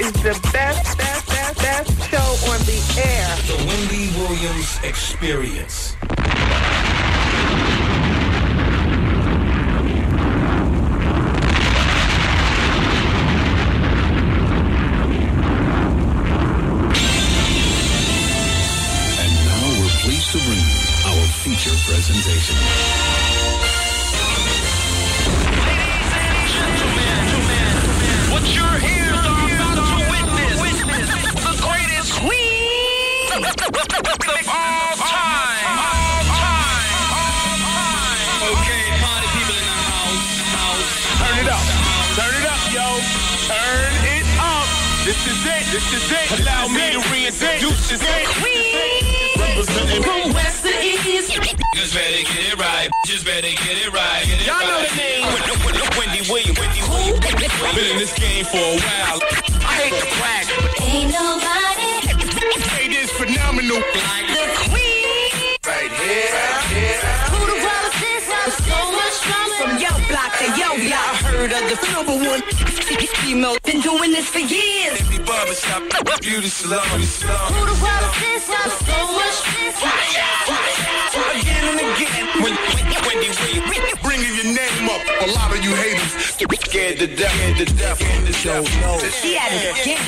is the best, best, best, best show on the air. The Wendy Williams Experience. And now This is it. This. Allow me to reintroduce this. Representing From west to east. Just better get it right. Just better get it right. Y'all know the name. Wendy Williams. Been in this game for a while. I hate brag, but Ain't nobody it is phenomenal. Like the queen. Right here. Yo block to yo. Heard of the number one female. Been doing this for years. Every barbershop, beauty salon, beauty salon. Who the world is this? So much Again and again. When, when, Wendy Williams. Bringing your name up. A lot of you haters. Scared to death. Scared to death. Scared to death. She at it again.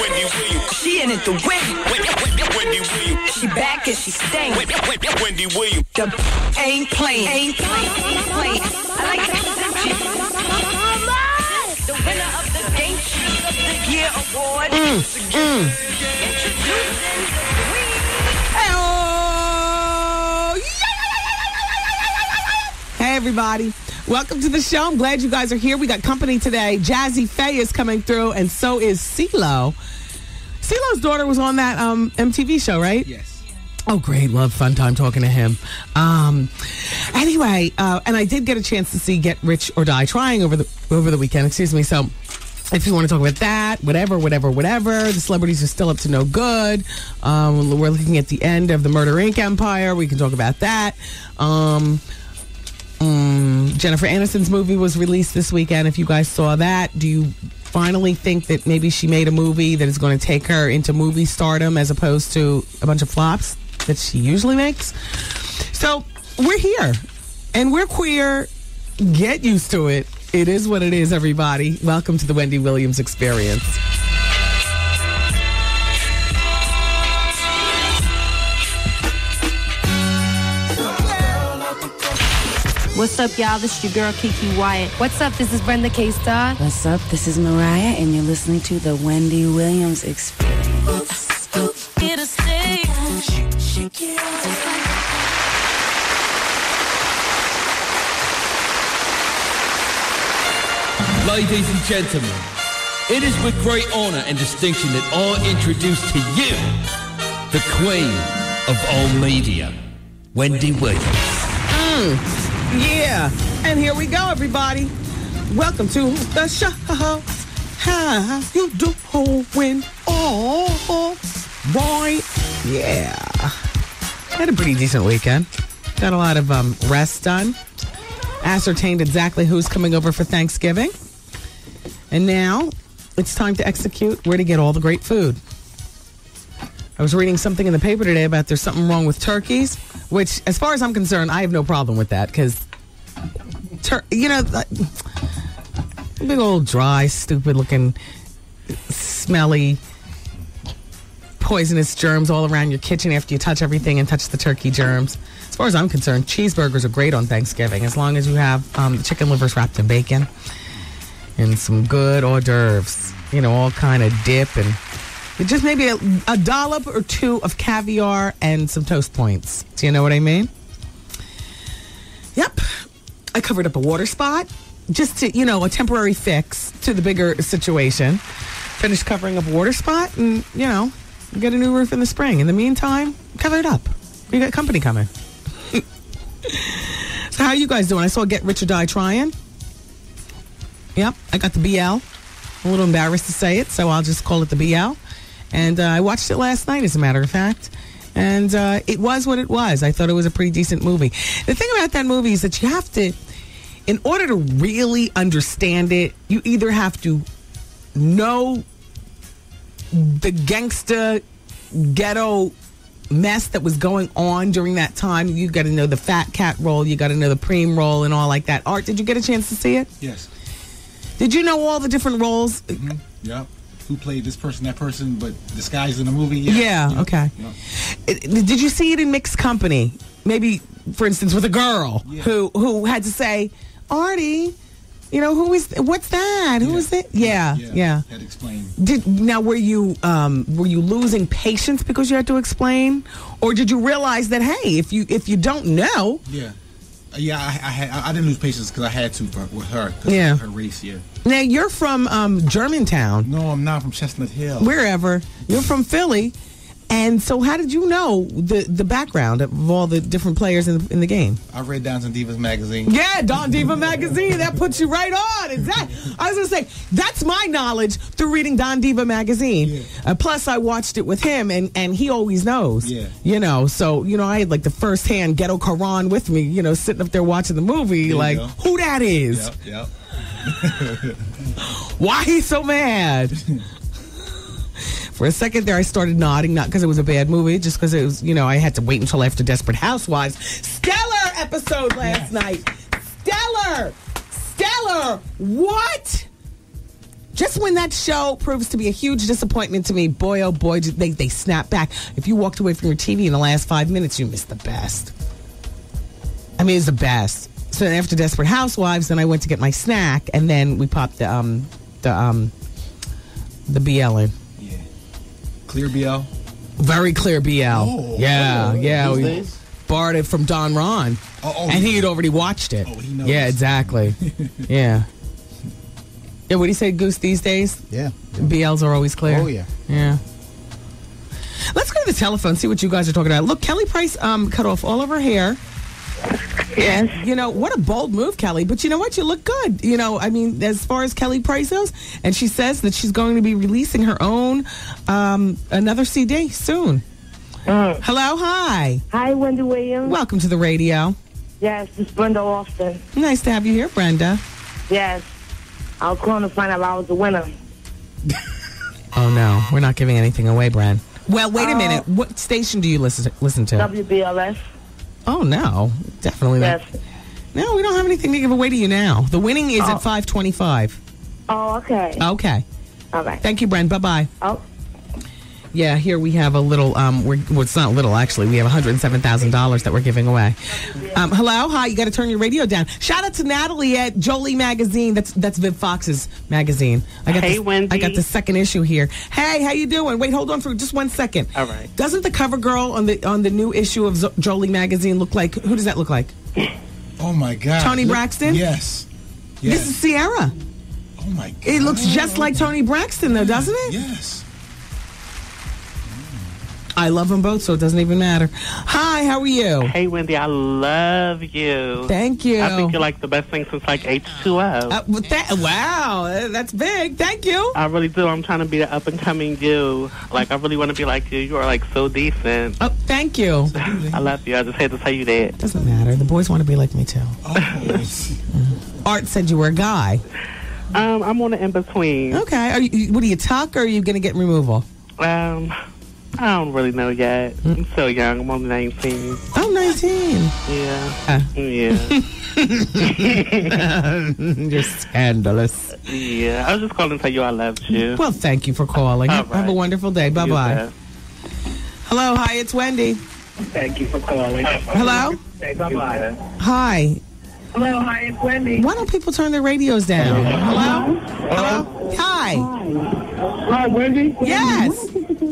Wendy Williams. She in it to win. Wendy Williams. She back and she staying. Wendy Williams. The ain't playing. Ain't playing. Ain't playing. I like to present you. The winner of the Game Shoot of the Year award. Mm, mm. Introducing the queen. Hey, everybody. Welcome to the show. I'm glad you guys are here. We got company today. Jazze Pha is coming through, and so is CeeLo. CeeLo's daughter was on that um, MTV show, right? Yes. Oh, great. Love fun time talking to him. Um, anyway, uh, and I did get a chance to see Get Rich or Die Trying over the over the weekend. Excuse me. So if you want to talk about that, whatever, whatever, whatever, the celebrities are still up to no good. Um, we're looking at the end of the Murder Inc. empire. We can talk about that. Um, um, Jennifer Aniston's movie was released this weekend. If you guys saw that, do you finally think that maybe she made a movie that is going to take her into movie stardom as opposed to a bunch of flops that she usually makes? So we're here and we're queer. Get used to it. It is what it is, everybody. Welcome to the Wendy Williams experience. What's up, y'all? This is your girl Kiki Wyatt. What's up? This is Brenda K. Starr. What's up? This is Mariah, and you're listening to the Wendy Williams Experience. Here to stay. Shake it out. Ladies and gentlemen, it is with great honor and distinction that I introduce to you the queen of all media, Wendy Williams. Hmm. Yeah. And here we go, everybody. Welcome to the show. How you doing? Oh, boy. Yeah. Had a pretty decent weekend. Got a lot of um, rest done. Ascertained exactly who's coming over for Thanksgiving. And now it's time to execute where to get all the great food. I was reading something in the paper today about there's something wrong with turkeys, which, as far as I'm concerned, I have no problem with that because, tur- you know, big old dry, stupid looking, smelly, poisonous germs all around your kitchen after you touch everything and touch the turkey germs. As far as I'm concerned, cheeseburgers are great on Thanksgiving as long as you have um, chicken livers wrapped in bacon and some good hors d'oeuvres, you know, all kind of dip and just maybe a, a dollop or two of caviar and some toast points. Do you know what I mean? Yep. I covered up a water spot just to, you know, a temporary fix to the bigger situation. Finished covering up a water spot and, you know, get a new roof in the spring. In the meantime, cover it up. We got company coming. so how you guys doing? I saw Get Rich or Die trying. Yep, I got the BL. I'm a little embarrassed to say it, so I'll just call it the BL. And uh, I watched it last night, as a matter of fact. and uh, it was what it was. I thought it was a pretty decent movie. The thing about that movie is that you have to, in order to really understand it, you either have to know the gangster ghetto mess that was going on during that time. You got to know the fat cat role, you got to know the preem role, and all like that. Art, did you get a chance to see it? Yes. Did you know all the different roles? Yep. Who played this person, that person, but disguised in the movie? Yeah, okay. It- did you see it in mixed company? Maybe, for instance, with a girl who who had to say, "Artie, you know who is what's that? Who is it? Yeah, yeah. Had explained. Did now were you um, were you losing patience because you had to explain, or did you realize that hey, if you if you don't know, Yeah. Yeah, I, I had. I, I didn't lose patience because I had to for, with her. 'cause Yeah. Her race, yeah. now you're from um, Germantown, No, I'm not from Chestnut Hill. wherever you're from Philly, and so how did you know the the background of all the different players in the, in the game? I read Downs and Divas magazine. Yeah, Don Diva magazine. That puts you right on. Exactly. I was gonna say that's my knowledge through reading Don Diva magazine. Uh, plus, I watched it with him, and and he always knows. Yeah. You know, so you know, I had like the first hand ghetto Quran with me. You know, sitting up there watching the movie, you like who that is. Yep, yep. Why he's so mad? For a second there, I started nodding, not because it was a bad movie, just because it was, you know, I had to wait until after Desperate Housewives. Stellar episode last night. Stellar! Stellar! What? Just when that show proves to be a huge disappointment to me, boy, oh boy, they, they snap back. If you walked away from your TV in the last five minutes, you missed the best. I mean, it's the best. So then after Desperate Housewives, then I went to get my snack, and then we popped the um the um the BL in. Clear BL. Very clear BL. Oh, yeah, oh, yeah. these We borrowed it from Don Ron, Oh, oh, and he yeah. had already watched it. Oh, he knows. Yeah, exactly. yeah. Yeah, what do you say, Goose? These days, Yeah. BLs are always clear. Oh, yeah. Yeah. Let's go to the telephone, see what you guys are talking about. Look, Kelly Price um, cut off all of her hair. Yes. You know, what a bold move, Kelly. But you know what? You look good. You know, I mean, as far as Kelly Price goes, and she says that she's going to be releasing her own um, another CD soon. Hello, hi. Hi, Wendy Williams. Welcome to the radio. Yes, it's Brenda Austin. Nice to have you here, Brenda. Yes. I was calling to find out if I was the winner. Oh no, we're not giving anything away, Bren. Well, wait a Oh. minute. What station do you listen to, listen to? WBLS. Oh no, definitely not. No, we don't have anything to give away to you now. The winning is Oh. at five twenty-five. Oh, okay. Okay. All right. Thank you, Bren. Bye bye. Oh. Yeah, here we have a little. Um, we're, well, it's not little actually. We have one hundred seven thousand dollars that we're giving away. Um, hello, hi. You got to turn your radio down. Shout out to Natalie at Jolie Magazine. That's that's Viv Fox's magazine. I got Hey, the, Wendy. I got the second issue here. Hey, how you doing? Wait, hold on for just one second. All right. Doesn't the cover girl on the on the new issue of Zo- Jolie Magazine look like? Who does that look like? Oh my God. Toni Look- Braxton? Yes. This is Sierra. Oh my God. It looks just like Toni Braxton, though, doesn't it? Yes. I love them both, so it doesn't even matter. Hi, how are you? Hey, Wendy, I love you. Thank you. I think you're like the best thing since like H2O. Uh, well, that, wow, that's big. Thank you. I really do. I'm trying to be the up and coming you. Like, I really want to be like you. You are like so decent. Oh, thank you. I love you. I just had to tell you that. Doesn't matter. The boys want to be like me too. Art said you were a guy. Um, I'm on the in between. Okay. Are you, what are you tuck or are you going to get removal? Um, I don't really know yet. Mm. I'm so young. I'm only 19. I'm 19. Yeah. Yeah. You're scandalous. yeah. I was just calling to tell you I love you. Well, thank you for calling. All Have, have a wonderful day. Bye bye. Hello. Hi, it's Wendy. Thank you for calling. Hello. Bye-bye. Hi. Hello, hi, it's Wendy. Why don't people turn their radios down? Hello? Hello? Hi. Hi, Wendy. Yes.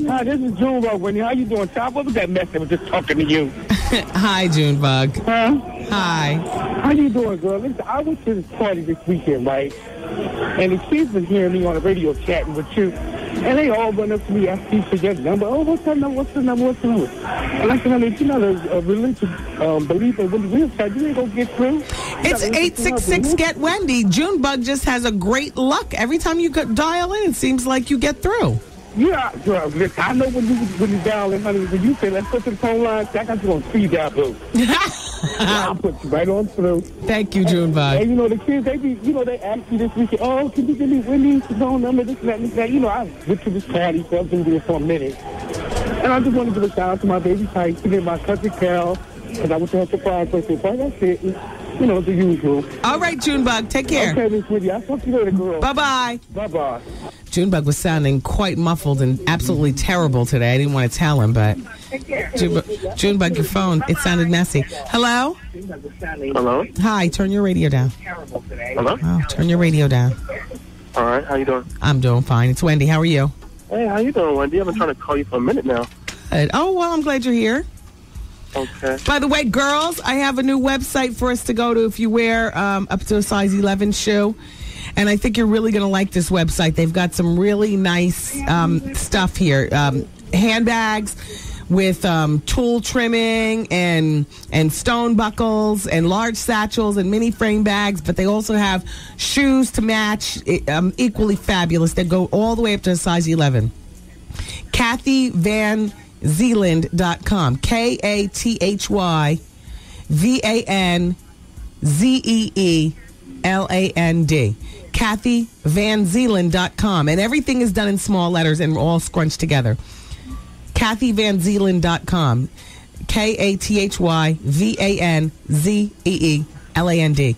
Hi, this is June Road, Wendy. How you doing? Top, what was that mess that was just talking to you? Hi, Junebug. Huh? Hi. How you doing, girl? Listen, I went to this party this weekend, right? And the kids was hearing me on the radio chatting with you. And they all run up to me asking for your number. Oh, what's that number? What's the number? What's the number? And I said, honey, if you're not a, a religious um, believer in Wendy Williams, you ain't going to get through. It's 866 Get Wendy. Junebug just has a great luck. Every time you dial in, it seems like you get through. Yeah, girl, listen, I know when you when you dialing, honey, when you say let's go to the phone line, I got you on speed dial, boo. I'll put you right on through. Thank you, Junebug. And you know the kids, they be, you know, they ask me this weekend, oh, can you give me Wendy's phone number, this and that, and this and that. You know, I went to this party, so I've been there for a minute. And I just want to give a shout out to my baby Tyke, to my cousin Carol, because I went to her surprise birthday party. That's it. You know, the usual. All right, Junebug, take care. Okay, Miss Wendy, I'll talk to you later, girl. Bye-bye. Bye-bye. Junebug was sounding quite muffled and absolutely terrible today. I didn't want to tell him, but Junebug, Junebug your phone, it sounded messy. Hello? Hello? Hi, turn your radio down. Hello? Oh, turn your radio down. All right, how you doing? I'm doing fine. It's Wendy. How are you? Hey, how you doing, Wendy? I've been trying to call you for a minute now. Good. Oh, well, I'm glad you're here. Okay. By the way, girls, I have a new website for us to go to if you wear um, up to a size 11 shoe. And I think you're really going to like this website. They've got some really nice um, stuff here um, handbags with um, tulle trimming and and stone buckles and large satchels and mini frame bags, but they also have shoes to match, um, equally fabulous. They go all the way up to a size 11. Kathy Van Zeeland.com. K A T H Y V A N Z E E L A N D. Kathy Van Zeeland.com. And everything is done in small letters and all scrunched together. Kathy Van Zeeland.com. K A T H Y V A N Z E E L A N D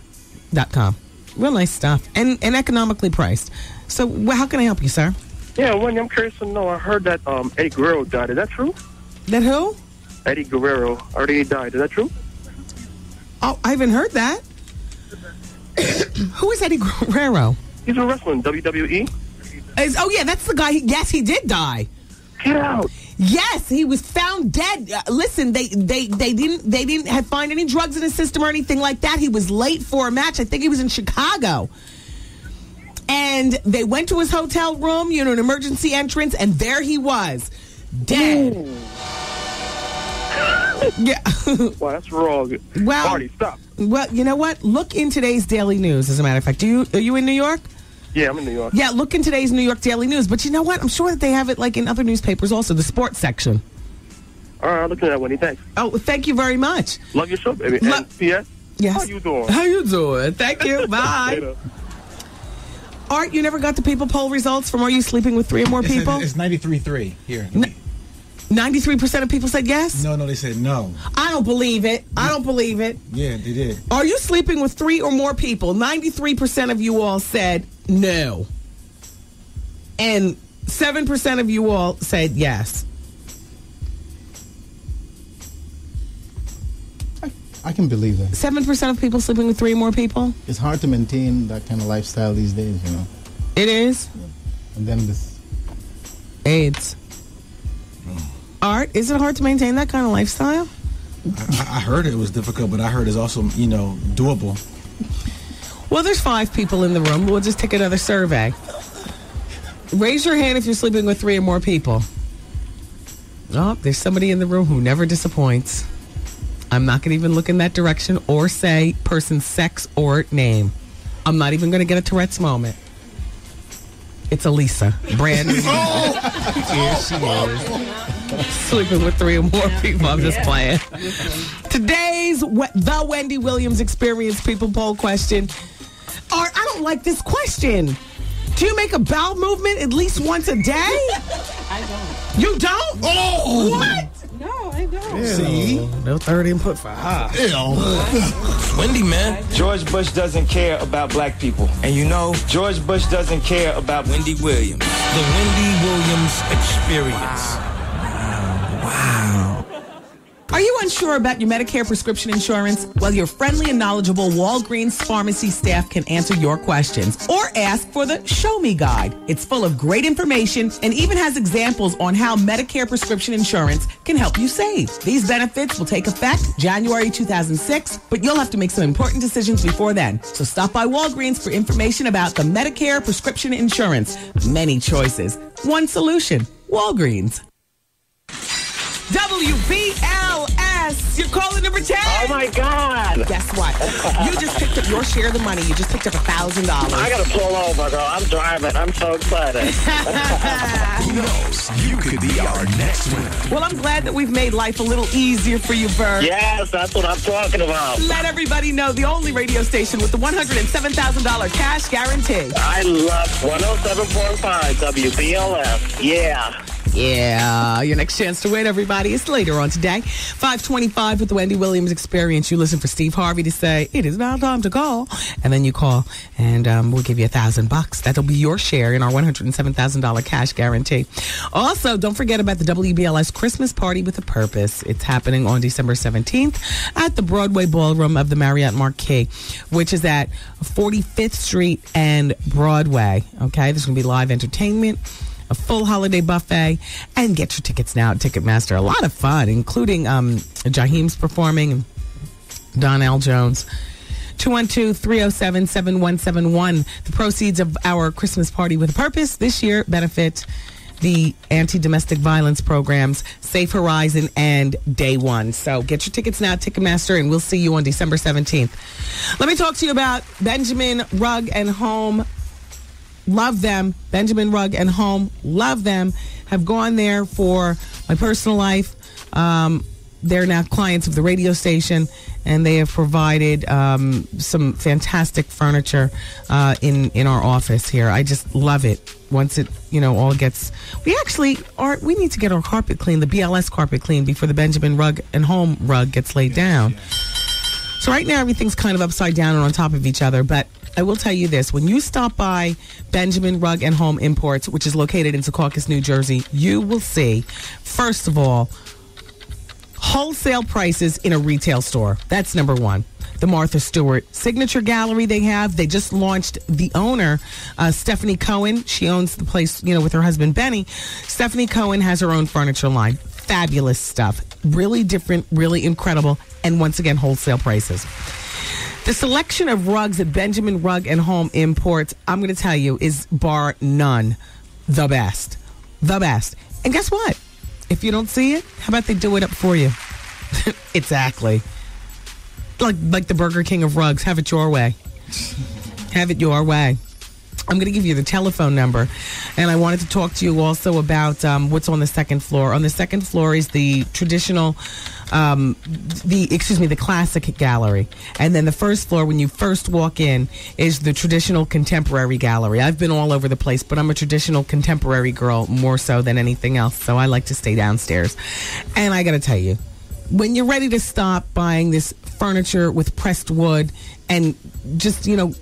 dot com. Real nice stuff and, and economically priced. So, well, how can I help you, sir? Yeah, Wendy, I'm curious to know. I heard that um, Eddie Guerrero died. Is that true? That who? Eddie Guerrero already died. Is that true? Oh, I haven't heard that. who is Eddie Guerrero? He's a wrestler in WWE. Is, oh yeah, that's the guy. Yes, he did die. Get out. Yes, he was found dead. Uh, listen, they they they didn't they didn't have find any drugs in his system or anything like that. He was late for a match. I think he was in Chicago. And they went to his hotel room, you know, an emergency entrance, and there he was, dead. yeah. well, that's wrong. Well- Marty, stop. well, you know what? Look in today's Daily News. As a matter of fact, do you are you in New York? Yeah, I'm in New York. Yeah, look in today's New York Daily News. But you know what? I'm sure that they have it like in other newspapers also, the sports section. All right, look at that, Wendy. Thanks. Oh, thank you very much. Love your show, baby. Lo- and P.S. Yes. How you doing? How you doing? Thank you. Bye. Art, you never got the people poll results from Are You Sleeping with Three or More It's, People? it's 93.3 here. 93% of people said yes? No, no, they said no. I don't believe it. I don't believe it. Yeah, they did. Are you sleeping with three or more people? 93% of you all said no. And 7% of you all said yes. I can believe that. 7% of people sleeping with three or more people? It's hard to maintain that kind of lifestyle these days, you know. It is. And then this AIDS. Art, is it hard to maintain that kind of lifestyle? I, I heard it was difficult, but I heard it's also, you know, doable. Well, there's five people in the room. We'll just take another survey. Raise your hand if you're sleeping with three or more people. Oh, there's somebody in the room who never disappoints. I'm not going to even look in that direction or say person's sex or name. I'm not even going to get a Tourette's moment. It's Elisa. Brand new. Oh! Here she is. Sleeping with three or more people. I'm just playing. Today's The Wendy Williams Experience People Poll question. Art, I don't like this question. Do you make a bowel movement at least once a day? I don't. You don't? Oh! What? No, I don't. See? No third input for her. Wendy, man. George Bush doesn't care about black people. And you know, George Bush doesn't care about Wendy Williams. The Wendy Williams Experience. Are you unsure about your Medicare prescription insurance? Well, your friendly and knowledgeable Walgreens pharmacy staff can answer your questions or ask for the Show Me Guide. It's full of great information and even has examples on how Medicare prescription insurance can help you save. These benefits will take effect January 2006, but you'll have to make some important decisions before then. So stop by Walgreens for information about the Medicare prescription insurance. Many choices, one solution. Walgreens. WBLS you're calling number 10. Oh my God. Guess what? You just picked up your share of the money. You just picked up a $1,000. I gotta pull over, girl. I'm driving. I'm so excited. Who knows? You could be our next winner. Well, I'm glad that we've made life a little easier for you, Bert. yes, that's what I'm talking about. Let everybody know the only radio station with the $107,000 cash guarantee. I love 107.5 WBLS. Yeah. Yeah, your next chance to win, everybody, is later on today. 525 with the Wendy Williams Experience. You listen for Steve Harvey to say, it is now time to call. And then you call, and um, we'll give you a thousand bucks. That'll be your share in our $107,000 cash guarantee. Also, don't forget about the WBLS Christmas Party with a Purpose. It's happening on December 17th at the Broadway Ballroom of the Marriott Marquis, which is at 45th Street and Broadway. Okay, there's going to be live entertainment a full holiday buffet, and get your tickets now at Ticketmaster. A lot of fun, including um, Jaheim's performing, Donell Jones. 212-307-7171. The proceeds of our Christmas party with a purpose this year benefit the anti-domestic violence programs Safe Horizon and Day One. So get your tickets now Ticketmaster and we'll see you on December 17th. Let me talk to you about Benjamin Rug and Home love them. Benjamin Rug and Home, love them. Have gone there for my personal life. Um, they're now clients of the radio station, and they have provided um, some fantastic furniture uh, in in our office here. I just love it. Once it you know all gets, we actually are. We need to get our carpet clean, the BLS carpet clean, before the Benjamin Rug and Home rug gets laid down. So right now everything's kind of upside down and on top of each other, but I will tell you this: when you stop by Benjamin Rug and Home Imports, which is located in Secaucus, New Jersey, you will see, first of all, wholesale prices in a retail store. That's number one. The Martha Stewart signature gallery they have. They just launched the owner, uh, Stephanie Cohen. She owns the place, you know, with her husband Benny. Stephanie Cohen has her own furniture line. Fabulous stuff. Really different, really incredible. And once again, wholesale prices. The selection of rugs at Benjamin Rug and Home Imports, I'm going to tell you, is bar none the best. The best. And guess what? If you don't see it, how about they do it up for you? exactly. Like like the Burger King of rugs, have it your way. Have it your way. I'm going to give you the telephone number, and I wanted to talk to you also about um, what's on the second floor. On the second floor is the traditional, um, the excuse me, the classic gallery, and then the first floor, when you first walk in, is the traditional contemporary gallery. I've been all over the place, but I'm a traditional contemporary girl more so than anything else, so I like to stay downstairs. And I got to tell you, when you're ready to stop buying this furniture with pressed wood and just you know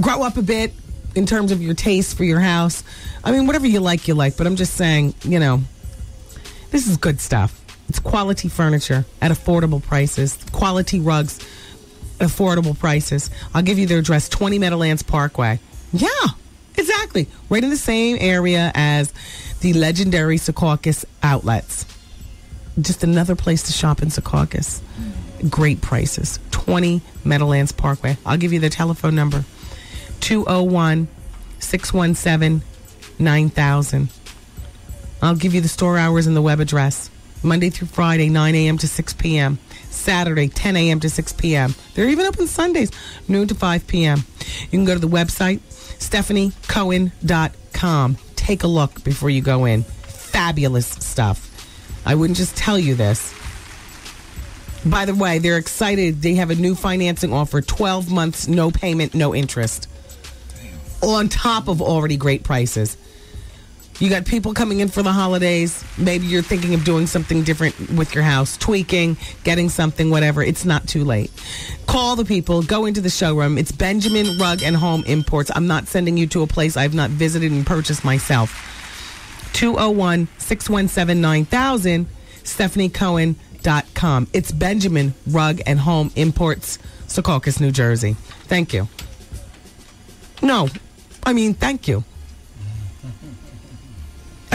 grow up a bit in terms of your taste for your house. I mean, whatever you like, you like. But I'm just saying, you know, this is good stuff. It's quality furniture at affordable prices, quality rugs affordable prices. I'll give you their address 20 Meadowlands Parkway. Yeah, exactly. Right in the same area as the legendary Secaucus outlets. Just another place to shop in Secaucus. Great prices. 20 Meadowlands Parkway. I'll give you the telephone number 201 617 9000. I'll give you the store hours and the web address. Monday through Friday, 9 a.m. to 6 p.m. Saturday, 10 a.m. to 6 p.m. They're even open Sundays, noon to 5 p.m. You can go to the website, stephaniecohen.com. Take a look before you go in. Fabulous stuff. I wouldn't just tell you this. By the way, they're excited. They have a new financing offer 12 months, no payment, no interest. On top of already great prices. You got people coming in for the holidays. Maybe you're thinking of doing something different with your house, tweaking, getting something, whatever. It's not too late. Call the people, go into the showroom. It's Benjamin Rug and Home Imports. I'm not sending you to a place I've not visited and purchased myself. 201 617 9000, StephanieCohen.com. It's Benjamin Rug and Home Imports, Secaucus, New Jersey. Thank you. No, I mean, thank you.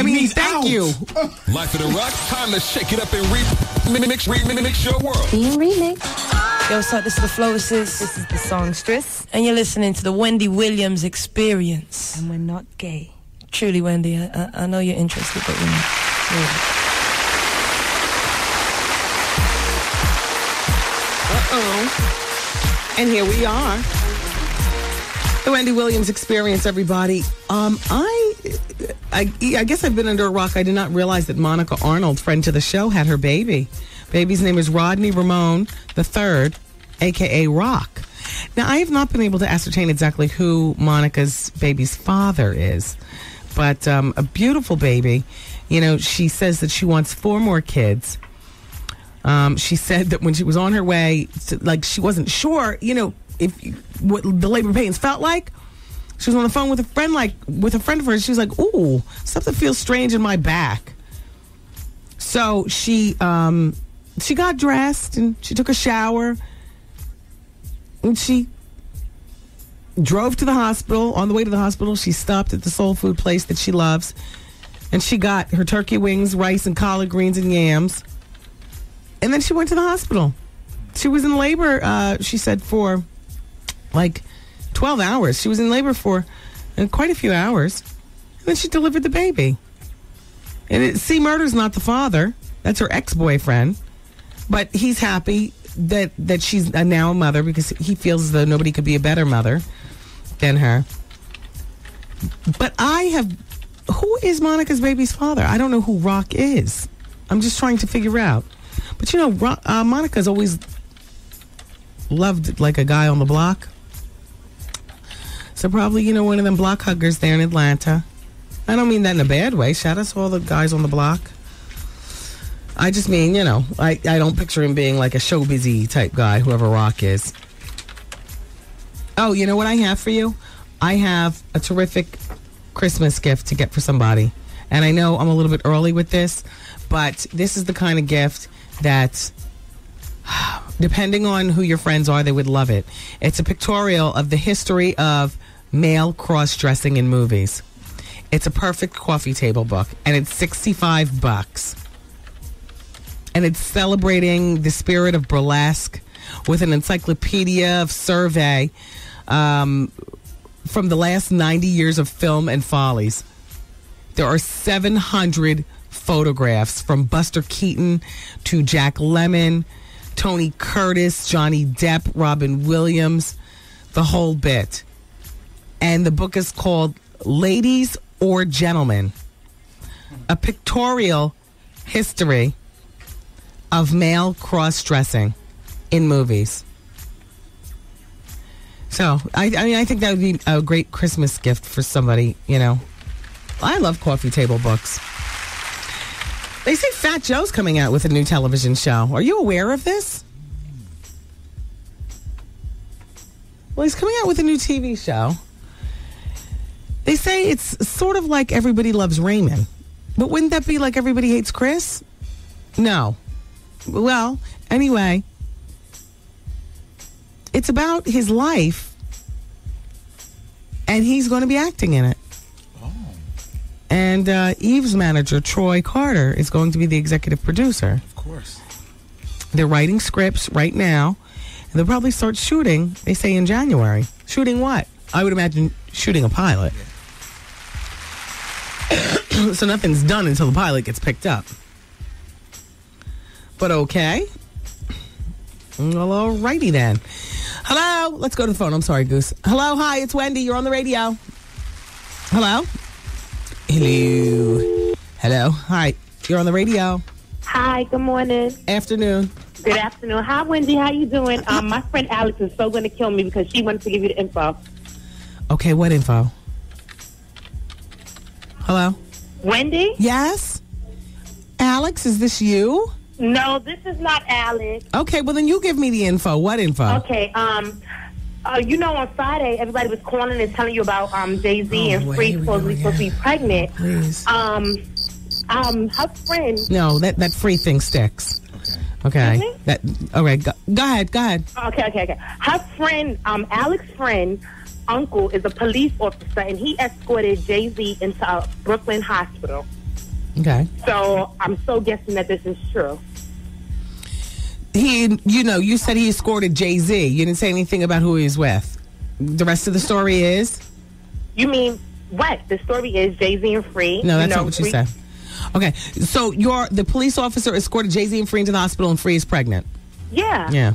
I mean, thank you. Life of the Rock, time to shake it up and remix, remix your world. Being remixed. Yo, what's up? This is the Flow Assist. This is the songstress. And you're listening to the Wendy Williams Experience. And we're not gay. Truly, Wendy, I, I, I know you're interested, but we're not. Really. And here we are. The Wendy Williams experience, everybody. Um, I, I, I guess I've been under a rock. I did not realize that Monica Arnold, friend to the show, had her baby. Baby's name is Rodney Ramon the third, aka Rock. Now, I have not been able to ascertain exactly who Monica's baby's father is, but um, a beautiful baby. You know, she says that she wants four more kids. Um, she said that when she was on her way, to, like she wasn't sure, you know, if what the labor pains felt like. She was on the phone with a friend, like with a friend of hers. She was like, "Ooh, something feels strange in my back." So she um, she got dressed and she took a shower and she drove to the hospital. On the way to the hospital, she stopped at the soul food place that she loves, and she got her turkey wings, rice, and collard greens and yams. And then she went to the hospital. She was in labor. Uh, she said for like twelve hours. She was in labor for uh, quite a few hours, and then she delivered the baby. And it, C-Murder's not the father. That's her ex-boyfriend, but he's happy that that she's now a mother because he feels as though nobody could be a better mother than her. But I have, who is Monica's baby's father? I don't know who Rock is. I'm just trying to figure out. But you know, Ro- uh, Monica's always loved like a guy on the block. So probably you know one of them block huggers there in Atlanta. I don't mean that in a bad way. Shout out to all the guys on the block. I just mean, you know, I, I don't picture him being like a show busy type guy, whoever Rock is. Oh, you know what I have for you? I have a terrific Christmas gift to get for somebody. And I know I'm a little bit early with this, but this is the kind of gift that, depending on who your friends are, they would love it. It's a pictorial of the history of male cross dressing in movies. It's a perfect coffee table book, and it's 65 bucks and it's celebrating the spirit of burlesque with an encyclopedia of survey um, from the last 90 years of film and follies. There are 700 photographs from Buster Keaton to Jack Lemmon, Tony Curtis, Johnny Depp, Robin Williams, the whole bit. And the book is called Ladies or Gentlemen, a pictorial history of male cross dressing in movies. So I, I mean, I think that would be a great Christmas gift for somebody. You know, I love coffee table books. They say Fat Joe's coming out with a new television show. Are you aware of this? Well, he's coming out with a new TV show. They say it's sort of like Everybody Loves Raymond. But wouldn't that be like Everybody Hates Chris? No. Well, anyway, it's about his life, and he's going to be acting in it. Oh. And uh, Eve's manager, Troy Carter, is going to be the executive producer. Of course. They're writing scripts right now, and they'll probably start shooting, they say, in January. Shooting what? I would imagine shooting a pilot. so nothing's done until the pilot gets picked up. But okay. Well, alrighty then. Hello. Let's go to the phone. I'm sorry, Goose. Hello. Hi. It's Wendy. You're on the radio. Hello. Hello. Hello. Hi. You're on the radio. Hi, good morning. Afternoon. Good afternoon. Hi, Wendy. How you doing? Um, my friend Alex is so going to kill me because she wanted to give you the info. Okay. What info? Hello. Wendy? Yes. Alex, is this you? No, this is not Alex. Okay. Well, then you give me the info. What info? Okay. Um, uh, you know, on Friday, everybody was calling and telling you about um, Jay Z Oh, and Free supposedly supposed to be pregnant. Please. Um, um, her friend. No, that that free thing sticks. Okay. Excuse me? That. Okay. Go, go ahead. Go ahead. Okay, okay, okay. Her friend, um, Alex's friend, uncle is a police officer, and he escorted Jay Z into a Brooklyn hospital. Okay. So I'm so guessing that this is true. He, you know, you said he escorted Jay Z. You didn't say anything about who he was with. The rest of the story is You mean what? The story is Jay Z and Free. no. That's you know, not what you Free- said. Okay, so you're the police officer escorted Jay Z and Free into the hospital, and Free is pregnant. Yeah. Yeah.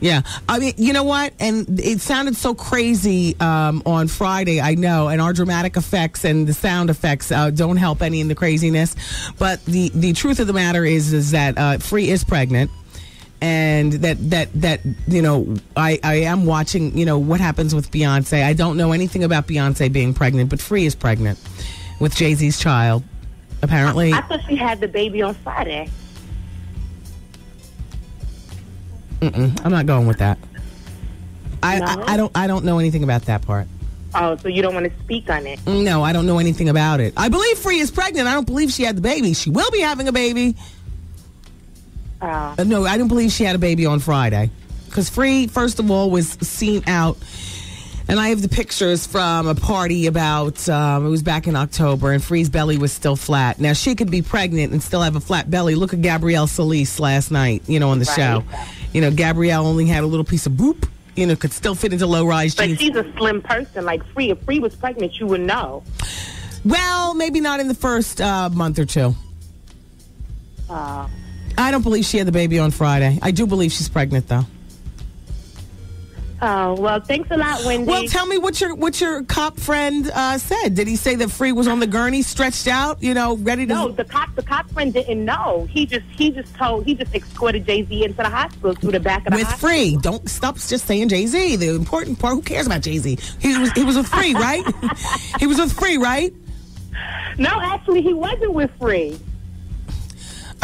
Yeah, I mean, you know what? And it sounded so crazy um, on Friday. I know, and our dramatic effects and the sound effects uh, don't help any in the craziness. But the the truth of the matter is, is that uh, Free is pregnant. And that that that you know, I I am watching. You know what happens with Beyonce. I don't know anything about Beyonce being pregnant, but Free is pregnant with Jay Z's child. Apparently, I thought she had the baby on Friday. Mm-mm, I'm not going with that. I, No? I I don't I don't know anything about that part. Oh, so you don't want to speak on it? No, I don't know anything about it. I believe Free is pregnant. I don't believe she had the baby. She will be having a baby. Oh. Uh, no, I didn't believe she had a baby on Friday. Because Free, first of all, was seen out. And I have the pictures from a party about, um, it was back in October, and Free's belly was still flat. Now, she could be pregnant and still have a flat belly. Look at Gabrielle Solis last night, you know, on the Right. show. You know, Gabrielle only had a little piece of boop, you know, could still fit into low rise jeans. But she's a slim person. Like Free, if Free was pregnant, you would know. Well, maybe not in the first uh, month or two. Uh, I don't believe she had the baby on Friday. I do believe she's pregnant, though. Oh well, thanks a lot, Wendy. Well, tell me what your what your cop friend uh, said. Did he say that Free was on the gurney, stretched out, you know, ready to? No, the cop the cop friend didn't know. He just he just told he just escorted Jay Z into the hospital through the back of the with hospital. Free. Don't stop just saying Jay Z. The important part. Who cares about Jay Z? He was he was with Free, right? he was with Free, right? No, actually, he wasn't with Free.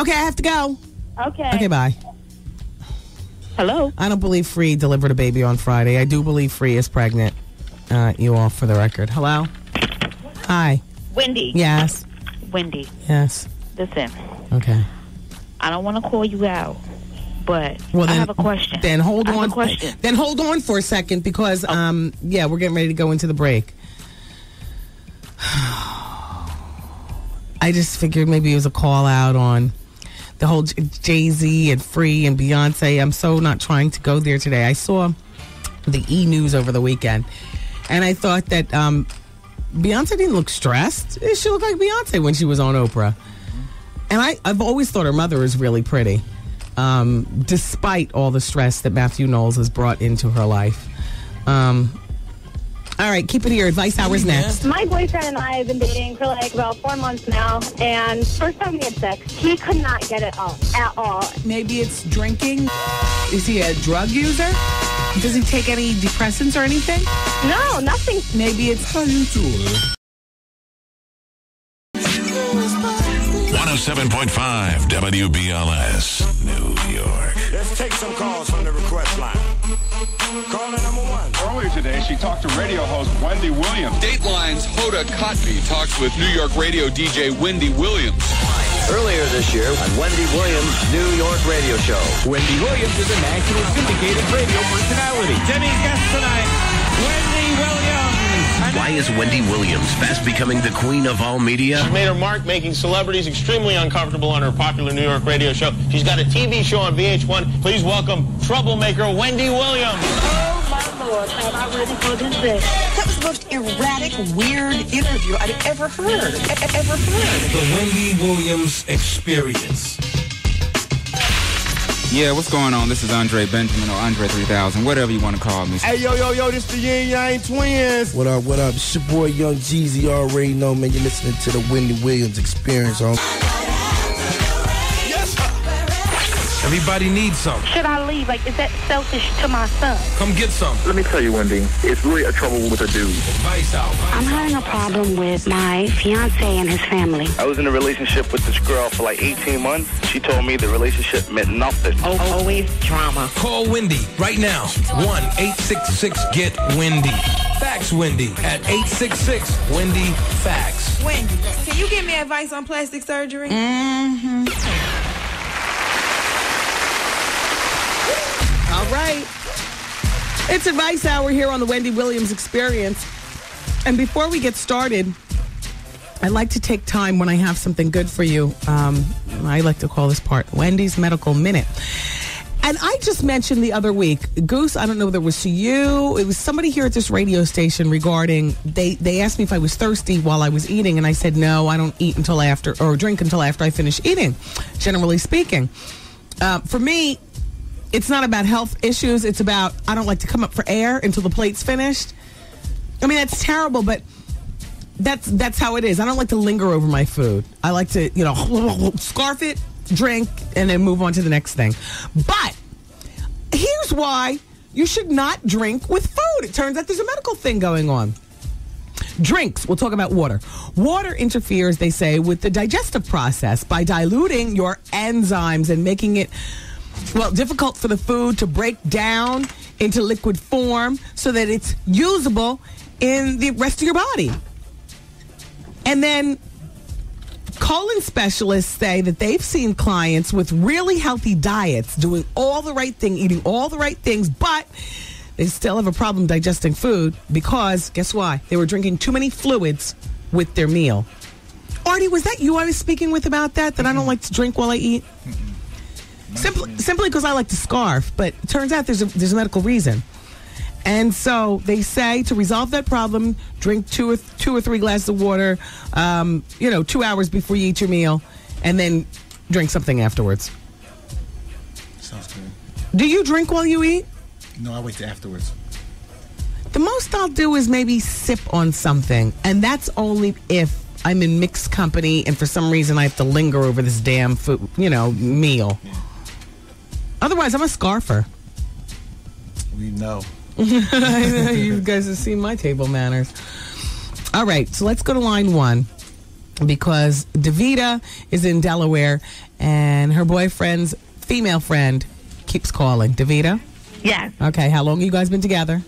Okay, I have to go. Okay. Okay, bye. Hello. I don't believe Free delivered a baby on Friday. I do believe Free is pregnant. Uh, you all for the record. Hello. Hi. Wendy. Yes. Wendy, Yes. listen. Okay. I don't want to call you out, but Well, then, I have a question. Then hold I have on. a question. Then hold on for a second because, um, yeah, we're getting ready to go into the break. I just figured maybe it was a call out on the whole Jay Z and Free and Beyonce. I'm so not trying to go there today. I saw the E News over the weekend, and I thought that um, Beyonce didn't look stressed. She looked like Beyonce when she was on Oprah. And I, I've always thought her mother is really pretty, um, despite all the stress that Matthew Knowles has brought into her life. Um, all right, keep it here. Advice hours next. My boyfriend and I have been dating for like about four months now, and first time we had sex, he could not get it up at all. Maybe it's drinking. Is he a drug user? Does he take any depressants or anything? No, nothing. Maybe it's how you doing. 107.5 WBLS, New York. Let's take some calls from the request line. Caller number one. Earlier today, she talked to radio host Wendy Williams. Dateline's Hoda Kotb talks with New York radio DJ Wendy Williams. Earlier this year on Wendy Williams' New York radio show. Wendy Williams is a national syndicated radio personality. Jimmy's guest tonight, Wendy Williams. Why is Wendy Williams fast becoming the queen of all media? She's made her mark making celebrities extremely uncomfortable on her popular New York radio show. She's got a TV show on VH1. Please welcome troublemaker Wendy Williams. Oh my lord, am I ready for this day? That was the most erratic, weird interview I'd ever heard. E- ever heard. The Wendy Williams Experience. Yeah, what's going on? This is Andre Benjamin or Andre 3000, whatever you want to call me. Hey, yo, yo, yo, this the Yin Yang Twins. What up, what up? It's your boy Young Jeezy. You already know, man. You're listening to the Wendy Williams Experience on. Everybody needs some. Should I leave? Like, is that selfish to my son? Come get some. Let me tell you, Wendy, it's really a trouble with a dude. Advice out. I'm having a problem with my fiance and his family. I was in a relationship with this girl for like 18 months. She told me the relationship meant nothing. Oh, always drama. Call Wendy right now. 1 866 Get Wendy. Fax Wendy at 866 Wendy Fax. Wendy, can you give me advice on plastic surgery? Mm-hmm. All right. It's Advice Hour here on the Wendy Williams Experience. And before we get started, I like to take time when I have something good for you. Um, I like to call this part Wendy's Medical Minute. And I just mentioned the other week, Goose, I don't know whether it was to you, it was somebody here at this radio station regarding, they, they asked me if I was thirsty while I was eating, and I said, no, I don't eat until after, or drink until after I finish eating, generally speaking. Uh, for me, it's not about health issues. It's about I don't like to come up for air until the plate's finished. I mean, that's terrible, but that's that's how it is. I don't like to linger over my food. I like to, you know, scarf it, drink, and then move on to the next thing. But here's why you should not drink with food. It turns out there's a medical thing going on. Drinks, we'll talk about water. Water interferes, they say, with the digestive process by diluting your enzymes and making it, well, difficult for the food to break down into liquid form so that it's usable in the rest of your body. And then colon specialists say that they've seen clients with really healthy diets doing all the right thing, eating all the right things, but they still have a problem digesting food because guess why? They were drinking too many fluids with their meal. Artie, was that you I was speaking with about that? That I don't like to drink while I eat? Simply, simply because I like to scarf, but it turns out there's a, there's a medical reason. And so they say to resolve that problem, drink two or two or three glasses of water, um, you know, two hours before you eat your meal, and then drink something afterwards. Sounds good. Do you drink while you eat? No, I wait till afterwards. The most I'll do is maybe sip on something, and that's only if I'm in mixed company and for some reason I have to linger over this damn food, you know, meal. Otherwise, I'm a scarfer. We know. you guys have seen my table manners. All right, so let's go to line one because Davita is in Delaware and her boyfriend's female friend keeps calling. Davita? Yes. Okay, how long have you guys been together?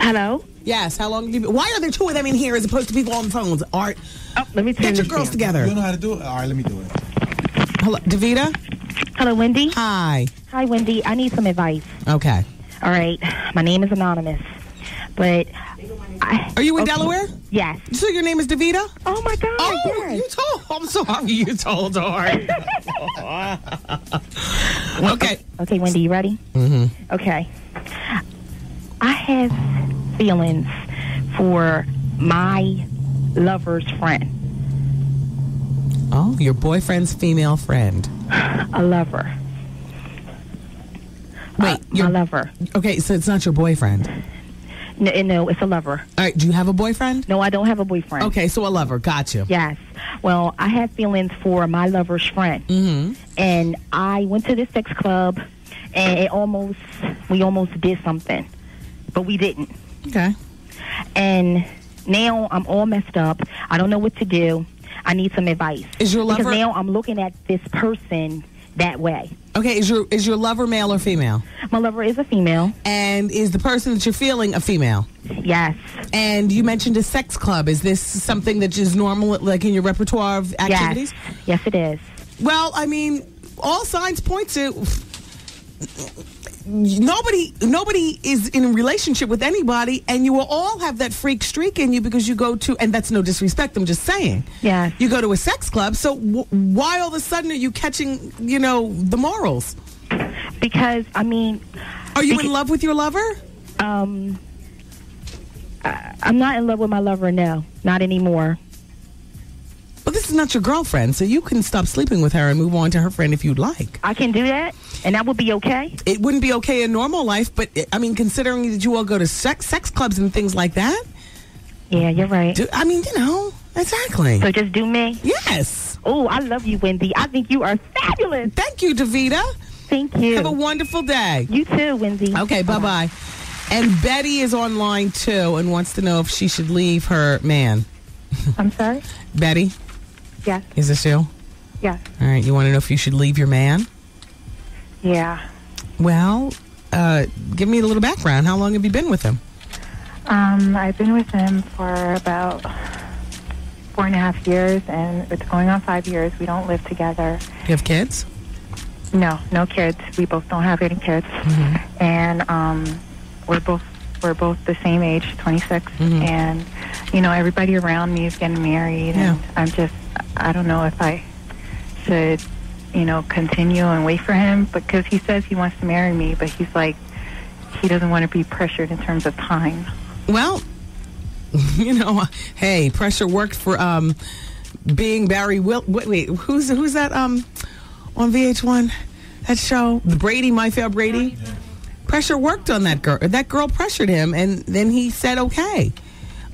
Hello? Yes, how long have you been? Why are there two of them in here as opposed to people on the phones? Art, Oh, let me turn get your girls down. together. You know how to do it? All right, let me do it. Hello, Davita? Hello, Wendy. Hi. Hi, Wendy. I need some advice. Okay. All right. My name is Anonymous, but I, Are you in Okay. Delaware? yes. So your name is Davita? Oh my God. Oh, yes. you told. I'm sorry, you told her. okay. Okay, Wendy, you ready? Mm-hmm. Okay. I have feelings for my lover's friend, Oh, your boyfriend's female friend. a lover. Wait, Uh, your my lover. Okay, so it's not your boyfriend. No, no, it's a lover. All right, do you have a boyfriend? No, I don't have a boyfriend. Okay, so a lover. Got you. Yes. Well, I have feelings for my lover's friend. Mm-hmm. And I went to this sex club and it almost we almost did something. But we didn't. Okay. And now I'm all messed up. I don't know what to do. I need some advice. Is your lover Because now I'm looking at this person that way. okay? Is your is your lover male or female? My lover is a female. And is the person that you're feeling a female? Yes. And you mentioned a sex club. Is this something that is normal, like in your repertoire of activities? Yes. Yes, it is. Well, I mean, all signs point to nobody nobody is in a relationship with anybody and you will all have that freak streak in you because you go to and that's no disrespect i'm just saying yeah you go to a sex club so w- why all of a sudden are you catching you know the morals Because I mean, are you Beca- in love with your lover um, I, I'm not in love with my lover. now not anymore. This is not your girlfriend so you can stop sleeping with her and move on to her friend if you'd like I can do that, and that would be okay. it wouldn't be okay in normal life but i mean considering that you all go to sex sex clubs and things like that Yeah, you're right. do, i mean you know exactly So just do me. yes Oh, I love you, Wendy. I think you are fabulous. Thank you, Davita. Thank you. Have a wonderful day. you too, Wendy. Okay, bye bye. And Betty is online too and wants to know if she should leave her man. I'm sorry. Betty, Yes. is this you? Yes. All right, you want to know if you should leave your man? Yeah. Well, uh, give me a little background. How long have you been with him? Um, I've been with him for about four and a half years, and it's going on five years. We don't live together. Do you have kids? No, no kids. We both don't have any kids, Mm-hmm. and um, we're both we're both the same age, 26, Mhm. and you know everybody around me is getting married, Yeah. and I'm just I don't know if I should you know continue and wait for him because he says he wants to marry me, but he's like he doesn't want to be pressured in terms of time. Well, you know, hey, pressure worked for um, being Barry Will. Wait, wait, who's who's that um, on VH1? That show, the Brady, My Fair Brady. Pressure worked on that girl. That girl pressured him, and then he said, "Okay."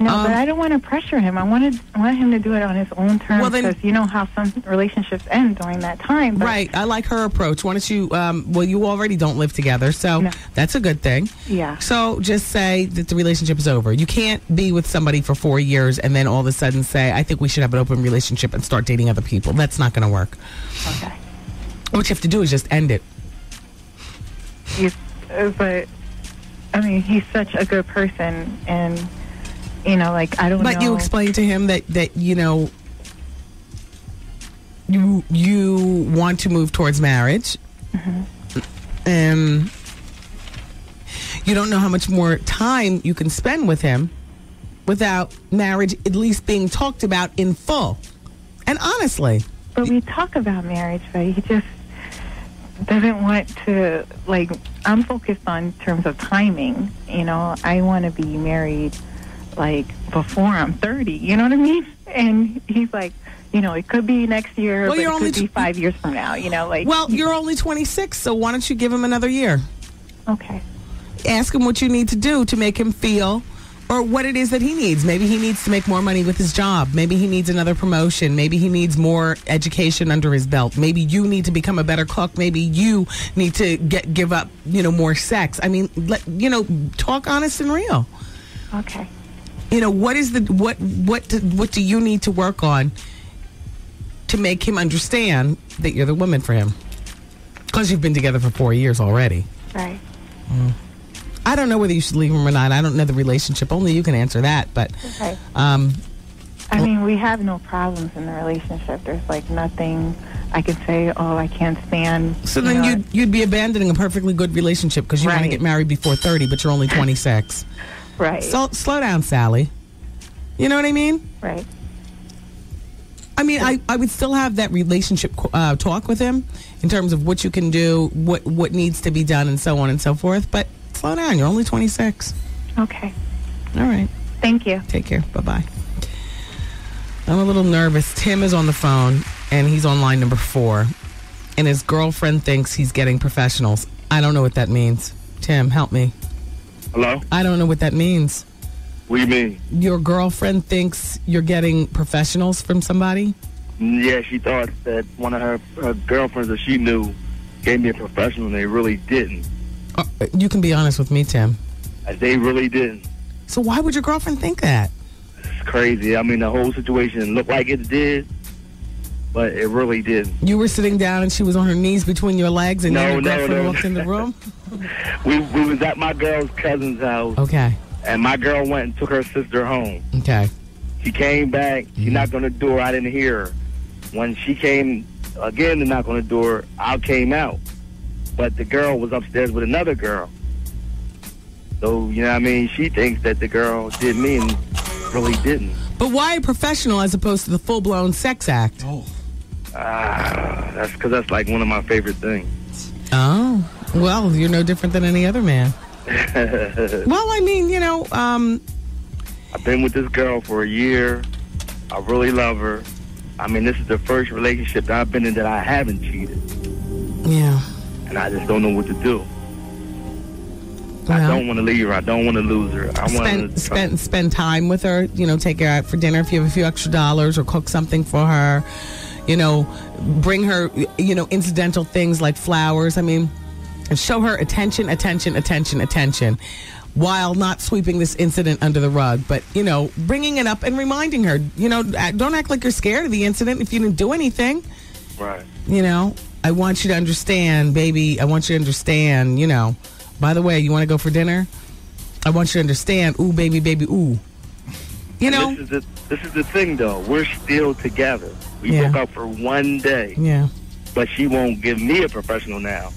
No, Um, but I don't want to pressure him. I wanted I want him to do it on his own terms Well, then- because you know how some relationships end during that time. But Right. I like her approach. Why don't you? Um, well, you already don't live together, so that's a good thing. Yeah. So just say that the relationship is over. You can't be with somebody for four years and then all of a sudden say, "I think we should have an open relationship and start dating other people." That's not going to work. Okay. What you have to do is just end it. Uh, but I mean, he's such a good person, and you know, like I don't know. But know. you explain to him that that you know you you want to move towards marriage, and you don't know how much more time you can spend with him without marriage at least being talked about in full. And honestly, But we talk about marriage, but he just doesn't want to. Like, I'm focused on terms of timing. You know, I want to be married like before I'm 30. You know what I mean? And he's like, you know, it could be next year, Well, but you're it only could be five years from now. You know, like. well, you're only 26, so why don't you give him another year? Okay. Ask him what you need to do to make him feel or what it is that he needs. Maybe he needs to make more money with his job. Maybe he needs another promotion. Maybe he needs more education under his belt. Maybe you need to become a better cook. Maybe you need to get give up, you know, more sex. I mean, let, you know, talk honest and real. Okay. You know, what is the what what do, what do you need to work on to make him understand that you're the woman for him? Cuz you've been together for 4 years already. Right. I don't know whether you should leave him or not. I don't know the relationship. Only you can answer that. But Okay. um, I mean, we have no problems in the relationship. There's like nothing I can say. Oh, I can't stand. so you then know, you'd you'd be abandoning a perfectly good relationship because you want to get married before thirty, but you're only twenty six. Right. So slow down, Sally. You know what I mean? Right. I mean, I, I would still have that relationship uh, talk with him in terms of what you can do, what what needs to be done, and so on and so forth. But slow down. You're only 26. Okay. All right. Thank you. Take care. Bye bye. I'm a little nervous. Tim is on the phone and he's on line number four. And his girlfriend thinks he's getting professionals. I don't know what that means. Tim, help me. Hello? I don't know what that means. What do you mean? Your girlfriend thinks you're getting professionals from somebody? Yeah, she thought that one of her, her girlfriends that she knew gave me a professional, and they really didn't. Uh, you can be honest with me, Tim. Uh, They really didn't. So why would your girlfriend think that? It's crazy. I mean, the whole situation looked like it did, but it really didn't. You were sitting down and she was on her knees between your legs and No, then your no, girlfriend no. walked in the room? We we was at my girl's cousin's house, Okay. and my girl went and took her sister home. Okay. She came back. She mm-hmm. knocked on the door. I didn't hear her. When she came again to knock on the door, I came out. But the girl was upstairs with another girl. So, you know what I mean? She thinks that the girl did me and really didn't. But why a professional as opposed to the full blown sex act? Oh. Ah, that's because that's like one of my favorite things. Oh. Well, you're no different than any other man. Well, I mean, you know, um, I've been with this girl for a year. I really love her. I mean, this is the first relationship that I've been in that I haven't cheated. yeah. And I just don't know what to do. I don't want to leave her. I don't want to lose her. I want to spend spend time with her. You know, take her out for dinner if you have a few extra dollars, or cook something for her. You know, bring her. You know, incidental things like flowers. I mean, show her attention, attention, attention, attention, while not sweeping this incident under the rug. But you know, bringing it up and reminding her. You know, don't act like you're scared of the incident if you didn't do anything. Right. You know, I want you to understand, baby. I want you to understand. You know, by the way, you want to go for dinner? I want you to understand. Ooh, baby, baby, ooh. You know? this is the this is the thing though. We're still together. We Yeah. broke up for one day, Yeah. but she won't give me a professional now.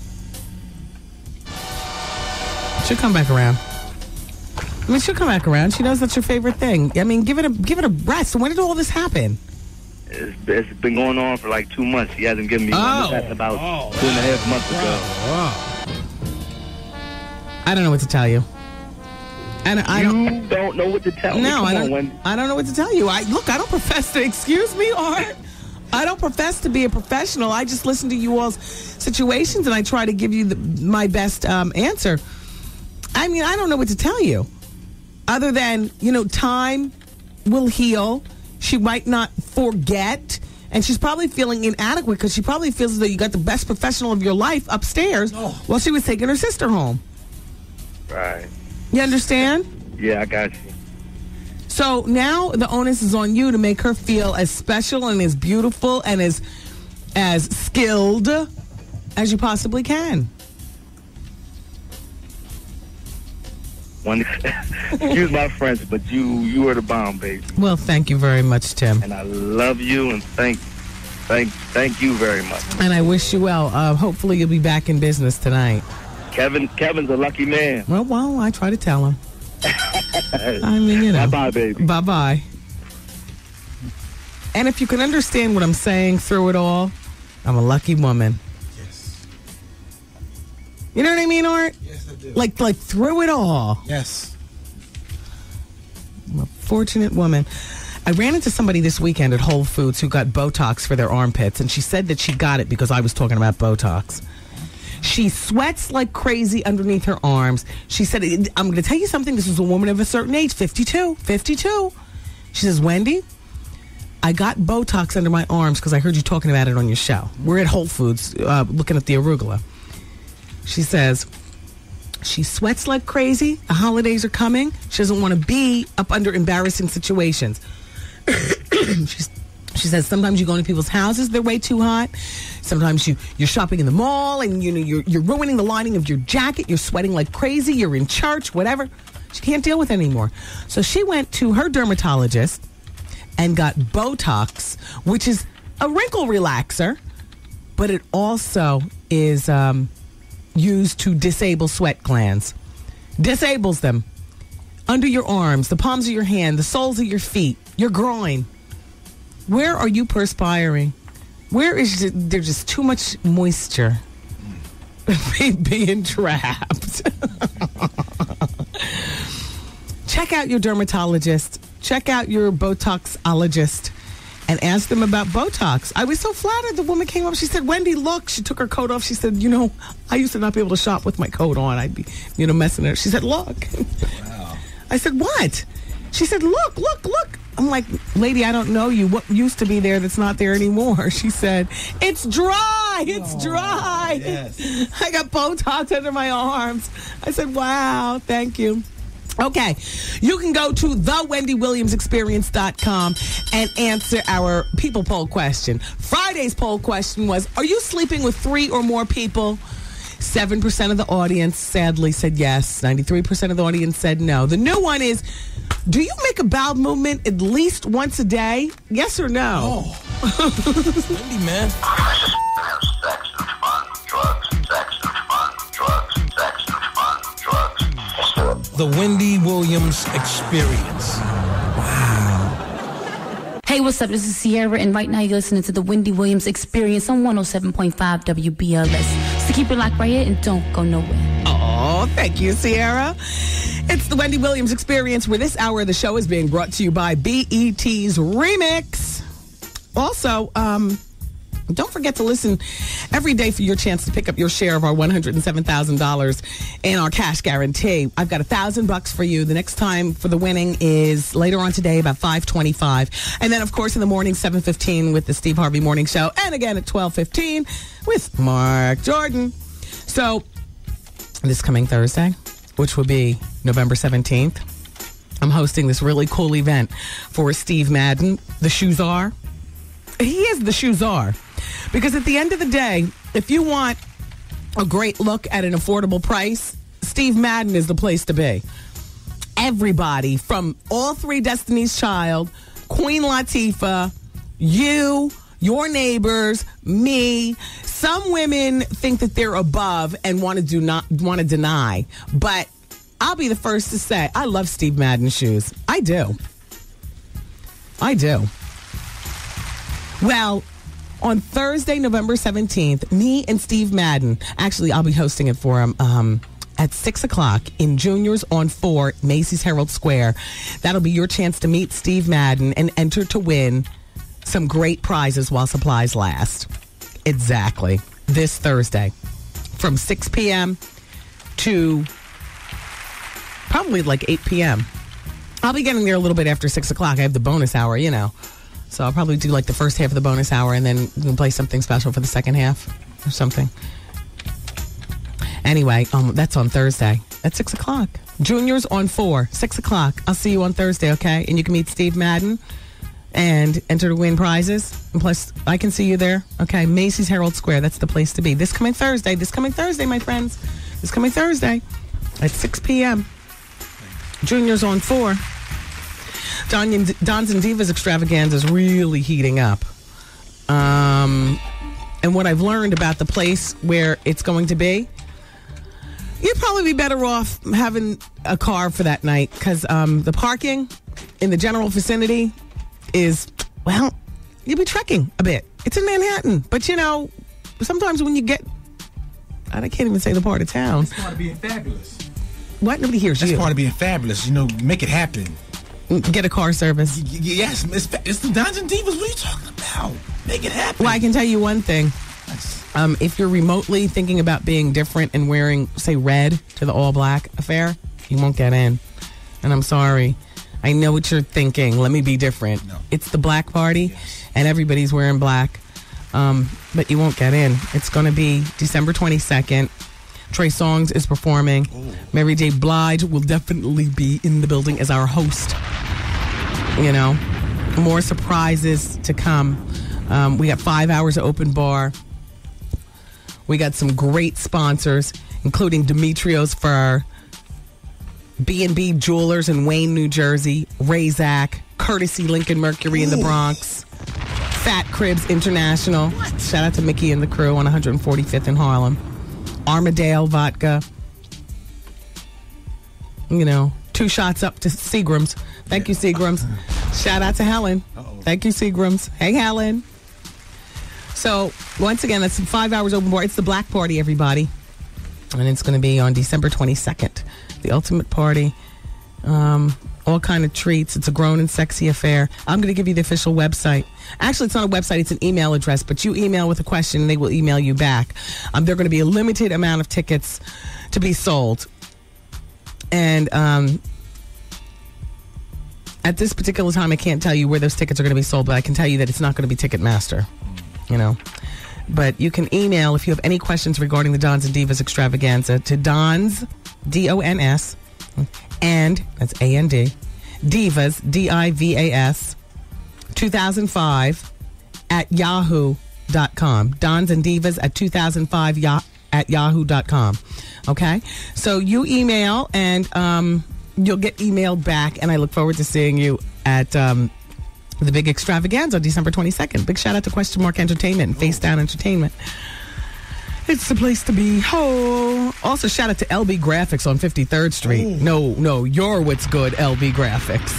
She'll come back around. I mean, she'll come back around. She knows that's your favorite thing. I mean, give it a give it a rest. When did all this happen? It's, it's been going on for like two months. She hasn't given me. Oh. This happened about oh. two and a half months ago. I don't know what to tell you. And I don't. You don't know what to tell me. No, Come I don't. Wendy. I don't know what to tell you. I look. I don't profess to excuse me, Art. I don't profess to be a professional. I just listen to you all's situations and I try to give you the, my best um, answer. I mean, I don't know what to tell you other than, you know, time will heal. She might not forget. And she's probably feeling inadequate because she probably feels as though you got the best professional of your life upstairs while she was taking her sister home. Right. You understand? Yeah, I got you. So now the onus is on you to make her feel as special and as beautiful and as as skilled as you possibly can. One, excuse my French, but you you are the bomb, baby. Well, thank you very much, Tim. And I love you and thank thank thank you very much. And I wish you well. Uh, hopefully, you'll be back in business tonight. Kevin Kevin's a lucky man. Well, well, I try to tell him. I mean, you know. Bye bye, baby. Bye bye. And if you can understand what I'm saying through it all, I'm a lucky woman. Yes. You know what I mean, Art? Yes, I do. Like, like through it all. Yes. I'm a fortunate woman. I ran into somebody this weekend at Whole Foods who got Botox for their armpits, and she said that she got it because I was talking about Botox. She sweats like crazy underneath her arms. She said, I'm going to tell you something. This is a woman of a certain age, 52, 52. She says, Wendy, I got Botox under my arms because I heard you talking about it on your show. We're at Whole Foods uh, looking at the arugula. She says, she sweats like crazy. The holidays are coming. She doesn't want to be up under embarrassing situations. She says sometimes you go into people's houses, they're way too hot. Sometimes you, you're shopping in the mall and you know you're, you're ruining the lining of your jacket. You're sweating like crazy. You're in church, whatever. She can't deal with it anymore. So she went to her dermatologist and got Botox, which is a wrinkle relaxer, but it also is um, used to disable sweat glands. Disables them under your arms, the palms of your hand, the soles of your feet, your groin. Where are you perspiring? Where is it- there just too much moisture being trapped? Check out your dermatologist. Check out your Botoxologist and ask them about Botox. I was so flattered. The woman came up. She said, Wendy, look. She took her coat off. She said, you know, I used to not be able to shop with my coat on. I'd be, you know, messing her. She said, look. Wow. I said, what? She said, look, look, look. I'm like, lady, I don't know you. What used to be there that's not there anymore? She said, it's dry. It's dry. Yes. I got Botox under my arms. I said, wow, thank you. Okay, you can go to thewendywilliamsexperience.com and answer our people poll question. Friday's poll question was Are you sleeping with three or more people? 7% of the audience sadly said yes. 93% of the audience said no. The new one is Do you make a bowel movement at least once a day? Yes or no? Oh. Wendy, man. The Wendy Williams Experience. Wow. Hey, what's up? This is Ciara, and right now you're listening to the Wendy Williams Experience on 107.5 WBLS. Keep it locked right here and don't go nowhere. Oh, thank you, Ciara. It's the Wendy Williams Experience, where this hour of the show is being brought to you by BET's Remix. Also, um, don't forget to listen every day for your chance to pick up your share of our $107,000 in our cash guarantee. I've got a thousand bucks for you. The next time for the winning is later on today, about 525. And then, of course, in the morning, 715 with the Steve Harvey Morning Show. And again at 1215 with Mark Jordan. So, this coming Thursday, which will be November 17th, I'm hosting this really cool event for Steve Madden. The shoes are. He is the shoes are. Because at the end of the day, if you want a great look at an affordable price, Steve Madden is the place to be. Everybody from all three Destiny's Child, Queen Latifah, you, your neighbors, me. Some women think that they're above and want to do not want to deny, but I'll be the first to say I love Steve Madden shoes. I do. I do. Well, on Thursday, November 17th, me and Steve Madden, actually, I'll be hosting it for him um, at 6 o'clock in Juniors on 4, Macy's Herald Square. That'll be your chance to meet Steve Madden and enter to win some great prizes while supplies last. Exactly. This Thursday from 6 p.m. to probably like 8 p.m. I'll be getting there a little bit after 6 o'clock. I have the bonus hour, you know. So I'll probably do like the first half of the bonus hour and then we can play something special for the second half or something. Anyway, um, that's on Thursday at 6 o'clock. Juniors on 4, 6 o'clock. I'll see you on Thursday, okay? And you can meet Steve Madden and enter to win prizes. And plus, I can see you there. Okay, Macy's Herald Square. That's the place to be. This coming Thursday. This coming Thursday, my friends. This coming Thursday at 6 p.m. Juniors on 4. Don, Dons and Divas extravaganza is really heating up. Um, and what I've learned about the place where it's going to be, you'd probably be better off having a car for that night because um, the parking in the general vicinity is, well, you'll be trekking a bit. It's in Manhattan, but you know, sometimes when you get, I can't even say the part of town. That's part of being fabulous. What? Nobody hears That's you. part of being fabulous. You know, make it happen. Get a car service. Y- yes, it's, it's the Dons and Divas. What are you talking about? Make it happen. Well, I can tell you one thing. Um, if you're remotely thinking about being different and wearing, say, red to the all black affair, you won't get in. And I'm sorry. I know what you're thinking. Let me be different. It's the black party, and everybody's wearing black. Um, but you won't get in. It's going to be December 22nd. Trey Songz is performing. Mary J. Blige will definitely be in the building as our host. You know, more surprises to come. Um, we got five hours of open bar. We got some great sponsors, including Demetrios for B&B Jewelers in Wayne, New Jersey, Razak, Courtesy Lincoln Mercury in the Bronx, Fat Cribs International. Shout out to Mickey and the crew on 145th in Harlem. Armadale Vodka. You know, two shots up to Seagram's. Thank you, Seagram's. Shout out to Helen. Thank you, Seagram's. Hey, Helen. So, once again, that's five hours open bar. It's the Black Party, everybody. And it's going to be on December 22nd. The ultimate party. Um, all kind of treats. It's a grown and sexy affair. I'm going to give you the official website. Actually, it's not a website; it's an email address. But you email with a question, and they will email you back. Um, there are going to be a limited amount of tickets to be sold, and um, at this particular time, I can't tell you where those tickets are going to be sold, but I can tell you that it's not going to be Ticketmaster. You know. But you can email if you have any questions regarding the Dons and Divas extravaganza to Dons, D O N S, and that's A N D, Divas, D I V A S, 2005 at yahoo.com. Dons and Divas at 2005 ya- at yahoo.com. Okay? So you email and um, you'll get emailed back, and I look forward to seeing you at. Um, the big extravaganza December 22nd. Big shout out to Question Mark Entertainment and Face Down Entertainment. It's the place to be. Oh, also shout out to LB Graphics on 53rd Street. No, no, you're what's good, LB Graphics.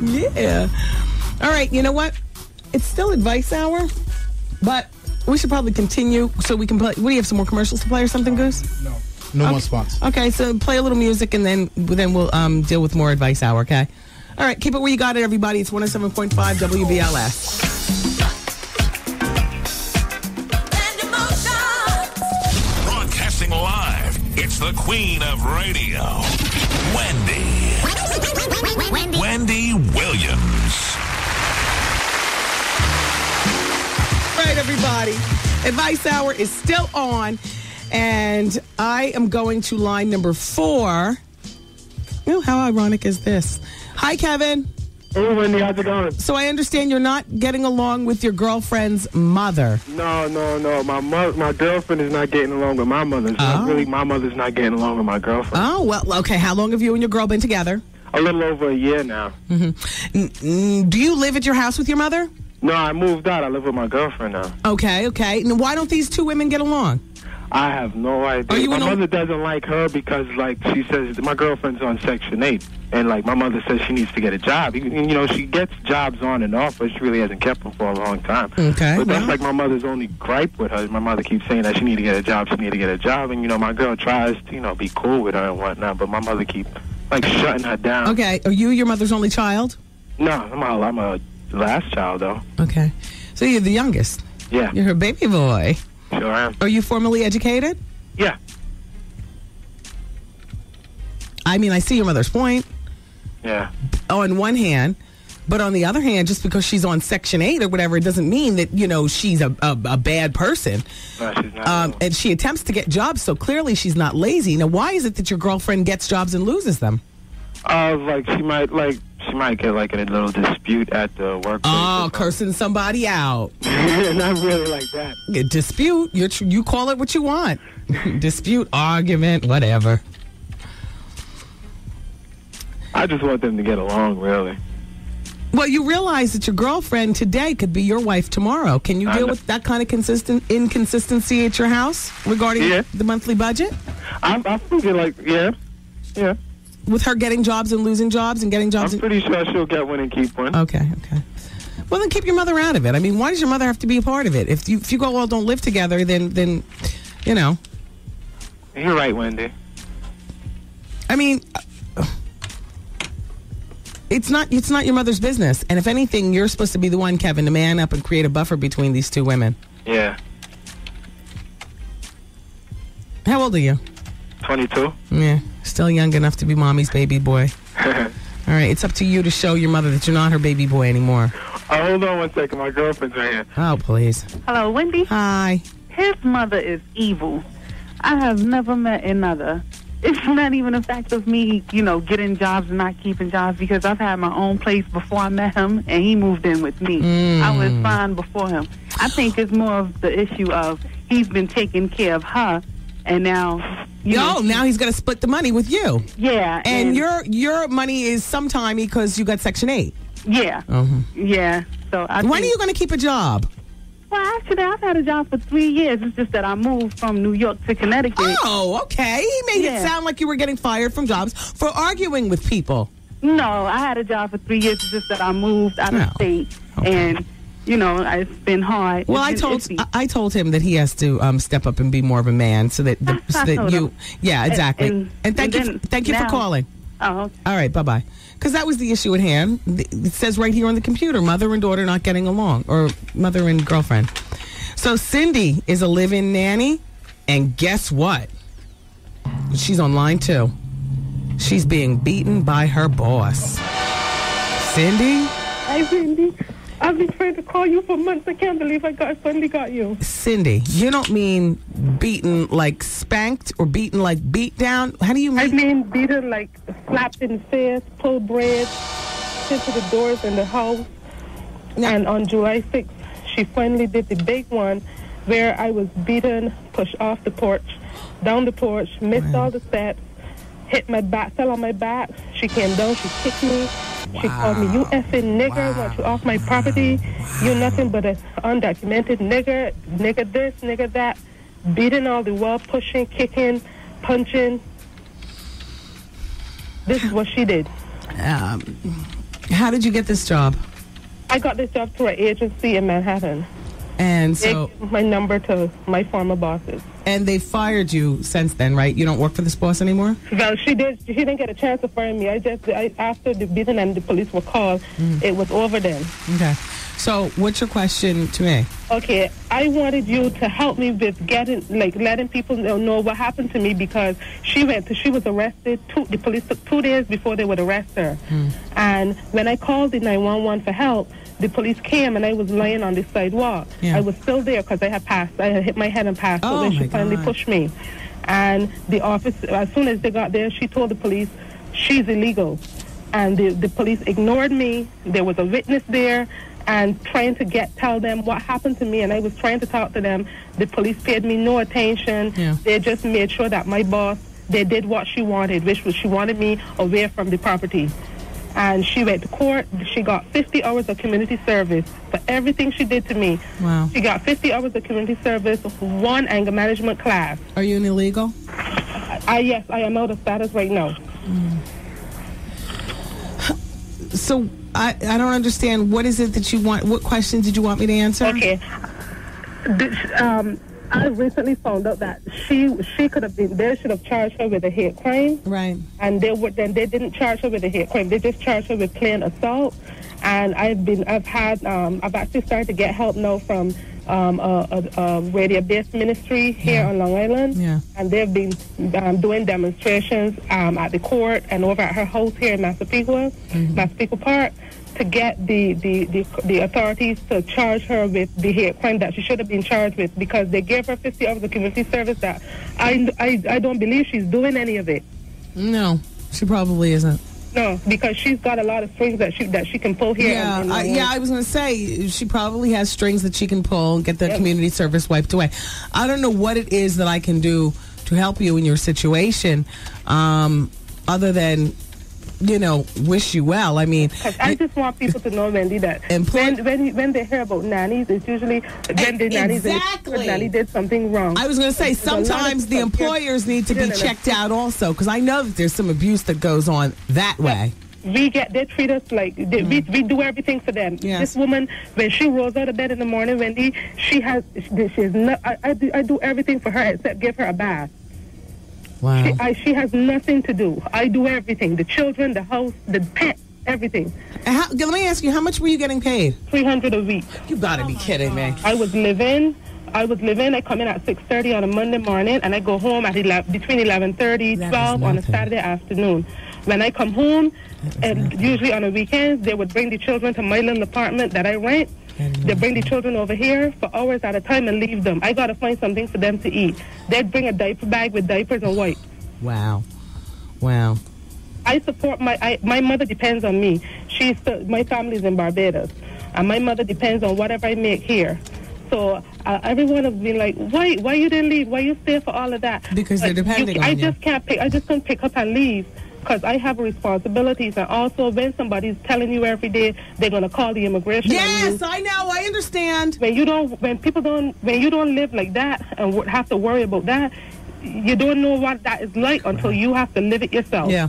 yeah. All right, you know what? It's still advice hour, but we should probably continue so we can play. What do you have some more commercials to play or something, Goose? No. No more spots. Okay, so play a little music and then then we'll um, deal with more advice hour. Okay. All right, keep it where you got it, everybody. It's 107.5 WBLS. Radio, Wendy. Wendy Williams. All right, everybody. Advice hour is still on, and I am going to line number four. Oh, how ironic is this? Hi, Kevin. Hey, Wendy, how's it going? So I understand you're not getting along with your girlfriend's mother. No, no, no. My mo- my girlfriend is not getting along with my mother. Oh. really, my mother's not getting along with my girlfriend. Oh, well, okay. How long have you and your girl been together? A little over a year now. Mm, Do you live at your house with your mother? No, I moved out. I live with my girlfriend now. Okay, okay. And why don't these two women get along? I have no idea. Oh, are my a- mother doesn't like her because, like, she says my girlfriend's on Section 8. And, like, my mother says she needs to get a job. You, you know, she gets jobs on and off, but she really hasn't kept them for a long time. Okay, But that's, well. like, my mother's only gripe with her. My mother keeps saying that she need to get a job, she need to get a job. And, you know, my girl tries to, you know, be cool with her and whatnot, but my mother keep, like, shutting her down. Okay, are you your mother's only child? No, I'm a, I'm a last child though. Okay. So you're the youngest. Yeah. You're her baby boy. Sure am. Are you formally educated? Yeah. I mean, I see your mother's point. Yeah. On one hand, but on the other hand, just because she's on Section 8 or whatever, it doesn't mean that, you know, she's a, a, a bad person. No, she's not. Um, and she attempts to get jobs, so clearly she's not lazy. Now, why is it that your girlfriend gets jobs and loses them? Uh, like she might like she might get like in a little dispute at the workplace. Oh, cursing somebody out. not really like that. A dispute. You tr- you call it what you want. dispute, argument, whatever. I just want them to get along, really. Well, you realize that your girlfriend today could be your wife tomorrow. Can you I deal know. with that kind of consistent inconsistency at your house regarding Yeah. the monthly budget? I'm, I'm thinking like, yeah, yeah. With her getting jobs and losing jobs and getting jobs. I'm pretty sure she'll get one and keep one. Okay, okay. Well, then keep your mother out of it. I mean, why does your mother have to be a part of it? If you if you go all don't live together, then then you know. You're right, Wendy. I mean, uh, it's not it's not your mother's business. And if anything, you're supposed to be the one, Kevin, to man up and create a buffer between these two women. Yeah. How old are you? 22. Yeah, still young enough to be mommy's baby boy. All right, it's up to you to show your mother that you're not her baby boy anymore. Oh, hold on one second. My girlfriend's right here. Oh, please. Hello, Wendy. Hi. His mother is evil. I have never met another. It's not even a fact of me, you know, getting jobs and not keeping jobs because I've had my own place before I met him and he moved in with me. Mm. I was fine before him. I think it's more of the issue of he's been taking care of her and now you No, know, now he's going to split the money with you. Yeah, And, and- your your money is sometime because you got Section 8. Yeah. Uh-huh. Yeah. So I When think, are you going to keep a job? Well, actually, I've had a job for three years. It's just that I moved from New York to Connecticut. Oh, okay. He made Yeah. it sound like you were getting fired from jobs for arguing with people. No, I had a job for three years. It's just that I moved out of state, and you know it's been hard. Well, It's I told iffy. I I told him that he has to um, step up and be more of a man, so that the, so that you, him. yeah, exactly. And, and- thank and you, then thank you for calling. Oh, okay. All right, bye bye. Because that was the issue at hand. It says right here on the computer: mother and daughter not getting along, or mother and girlfriend. So Cindy is a live-in nanny, and guess what? She's online too. She's being beaten by her boss. Cindy, Hi, Cindy. I've been trying to call you for months. I can't believe I got finally got you. Cindy, you don't mean beaten like spanked or beaten like beat down? How do you mean? I mean beaten like slapped in the face, pulled bread, into the doors in the house. And on July 6th, she finally did the big one where I was beaten, pushed off the porch, down the porch, missed all the steps, hit my back, fell on my back. She came down, she kicked me. She called me, you effing nigger, want you off my property. You're nothing but an undocumented nigger, nigger this, nigger that. Beating all the while, pushing, kicking, punching. This is what she did. Um, how did you get this job? I got this job through an agency in Manhattan. And so, my number to my former bosses. and they fired you since then, right? You don't work for this boss anymore. Well, she did. She didn't get a chance to fire me. I just, I, after the beating and the police were called, mm. it was over then. Okay. So, what's your question to me? Okay, I wanted you to help me with getting, like, letting people know, know what happened to me because she went, to, she was arrested. Two, the police took two days before they would arrest her. Hmm. And when I called the 911 for help, the police came and I was lying on the sidewalk. Yeah. I was still there because I had passed. I had hit my head and passed. Oh, so then my she finally God. pushed me. And the office, as soon as they got there, she told the police she's illegal. And the, the police ignored me. There was a witness there and trying to get tell them what happened to me and I was trying to talk to them. The police paid me no attention. Yeah. They just made sure that my boss they did what she wanted, which was she wanted me away from the property. And she went to court. She got 50 hours of community service for everything she did to me. Wow. She got 50 hours of community service, one anger management class. Are you an illegal? I yes, I am out of status right now. So, I, I don't understand. What is it that you want? What questions did you want me to answer? Okay. This, um, I recently found out that she she could have been they should have charged her with a hate crime. Right. And they would then they didn't charge her with a hate crime. They just charged her with plain assault. And I've been I've had um, I've actually started to get help now from um, a, a, a radio-based ministry here on Long Island. Yeah. And they've been um, doing demonstrations um, at the court and over at her house here in Massapequa, Massapequa Park, to get the, the, the, the authorities to charge her with the hate crime that she should have been charged with because they gave her 50 hours of community service that I, I, I don't believe she's doing any of it. No, she probably isn't. No, because she's got a lot of strings that she that she can pull here. Yeah, in- in I, Long yeah. I was going to say she probably has strings that she can pull and get the community service wiped away. I don't know what it is that I can do to help you in your situation, um, other than you know wish you well. I mean, I just want people to know, Wendy, that when when when they hear about nannies, it's usually when the nannies Exactly. nanny did something wrong. I was going to say There's a lot of sometimes the employers need to be hidden in a- checked out also because I know that there's some abuse that goes on that way. we get they treat us like they, we, mm. we do everything for them. This woman, when she rolls out of bed in the morning, Wendy, she has she has not. I, I do I do everything for her except give her a bath. Wow. She, I, she has nothing to do. I do everything: the children, the house, the pet, everything. And how, let me ask you, how much were you getting paid? Three hundred a week. You got to be kidding me. I was living. I was living. I come in at six thirty on a Monday morning, and I go home at 11, between eleven thirty, twelve on a Saturday afternoon. When I come home, and usually on the weekends, they would bring the children to my little apartment that I rent. They bring the children over here for hours at a time and leave them. I gotta find something for them to eat. They'd bring a diaper bag with diapers and wipes. Wow. Wow. I support my I, my mother depends on me. She's my family's in Barbados, and my mother depends on whatever I make here. So uh, everyone has been like, why why you didn't leave? Why you stay for all of that? Because they're Like, you- depending I on you. just can't pick. I just can't pick up and leave. Because I have responsibilities, and also when somebody's telling you every day they're gonna call the immigration. on Yes, you. I know. I understand. When you don't, when people don't, when you don't live like that and have to worry about that, you don't know what that is like until you have to live it yourself. Yeah.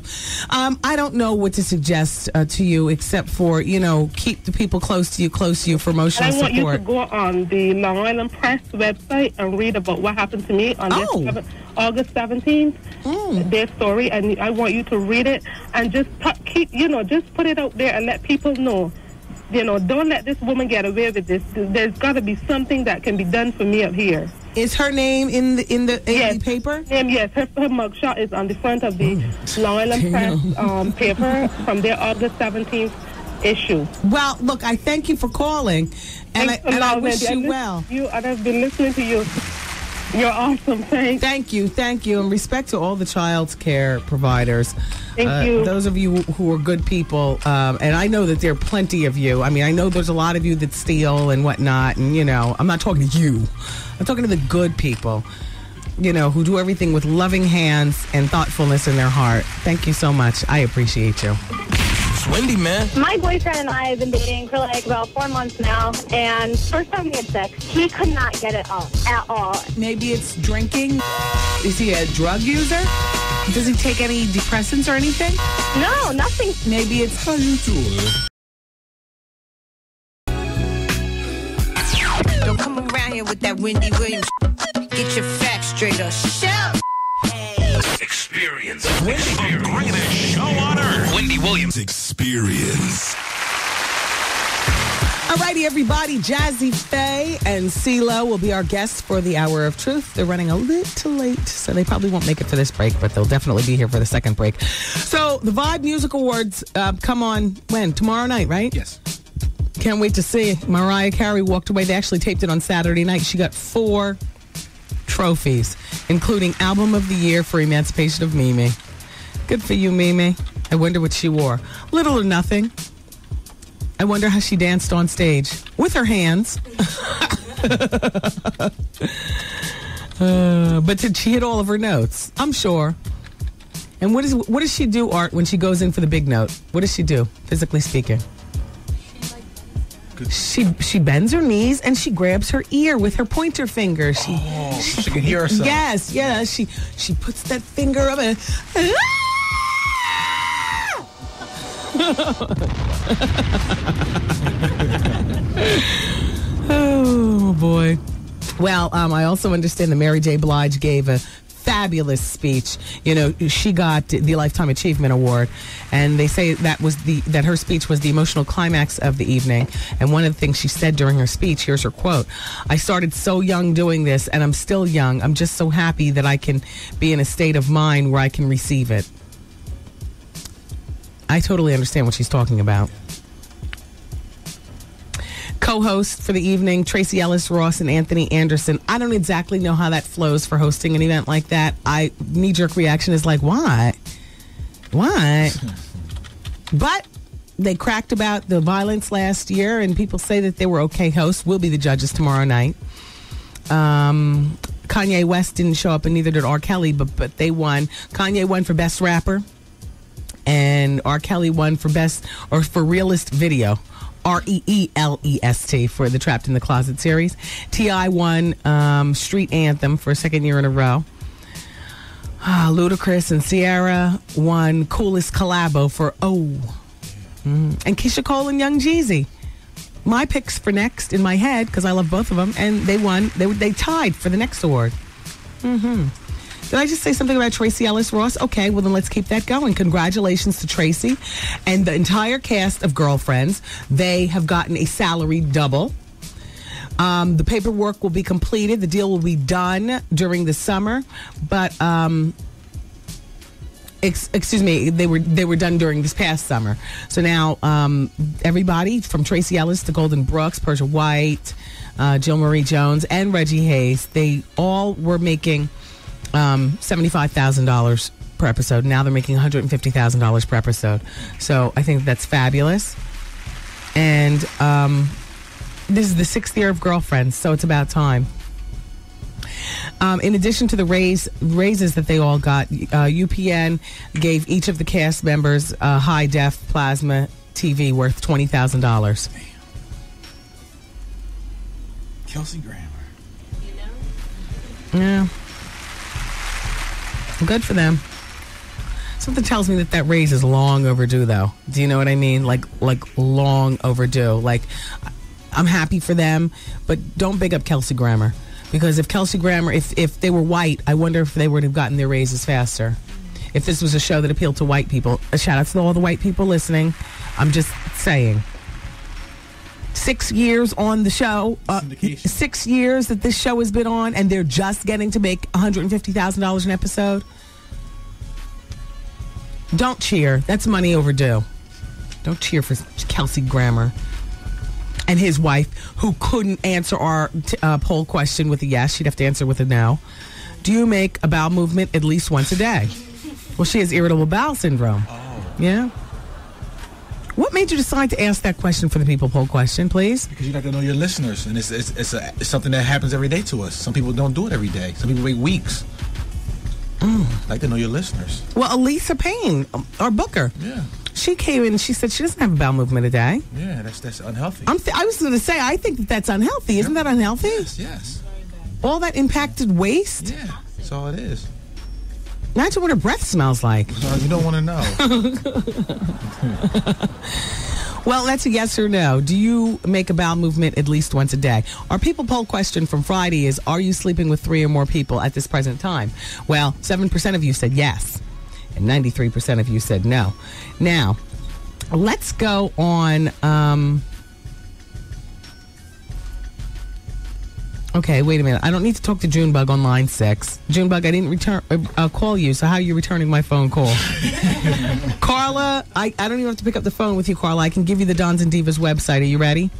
Um, I don't know what to suggest uh, to you except for, you know, keep the people close to you, close to you for emotional support. I want support. you to go on the Long Island Press website and read about what happened to me on this Oh. seven- August 17th, their story, and I want you to read it and just put, keep, you know, just put it out there and let people know. You know, don't let this woman get away with this. There's got to be something that can be done for me up here. Is her name in the in the, in yes. the paper? Um, yes, her, her mugshot is on the front of the Long Island Press um, paper from their August 17th issue. Well, look, I thank you for calling, and, I, Thanks and I wish you lis- well. You, and I've been listening to you. You're awesome. Thanks. Thank you, thank you, and respect to all the child care providers. Thank Uh, you. Those of you who are good people, um, and I know that there are plenty of you. I mean, I know there's a lot of you that steal and whatnot, and you know, I'm not talking to you. I'm talking to the good people. You know, who do everything with loving hands and thoughtfulness in their heart. Thank you so much. I appreciate you. It's windy, man. My boyfriend and I have been dating for like about four months now, and first time we had sex, he could not get it up at all. Maybe it's drinking. Is he a drug user? Does he take any depressants or anything? No, nothing. Maybe it's how you doing. Don't come around here with that Wendy Williams. Get your facts straight or shout. Experience. The greatest show on earth. Wendy Williams Experience. Alrighty, everybody. Jazze Pha and CeeLo will be our guests for the Hour of Truth. They're running a little late, so they probably won't make it for this break, but they'll definitely be here for the second break. So, the Vibe Music Awards uh, come on when? Tomorrow night, right? Yes. Can't wait to see. Mariah Carey walked away. They actually taped it on Saturday night. She got four trophies, including Album of the Year for Emancipation of Mimi. Good for you, Mimi. I wonder what she wore. Little or nothing. I wonder how she danced on stage with her hands. Uh, but did she hit all of her notes? I'm sure. And what is what does she do, Art, when she goes in for the big note? What does she do, physically speaking? She she bends her knees and she grabs her ear with her pointer finger. She Oh, she can hear herself. Yes, yes. She she puts that finger up and oh boy. Well, Well, um, I also understand that Mary J. Blige gave a fabulous speech. You know, she got the Lifetime Achievement Award, and they say that was the that her speech was the emotional climax of the evening. And one of the things she said during her speech, here's her quote: "I started so young doing this, and I'm still young. I'm just so happy that I can be in a state of mind where I can receive it." I totally understand what she's talking about co-host for the evening Tracee Ellis Ross and anthony anderson. I don't exactly know how that flows for hosting an event like that. I knee-jerk reaction is like why? Why? But they cracked about the violence last year and people say that they were okay hosts. We'll be the judges tomorrow night. Um, kanye west didn't show up and neither did r. Kelly but, but they won. Kanye won for best rapper and r. Kelly won for best or for realist video R E E L E S T for the Trapped in the Closet series. T.I. won um, Street Anthem for a second year in a row. Ah, Ludacris and Ciara won Coolest Collabo for Oh. Mm. And Keyshia Cole and Young Jeezy. My picks for next in my head, because I love both of them, and they won. They, they tied for the next award. Mm-hmm. Did I just say something about Tracee Ellis Ross? Okay, well then let's keep that going. Congratulations to Tracee and the entire cast of Girlfriends. They have gotten a salary double. Um, the paperwork will be completed. The deal will be done during the summer, but um, ex- excuse me, they were they were done during this past summer. So now um, everybody from Tracee Ellis to Golden Brooks, Persia White, uh, Jill Marie Jones, and Reggie Hayes, they all were making um, $75,000 per episode. Now they're making $150,000 per episode. So I think that's fabulous. And um, this is the sixth year of Girlfriends, so it's about time. Um, in addition to the raise, raises that they all got, uh, UPN gave each of the cast members a high def plasma TV worth $20,000. Kelsey Grammer. Yeah. Good for them. Something tells me that that raise is long overdue, though. Do you know what I mean? Like, like long overdue. Like, I'm happy for them, but don't big up Kelsey Grammer because if Kelsey Grammer, if if they were white, I wonder if they would have gotten their raises faster. If this was a show that appealed to white people, a shout out to all the white people listening. I'm just saying. Six years on the show, uh, six years that this show has been on, and they're just getting to make $150,000 an episode. Don't cheer. That's money overdue. Don't cheer for Kelsey Grammer and his wife, who couldn't answer our t- uh, poll question with a yes. She'd have to answer with a no. Do you make a bowel movement at least once a day? Well, she has irritable bowel syndrome. Yeah. What made you decide to ask that question for the people poll question, please? Because you like to know your listeners, and it's it's it's, a, it's something that happens every day to us. Some people don't do it every day. Some people wait weeks. Mm. Like to know your listeners. Well, Elisa Payne, our booker, Yeah, she came in and she said she doesn't have a bowel movement a day. yeah, that's that's unhealthy. I'm th- I was going to say, I think that that's unhealthy. Isn't that unhealthy? Yes, yes. All that impacted waste? Yeah, that's all it is. Imagine what her breath smells like. So you don't want to know. Well, that's a yes or no. Do you make a bowel movement at least once a day? Our people poll question from Friday is Are you sleeping with three or more people at this present time? Well, 7% of you said yes, and 93% of you said no. Now, let's go on. Um, okay, wait a minute. I don't need to talk to Junebug on line six. Junebug, I didn't return uh, uh, call you, so how are you returning my phone call? Carla, I, I don't even have to pick up the phone with you, Carla. I can give you the Dons and Divas website. Are you ready?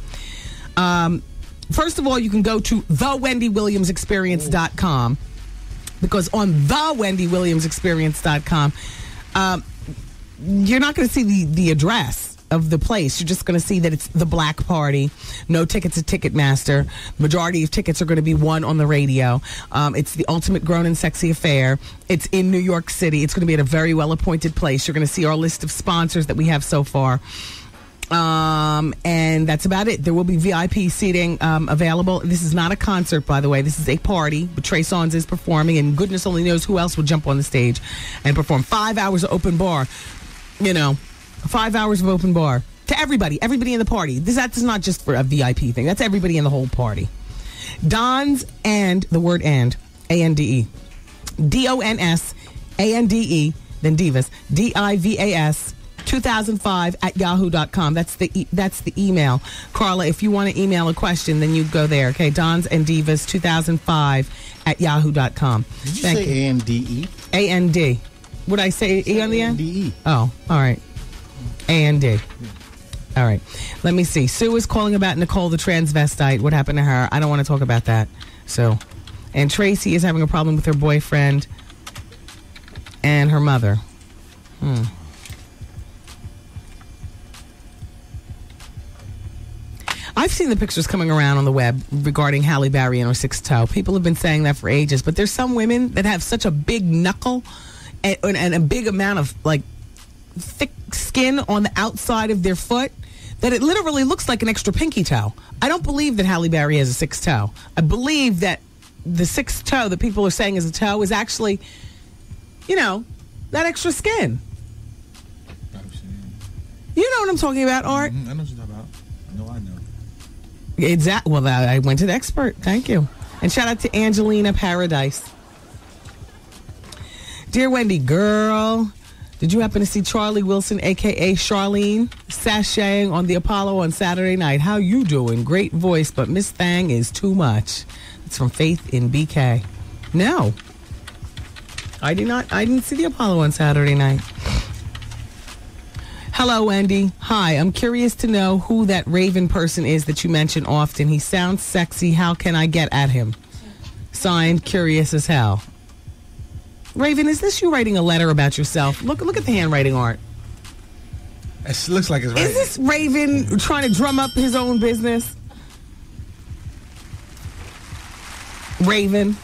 Um, first of all, you can go to thewendywilliamsexperience.com because on thewendywilliamsexperience.com, um, you're not going to see the, the address of the place. You're just going to see that it's the Black Party. No tickets at Ticketmaster. Majority of tickets are going to be won on the radio. Um, it's the ultimate grown and sexy affair. It's in New York City. It's going to be at a very well appointed place. You're going to see our list of sponsors that we have so far. Um, and that's about it. There will be VIP seating um, available. This is not a concert, by the way. This is a party. But Trey Songz is performing, and goodness only knows who else will jump on the stage and perform. Five hours of open bar. You know, five hours of open bar to everybody, everybody in the party. This that's not just for a VIP thing. That's everybody in the whole party. Don's and the word and A N D E D O N S A N D E then Divas D I V A S 2005 at yahoo.com. That's the e- that's the email. Carla, if you want to email a question, then you go there. Okay, Don's and Divas 2005 at yahoo.com. Did you Thank say A N D E? A N D. Would I say E on the end? D E. Oh, all right. A N D. All right. Let me see. Sue is calling about Nicole the transvestite. What happened to her? I don't want to talk about that. So, and Tracy is having a problem with her boyfriend and her mother. Hmm. I've seen the pictures coming around on the web regarding Halle Berry and her six toe. People have been saying that for ages, but there's some women that have such a big knuckle and, and a big amount of like thick skin on the outside of their foot that it literally looks like an extra pinky toe. I don't believe that Halle Berry has a six toe. I believe that the six toe that people are saying is a toe is actually, you know, that extra skin. You know what I'm talking about, Art? Mhm, I know what you're talking about. I know I know. Exactly. Well, I went to the expert. Thank you. And shout out to Angelina Paradise. Dear Wendy, girl, did you happen to see Charlie Wilson, aka Charlene, sashaying on the Apollo on Saturday night? How you doing? Great voice, but Miss Thang is too much. It's from Faith in BK. No, I did not. I didn't see the Apollo on Saturday night. Hello, Wendy. Hi, I'm curious to know who that Raven person is that you mention often. He sounds sexy. How can I get at him? Signed, curious as hell. Raven, is this you writing a letter about yourself? Look, look at the handwriting art. It looks like it's right. Is this Raven trying to drum up his own business? Raven.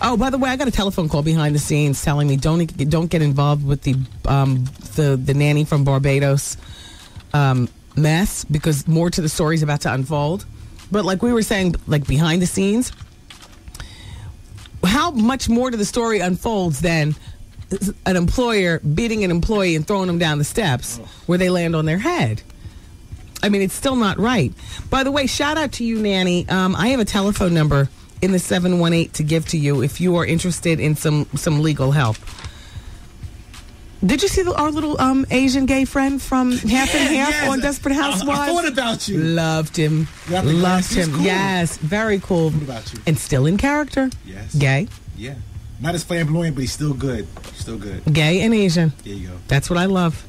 Oh, by the way, I got a telephone call behind the scenes telling me don't don't get involved with the um, the the nanny from Barbados um, mess because more to the story is about to unfold. But like we were saying, like behind the scenes, how much more to the story unfolds than an employer beating an employee and throwing them down the steps where they land on their head. I mean, it's still not right. By the way, shout out to you, Nanny. Um, I have a telephone number in the 718 to give to you if you are interested in some, some legal help. Did you see the, our little um, Asian gay friend from Half and Yeah, Half yes. on Desperate I- I Housewives? thought about you. Loved him. Loved him. Cool. Yes, very cool. What about you? And still in character. Yes. Gay. Yeah. Not as flamboyant, but he's still good. Still good. Gay and Asian. There you go. That's what I love.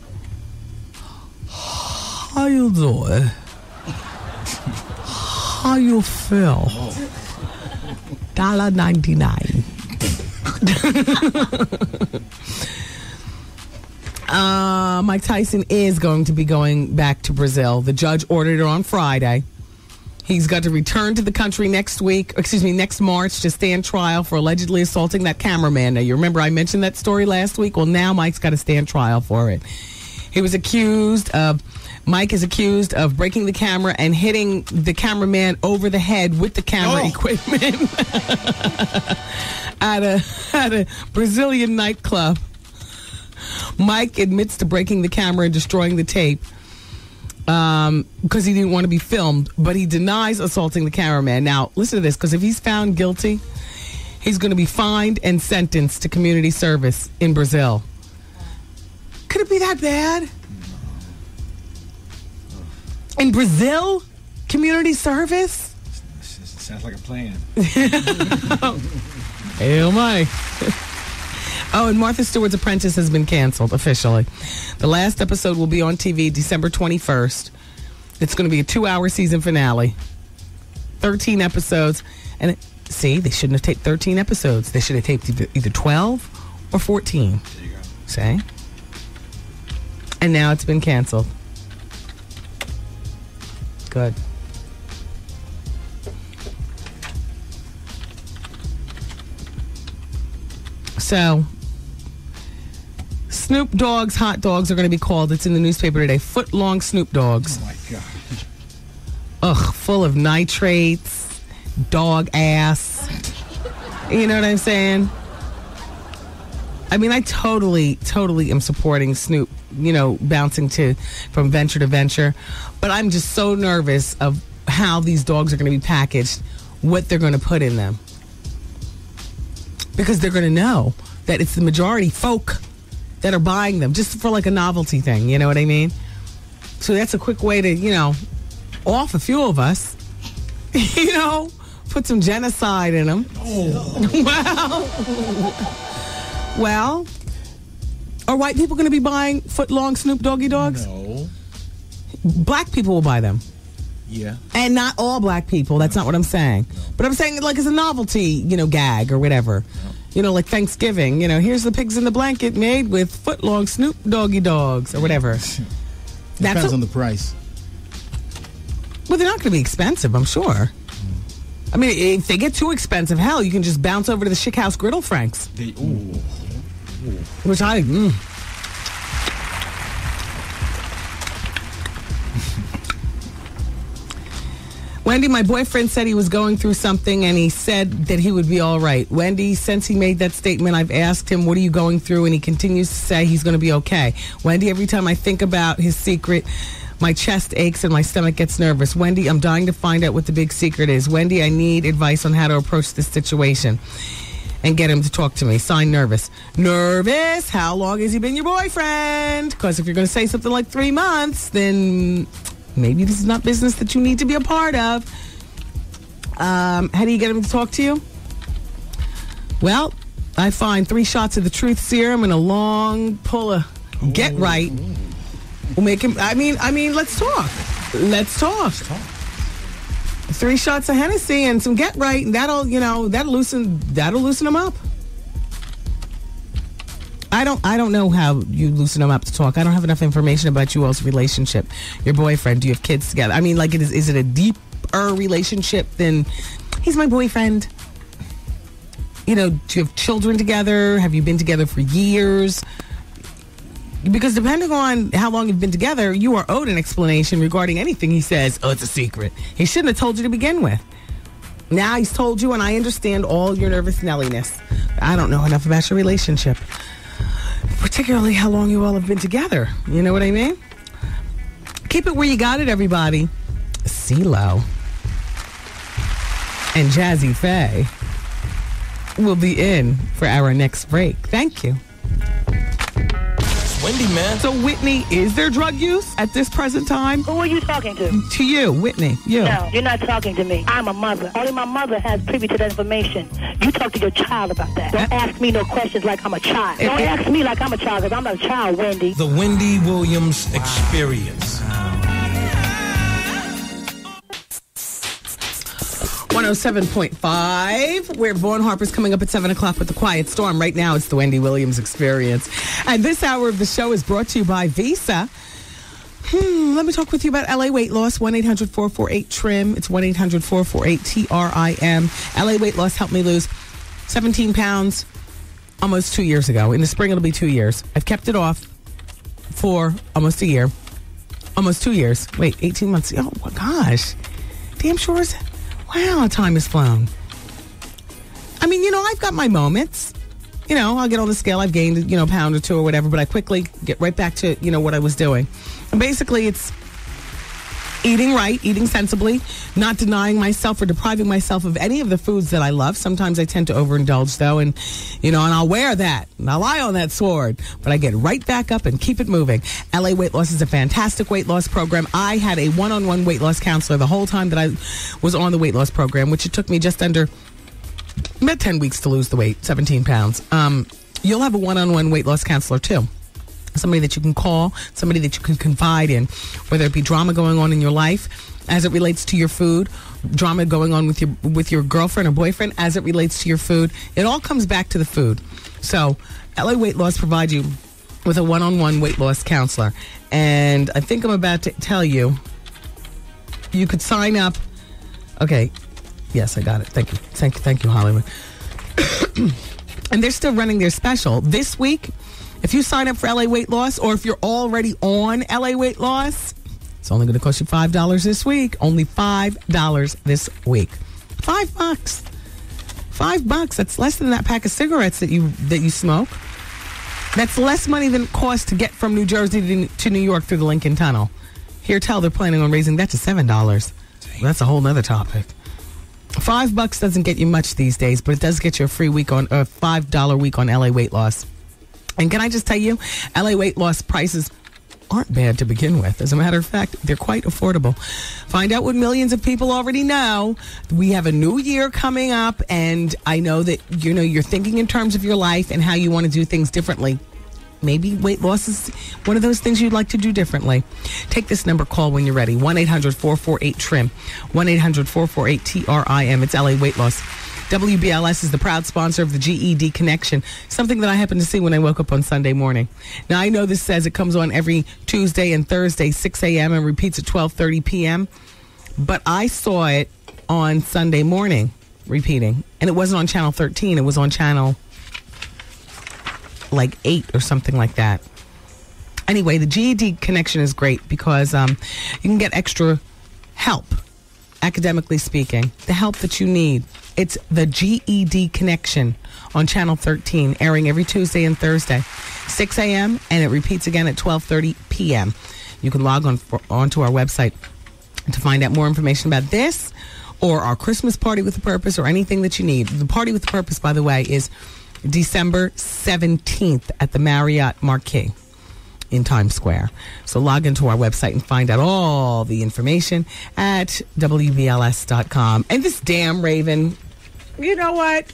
How you doing? How you feel? Dollar ninety nine. uh, Mike Tyson is going to be going back to Brazil. The judge ordered it on Friday. He's got to return to the country next week, excuse me, next March to stand trial for allegedly assaulting that cameraman. Now, you remember I mentioned that story last week? Well, now Mike's got to stand trial for it. He was accused of, Mike is accused of breaking the camera and hitting the cameraman over the head with the camera equipment at a, at a Brazilian nightclub. Mike admits to breaking the camera and destroying the tape um, because he didn't want to be filmed, but he denies assaulting the cameraman. Now, listen to this because if he's found guilty, he's going to be fined and sentenced to community service in Brazil. Could it be that bad? In Brazil? Community service? Sounds like a plan. Hell my. Oh, and Martha Stewart's Apprentice has been canceled officially. The last episode will be on TV December 21st. It's going to be a two hour season finale. 13 episodes. And it, see, they shouldn't have taped 13 episodes. They should have taped either, either 12 or 14. There you go. See? And now it's been canceled. Good. So, Snoop Dogg's hot dogs are going to be called. It's in the newspaper today. Foot long Snoop Dogs. Oh my God. Ugh, full of nitrates, dog ass. You know what I'm saying? I mean, I totally, totally am supporting Snoop, you know, bouncing to from venture to venture. But I'm just so nervous of how these dogs are going to be packaged what they're going to put in them. Because they're going to know that it's the majority folk that are buying them just for like a novelty thing. You know what I mean? So that's a quick way to, you know, off a few of us. you know, put some genocide in them. Oh. well, well, are white people going to be buying foot long Snoop Doggy dogs? No. Black people will buy them. Yeah. And not all black people. That's not what I'm saying. But I'm saying like it's a novelty, you know, gag or whatever. You know, like Thanksgiving. You know, here's the pigs in the blanket made with foot long Snoop Doggy dogs or whatever. Depends on the price. Well, they're not going to be expensive, I'm sure. I mean, if they get too expensive, hell, you can just bounce over to the Chick House Griddle Franks, They, ooh. which I. Mm. Wendy, my boyfriend said he was going through something and he said that he would be all right. Wendy, since he made that statement, I've asked him, What are you going through? And he continues to say he's going to be okay. Wendy, every time I think about his secret, my chest aches and my stomach gets nervous. Wendy, I'm dying to find out what the big secret is. Wendy, I need advice on how to approach this situation and get him to talk to me. Sign nervous. Nervous? How long has he been your boyfriend? Because if you're going to say something like three months, then maybe this is not business that you need to be a part of. Um, how do you get him to talk to you? Well, I find three shots of the truth serum and a long pull of get right. Will make him. I mean, I mean, let's talk. Let's talk. Three shots of Hennessy and some get right, and that'll, you know, that'll loosen, that'll loosen him up. I don't, I don't know how you loosen him up to talk. I don't have enough information about you all's relationship. Your boyfriend. Do you have kids together? I mean, like, it is, is it a deeper relationship than he's my boyfriend? You know, do you have children together? Have you been together for years? Because depending on how long you've been together, you are owed an explanation regarding anything he says. Oh, it's a secret. He shouldn't have told you to begin with. Now he's told you, and I understand all your nervous Nelliness. I don't know enough about your relationship, particularly how long you all have been together. You know what I mean? Keep it where you got it, everybody. CeeLo and Jazze Pha will be in for our next break. Thank you. Wendy, man. So, Whitney, is there drug use at this present time? Who are you talking to? To you, Whitney. You. No, you're not talking to me. I'm a mother. Only my mother has privy to that information. You talk to your child about that. Don't ask me no questions like I'm a child. Don't ask me like I'm a child because I'm not a child, Wendy. The Wendy Williams Experience. 107.5, where Vaughn Harper's coming up at 7 o'clock with the Quiet Storm. Right now, it's the Wendy Williams Experience. And this hour of the show is brought to you by Visa. Hmm, let me talk with you about LA weight loss. 1 800 448 TRIM. It's 1 800 448 TRIM. LA weight loss helped me lose 17 pounds almost two years ago. In the spring, it'll be two years. I've kept it off for almost a year. Almost two years. Wait, 18 months. Oh, my gosh. Damn sure is. Wow, time has flown. I mean, you know, I've got my moments. You know, I'll get on the scale. I've gained, you know, a pound or two or whatever, but I quickly get right back to, you know, what I was doing. And basically, it's eating right, eating sensibly, not denying myself or depriving myself of any of the foods that I love. Sometimes I tend to overindulge, though, and, you know, and I'll wear that and I'll lie on that sword, but I get right back up and keep it moving. LA Weight Loss is a fantastic weight loss program. I had a one on one weight loss counselor the whole time that I was on the weight loss program, which it took me just under about 10 weeks to lose the weight, 17 pounds. Um, you'll have a one on one weight loss counselor, too somebody that you can call, somebody that you can confide in, whether it be drama going on in your life as it relates to your food, drama going on with your with your girlfriend or boyfriend as it relates to your food. It all comes back to the food. So, LA Weight Loss provides you with a one-on-one weight loss counselor, and I think I'm about to tell you you could sign up. Okay, yes, I got it. Thank you, thank you, thank you, Hollywood. and they're still running their special this week. If you sign up for LA Weight Loss, or if you're already on LA Weight Loss, it's only going to cost you five dollars this week. Only five dollars this week. Five bucks. Five bucks. That's less than that pack of cigarettes that you that you smoke. That's less money than it costs to get from New Jersey to, to New York through the Lincoln Tunnel. Here, tell they're planning on raising that to seven dollars. That's a whole nother topic. Five bucks doesn't get you much these days, but it does get you a free week on a five dollar week on LA weight loss. And can I just tell you, LA weight loss prices aren't bad to begin with. As a matter of fact, they're quite affordable. Find out what millions of people already know. We have a new year coming up, and I know that you know you're thinking in terms of your life and how you want to do things differently. Maybe weight loss is one of those things you'd like to do differently. Take this number, call when you're ready 1 800 448 TRIM, 1 800 448 TRIM. It's LA Weight Loss. WBLS is the proud sponsor of the GED Connection, something that I happened to see when I woke up on Sunday morning. Now I know this says it comes on every Tuesday and Thursday, 6 a.m. and repeats at 12:30 p.m. But I saw it on Sunday morning repeating, and it wasn't on channel 13. It was on channel like eight or something like that. Anyway, the GED connection is great because um, you can get extra help, academically speaking, the help that you need. It's the GED connection on Channel 13, airing every Tuesday and Thursday, 6 a.m. and it repeats again at 12:30 p.m. You can log on for, onto our website to find out more information about this or our Christmas party with a purpose or anything that you need. The party with a purpose, by the way, is December 17th at the Marriott Marquis in Times Square. So log into our website and find out all the information at WBLS.com. And this damn Raven, you know what?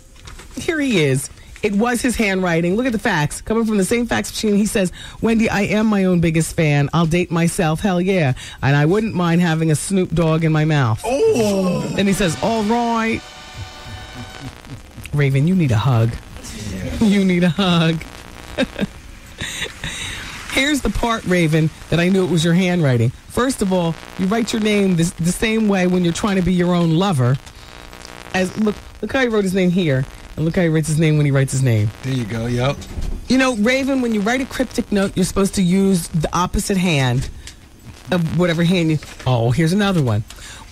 Here he is. It was his handwriting. Look at the facts. Coming from the same fax machine, he says, Wendy, I am my own biggest fan. I'll date myself. Hell yeah. And I wouldn't mind having a Snoop Dogg in my mouth. Oh. Then he says, All right. Raven, you need a hug. You need a hug. Here's the part, Raven, that I knew it was your handwriting. First of all, you write your name this, the same way when you're trying to be your own lover. As look, look how he wrote his name here, and look how he writes his name when he writes his name. There you go. Yep. You know, Raven, when you write a cryptic note, you're supposed to use the opposite hand of whatever hand you. Oh, here's another one.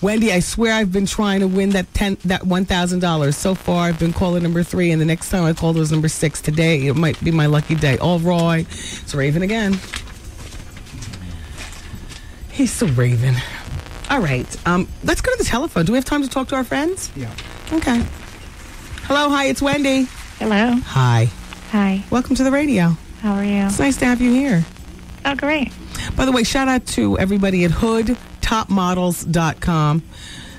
Wendy, I swear I've been trying to win that ten that one thousand dollars. So far, I've been calling number three, and the next time I called was number six. Today, it might be my lucky day. All right, it's Raven again. He's so Raven. All right, um, let's go to the telephone. Do we have time to talk to our friends? Yeah. Okay. Hello, hi, it's Wendy. Hello. Hi. Hi. Welcome to the radio. How are you? It's nice to have you here. Oh, great. By the way, shout out to everybody at hoodtopmodels.com.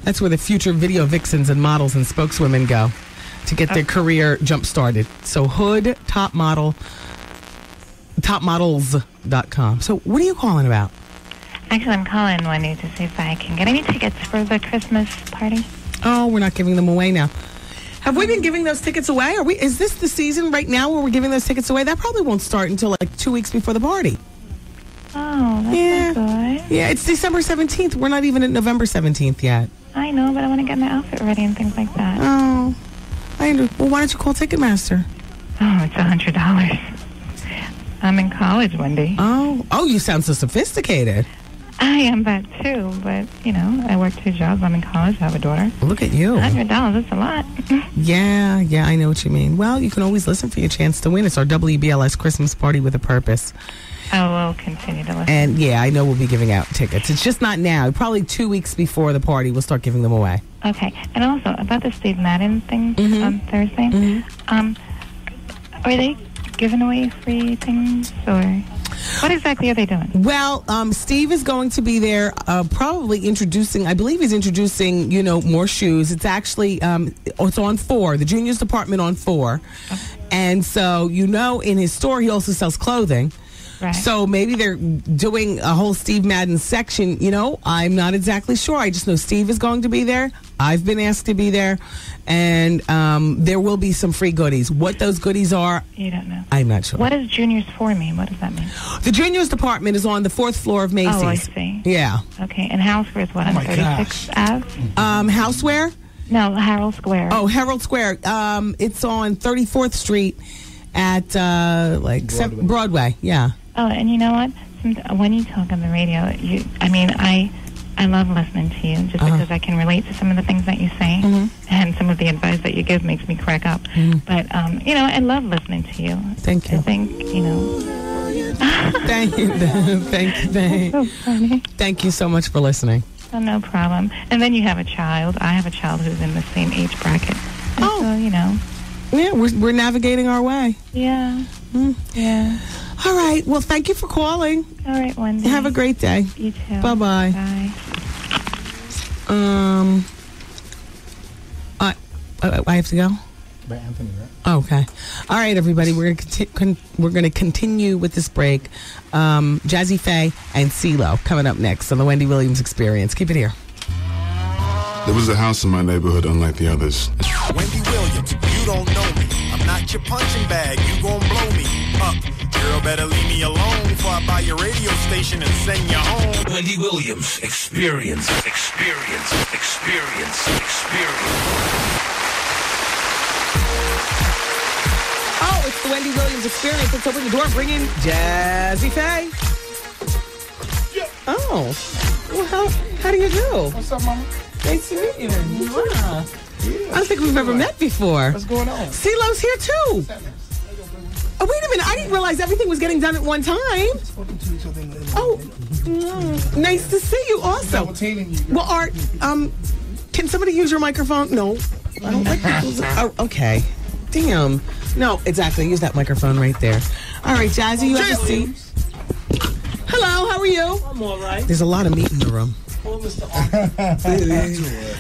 That's where the future video vixens and models and spokeswomen go to get their oh. career jump started. So hood top model topmodels.com. So what are you calling about? Actually, I'm calling Wendy to see if I can get any tickets for the Christmas party. Oh, we're not giving them away now. Have we been giving those tickets away? Are we is this the season right now where we're giving those tickets away? That probably won't start until like 2 weeks before the party. Oh, that's Yeah. good. Yeah, it's December 17th. We're not even at November 17th yet. I know, but I want to get my outfit ready and things like that. Oh. I under- well, why don't you call Ticketmaster? Oh, it's a hundred dollars. I'm in college, Wendy. Oh, oh, you sound so sophisticated. I am that too, but you know, I work two jobs. I'm in college. I have a daughter. Look at you. Hundred dollars. That's a lot. Yeah, yeah, I know what you mean. Well, you can always listen for your chance to win. It's our WBLS Christmas party with a purpose. I will continue to listen. And yeah, I know we'll be giving out tickets. It's just not now. Probably two weeks before the party, we'll start giving them away. Okay, and also about the Steve Madden thing Mm-hmm. on Thursday. Um, are they giving away free things or what exactly are they doing? Well, um, Steve is going to be there, uh, probably introducing. I believe he's introducing, you know, more shoes. It's actually, um, it's on four, the juniors department on four, and so you know, in his store he also sells clothing. Right. So maybe they're doing a whole Steve Madden section. You know, I'm not exactly sure. I just know Steve is going to be there. I've been asked to be there, and um, there will be some free goodies. What those goodies are, You don't know. I'm not sure. What does juniors for mean? What does that mean? The juniors department is on the fourth floor of Macy's. Oh, I see. Yeah. Okay, and houseware is what Oh on my 36th Ave? Um, Houseware? No, Herald Square. Oh, Herald Square. Um, it's on 34th Street at uh, like Broadway. Broadway. Yeah. Oh, and you know what? When you talk on the radio, you, I mean, I, I love listening to you just Uh-huh. because I can relate to some of the things that you say, Mm-hmm. and some of the advice that you give makes me crack up. But um, you know, I love listening to you. Thank you. I think you know. Thank you. thank you. Thank, So funny. thank you so much for listening. So no problem. And then you have a child. I have a child who's in the same age bracket. And oh. So, you know. Yeah, we're, we're navigating our way. Yeah. Mm. Yeah. All right. Well, thank you for calling. All right, Wendy. Have a great day. You too. Bye-bye. Bye. Um, I, I, I have to go. By Anthony, right? Oh, okay. All right, everybody. We're gonna conti- con- we're going to continue with this break. Um, Jazze Pha and CeeLo coming up next on the Wendy Williams Experience. Keep it here. There was a house in my neighborhood unlike the others. Wendy Williams, you don't know me. I'm not your punching bag. You gon' blow me up. Girl, better leave me alone before I buy your radio station and send you home. Wendy Williams, experience, experience, experience, experience. Oh, it's the Wendy Williams Experience. Let's open the door. Bring in Jazze Pha. Oh, well, how how do you do? What's up, Mama? Nice to meet you. Wow. I don't think we've ever met before. What's going on? CeeLo's here too. Oh, wait a minute. I didn't realize everything was getting done at one time. Oh, mm, nice to see you also. Well, Art, um, can somebody use your microphone? No. I don't like people's. Oh, okay. Damn. No, exactly. Use that microphone right there. All right, Jazze, you have a seat. Hello, how are you? I'm all right. There's a lot of meat in the room. Oh, Mr.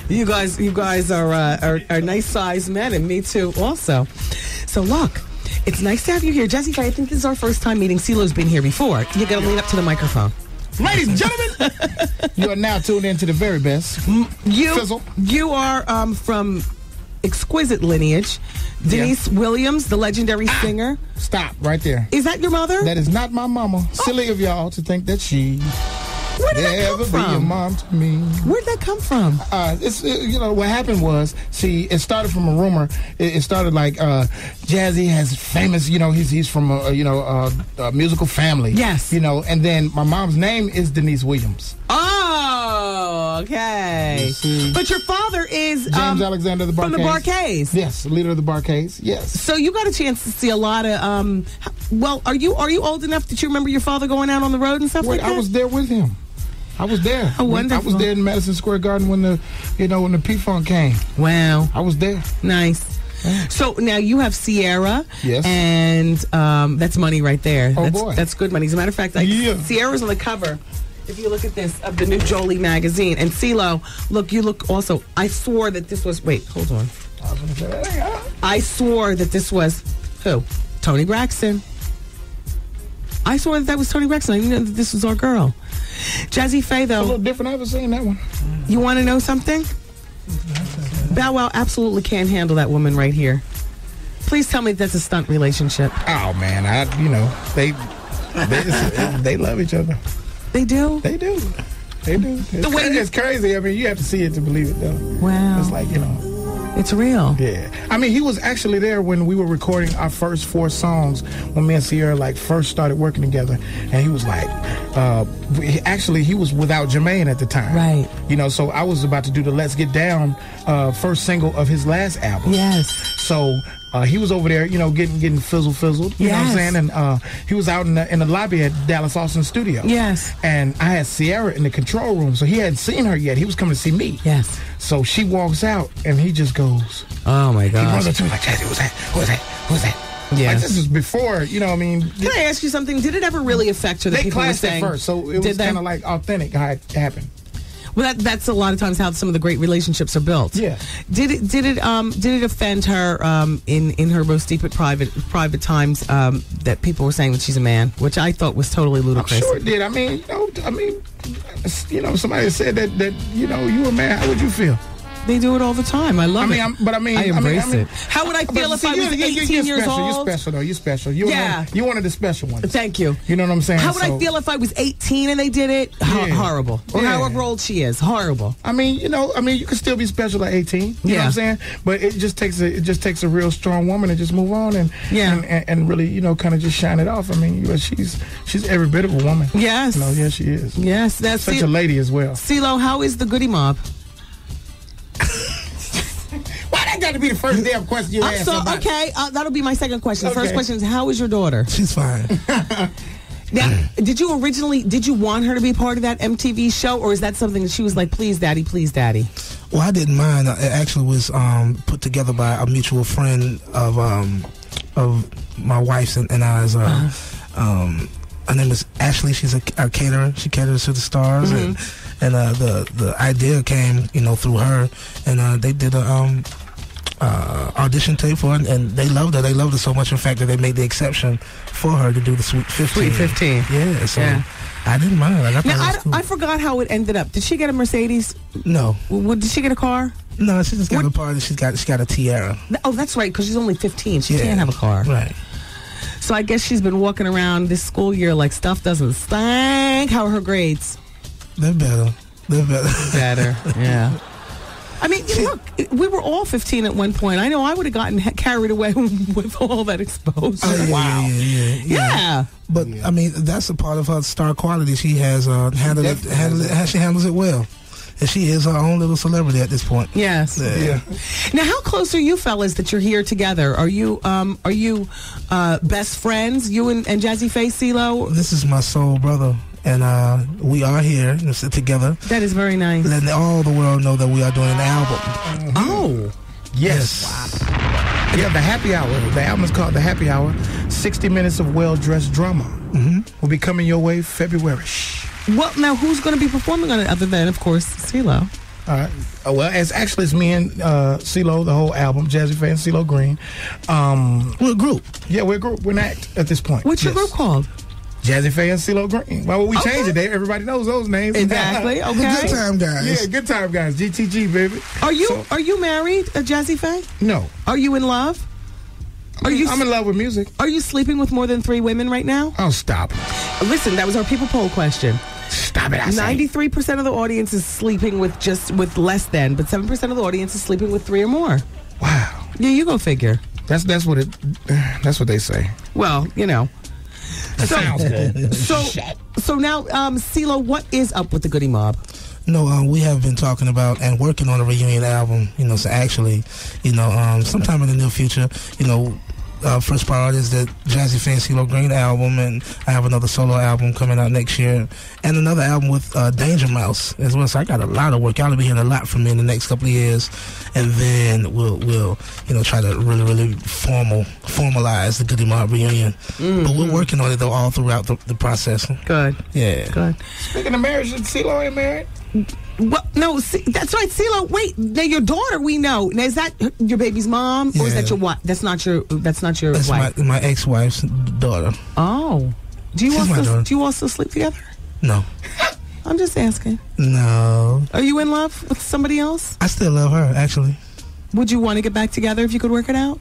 You guys, you guys are, uh, are are nice sized men, and me too, also. So look, it's nice to have you here, Jessica. I think this is our first time meeting. CeeLo's been here before. You got to lean up to the microphone. Ladies and gentlemen, you are now tuned in to the very best. You, Fizzle. you are um, from exquisite lineage. Deniece Williams, the legendary singer. Stop right there. Is that your mother? That is not my mama. Silly of y'all to think that she Where did that come be a from? mom to me. Where'd that come from? Uh, it's uh, you know what happened was see it started from a rumor. It, it started like uh, Jazze has famous you know he's he's from a, you know uh, a musical family. Yes. You know, and then my mom's name is Denise Williams. Oh, okay. But your father is James um, Alexander the from the. Bar-Kays. Yes, leader of the Bar-Kays. Yes. So you got a chance to see a lot of. Um, well, are you are you old enough that you remember your father going out on the road and stuff Wait, like that? I was there with him. I was there. Oh, When- I was there in Madison Square Garden when the, you know, when the P Funk came. Wow. I was there. Nice. So now you have Ciara. Yes. And um, that's money right there. Oh, that's, boy. That's good money. As a matter of fact, like, Yeah. Ciara's on the cover. If you look at this of the new Jolie magazine, and CeeLo, look, you look also. I swore that this was. Wait, hold on. I was gonna say, hey, I swore that this was who? Toni Braxton. I swore that that was Toni Braxton. I didn't know that this was our girl. Jazze Pha, though. a little different. I haven't seen that one. you want to know something? Bow Wow absolutely can't handle that woman right here. Please tell me that's a stunt relationship. Oh man, I you know they they, they love each other. They do. They do. They do. It's, The way cra- you- it's crazy. I mean, you have to see it to believe it, though. Wow. It's like you know. It's real. Yeah. I mean, he was actually there when we were recording our first four songs when me and Ciara like first started working together, and he was like, uh, actually he was without Jermaine at the time. Right. You know, so I was about to do the Let's Get Down uh, first single of his last album. Yes. So uh, he was over there, you know, getting getting fizzle fizzled. You know what I'm saying? And uh, he was out in the in the lobby at Dallas Austin Studio. Yes. And I had Ciara in the control room, so he hadn't seen her yet. He was coming to see me. Yes. So she walks out, and he just goes. Oh my god. He runs up to me like, Jazze, who's that? Who's that? Who's that? Yeah. Like, this is before, you know, what I mean, Can I ask you something? Did it ever really affect her that they people were classed it saying first, so it was kind of like authentic how it happened. Well, that, that's a lot of times how some of the great relationships are built. Yeah. Did it? Did it? Um. Did it offend her? Um. In in her most deep private private times. Um. That people were saying that she's a man, which I thought was totally I'm ludicrous. sure it did. I mean, you know, I mean, you know, somebody said that that you know you were a man. How would you feel? They do it all the time. I love I mean, it. I'm, but I mean, I embrace I mean, it. How would I feel if see, I was you're- you're- 18 you're years special. old? You're special though. You're special. You're Yeah. one, you're one of the special ones. Thank you. You know what I'm saying? How would I feel if I was 18 and they did it? Yeah. horrible. Or Yeah. however old she is. Horrible. I mean, you know, I mean, you can still be special at 18. You know what Yeah. I'm saying? But it just takes a it just takes a real strong woman to just move on and Yeah. and, and, and really, you know, kind of just shine it off. I mean, she's she's every bit of a woman. Yes. You know, yeah, she is. Yes. That's Such a lady as well. CeeLo, how is the Goodie Mob? Why that got to be the first damn question you I'm ask so, somebody? okay, uh, that'll be my second question. First question is, how is your daughter? She's fine. Now, did you originally did you want her to be part of that MTV show, or is that something that she was like, "Please, daddy, please, daddy"? Well, I didn't mind. It actually was um, put together by a mutual friend of um, of my wife's and, and I's. Uh, Uh-huh. um, her name is Ashley. She's a, a caterer. She caters to the stars, and and uh, the the idea came, you know, through her, and uh, they did a um, uh, audition tape for it, and they loved her. They loved her so much, in fact, that they made the exception for her to do the Sweet Fifteen. Sweet 15. Yeah, so Yeah. I didn't mind. Like, I Now, I, cool. I forgot how it ended up. Did she get a Mercedes? no, What, did she get a car? no, she just got a party. She's got she got a tiara. Oh, that's right, because she's only 15. She Yeah. can't have a car. Right. So I guess she's been walking around this school year like stuff doesn't stink. How are her grades? They're better. They're better. Better, yeah. I mean, look, we were all 15 at one point. I know I would have gotten carried away with all that exposure. Oh, yeah, wow. yeah, yeah, yeah, Yeah. But I mean, that's a part of her star quality. She has uh, handled it, handled it. How she handles it well, and she is her own little celebrity at this point. Yes. Yeah. Now, how close are you fellas that you're here together? Are you um are you uh best friends? You and, and Jazze Pha CeeLo? This is my soul brother, and uh, we are here to sit together. That is very nice. Letting all the world know that we are doing an album. Oh. Yes. Yeah, the happy hour. The album is called The Happy Hour. 60 minutes of well dressed drama. Mm-hmm. Will be coming your way February. Well, now who's going to be performing on it other than, of course, CeeLo? All right. Uh, well, it's actually it's me and uh, CeeLo, the whole album, Jazze Pha, CeeLo Green. Um, we're a group. Yeah, we're a group. We're an act at this point. What's your group called? Jazze Pha and CeeLo Green. Why would we Okay. change it? They, everybody knows those names. Exactly, okay. Good Time Guys. Yeah, good time guys. GTG, baby. Are you are you married, uh, Jazze Pha? No. Are you in love? Are you? I'm in love with music. Are you sleeping with more than three women right now? Oh, stop. Listen, that was our people poll question. Stop it! I. Ninety-three percent of the audience is sleeping with just with less than, but seven percent of the audience is sleeping with three or more. Wow. Yeah, you go figure. That's that's what it. That's what they say. Well, you know. That sounds good. So, so now, um, CeeLo, what is up with the Goodie Mob? No, um, we have been talking about and working on a reunion album. You know, so actually, you know, um, sometime in the near future, you know, uh, first priority is the Jazze Pha CeeLo Green album, and I have another solo album coming out next year, and another album with uh, Danger Mouse as well. So I got a lot of work. Y'all will be hearing a lot from me in the next couple of years, and then we'll we'll you know try to really really formal formalize the Goodie Mob reunion. But we're working on it though all throughout the, the process. Good. Yeah. Good. Speaking of marriage, is CeeLo ain't married? Well, no, see, that's right, CeeLo. Wait, now your daughter, we know. Now, is that your baby's mom, or is that your wife? That's not your. That's not your That's wife. my ex wife's daughter. Oh, do you She's my also daughter. do you also sleep together? No. I'm just asking. No. Are you in love with somebody else? I still love her, actually. Would you want to get back together if you could work it out?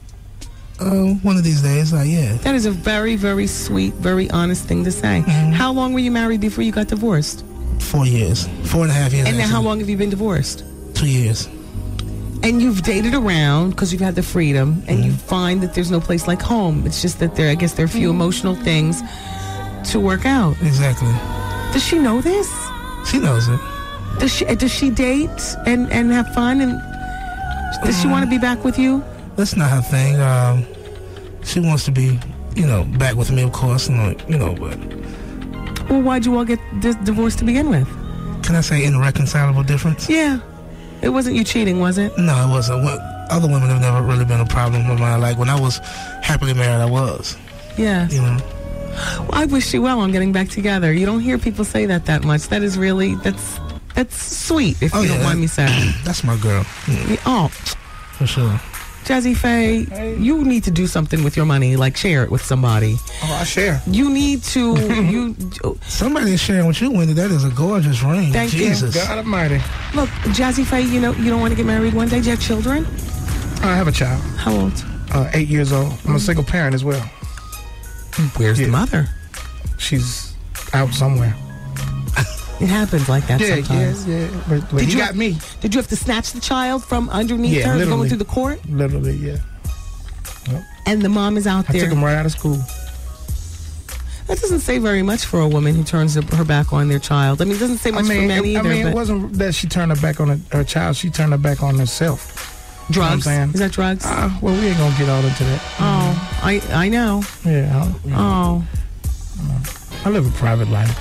Uh, one of these days, like, yeah. That is a very, very sweet, very honest thing to say. Mm-hmm. How long were you married before you got divorced? Four years. Four and a half years. And now, how long have you been divorced? Two years. And you've dated around because you've had the freedom, and you mm-hmm. find that there's no place like home. It's just that there, I guess, there are a few mm-hmm. emotional things to work out. Exactly. Does she know this? She knows it. Does she? Does she date and and have fun? And does she mm-hmm. want to be back with you? That's not her thing. Um, she wants to be, you know, back with me, of course. And you know, but Well, why'd you all get dis- divorced to begin with? can I say irreconcilable difference? Yeah, it wasn't you cheating, was it? No, it wasn't. What, other women have never really been a problem of mine. Like when I was happily married, I was. Yeah. You know. Well, I wish you well on getting back together. You don't hear people say that that much. That is really that's that's sweet. If Oh, you don't mind me saying. That's my girl. Yeah, Oh, for sure. Jazze Pha, you need to do something with your money, like share it with somebody. Oh, I share. You need to. you Somebody is sharing with you, Wendy. That is a gorgeous ring. Thank you. Jesus. God Almighty. look, Jazze Pha. You know you don't want to get married one day. Do you have children? I have a child. How old? Uh, eight years old. I'm a single parent as well. Where's the mother? She's out somewhere. It happens like that Yeah, sometimes. yeah, yeah. But, but Did you you got me. Did you have to snatch the child from underneath Yeah, her, going through the court, Literally, yeah. and the mom is out I there? took him right out of school. That doesn't say very much for a woman who turns her back on their child. I mean, it doesn't say I much mean, for men it, either. I mean, it wasn't that she turned her back on her, her child. She turned her back on herself. You know what I'm drugs. saying? Is that drugs? Uh, well, we ain't gonna get all into that. oh, I I know. Yeah. I- Oh, I live a private life.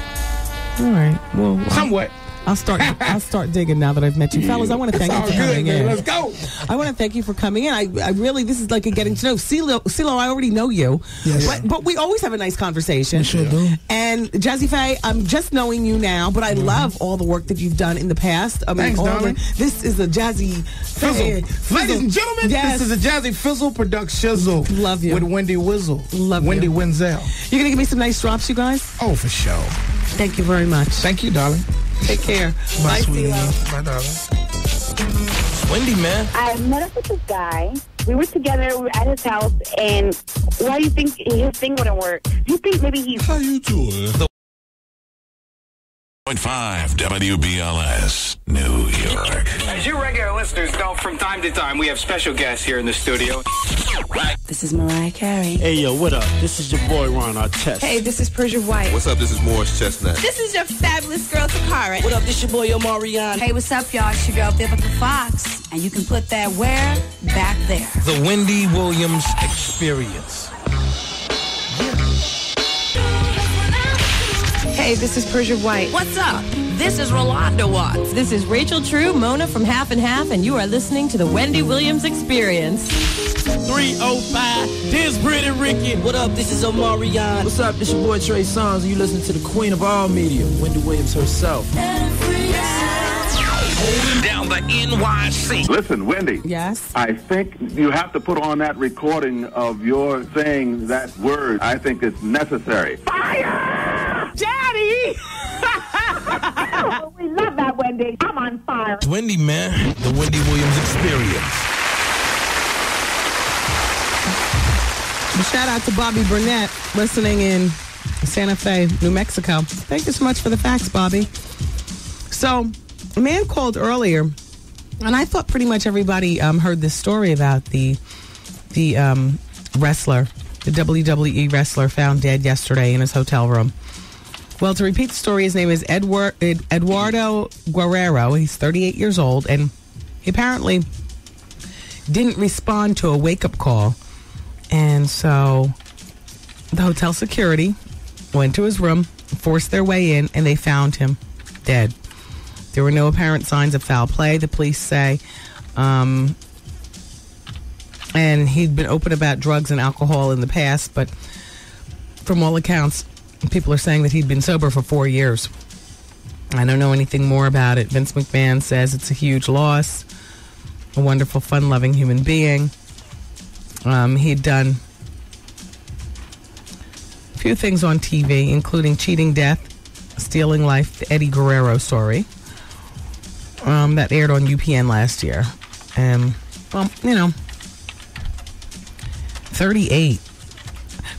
All right. Well, somewhat. I'll start. I'll start digging now that I've met you, fellas. I want to thank you for good, coming man. in. Let's go. I want to thank you for coming in. I, I really, this is like a getting to know. CeeLo, CeeLo, I already know you, Yes. but but we always have a nice conversation. We sure do. And Jazze Pha, I'm just knowing you now, but I mm-hmm. love all the work that you've done in the past. I mean, Thanks, all the- darling. this is a Jazze Pha. Fizzle. Ladies and gentlemen, yes. this is a Jazzy Fizzle production shizzle. Love you. With Wendy Wizzle. Love Wendy you. Wenzel. You're gonna give me some nice drops, you guys. Oh, for sure. Thank you very much. Thank you, darling. Take care. My Bye, sweetie. CeeLo. My darling. Wendy, man. I met up with this guy. We were together. We were at his house, and why do you think his thing wouldn't work? Do you think maybe he's How you doing? Point five WBLS, New York. As you regular listeners know, from time to time we have special guests here in the studio. This is Mariah Carey. Hey yo, what up? This is your boy Ron Artest. Hey, this is Persia White. What's up? This is Morris Chestnut. This is your fabulous girl, Takara. What up? This your boy Omarion. Hey, what's up, y'all? It's your girl, Vivica Fox. And you can put that where? Back there. The Wendy Williams Experience. Hey, this is Persia White. What's up? This is Rolanda Watts. This is Rachel True, Mona from Half and Half, and you are listening to the Wendy Williams Experience. 305. This Britt and Ricky. What up? This is Omarion. What's up? This your boy Trey Songz, and you listen to the queen of all media, Wendy Williams herself. Holding down the NYC. Listen, Wendy. Yes. I think you have to put on that recording of your saying that word. I think it's necessary. Daddy! we love that, Wendy. I'm on fire. It's Wendy, man. The Wendy Williams Experience. Shout out to Bobby Burnett listening in Santa Fe, New Mexico. Thank you so much for the fax, Bobby. So, a man called earlier, and I thought pretty much everybody um, heard this story about the the um, wrestler, the WWE wrestler, found dead yesterday in his hotel room. Well, to repeat the story, his name is Edward, Eduardo Guerrero. He's 38 years old, and he apparently didn't respond to a wake up call. And so the hotel security went to his room, forced their way in, and they found him dead. There were no apparent signs of foul play, the police say. Um, and he'd been open about drugs and alcohol in the past, but from all accounts, people are saying that he'd been sober for four years. I don't know anything more about it. Vince McMahon says it's a huge loss, a wonderful, fun loving human being. Um, he'd done a few things on TV, including Cheating Death, Stealing Life, the Eddie Guerrero story. Um, that aired on UPN last year. And, well, you know, 38.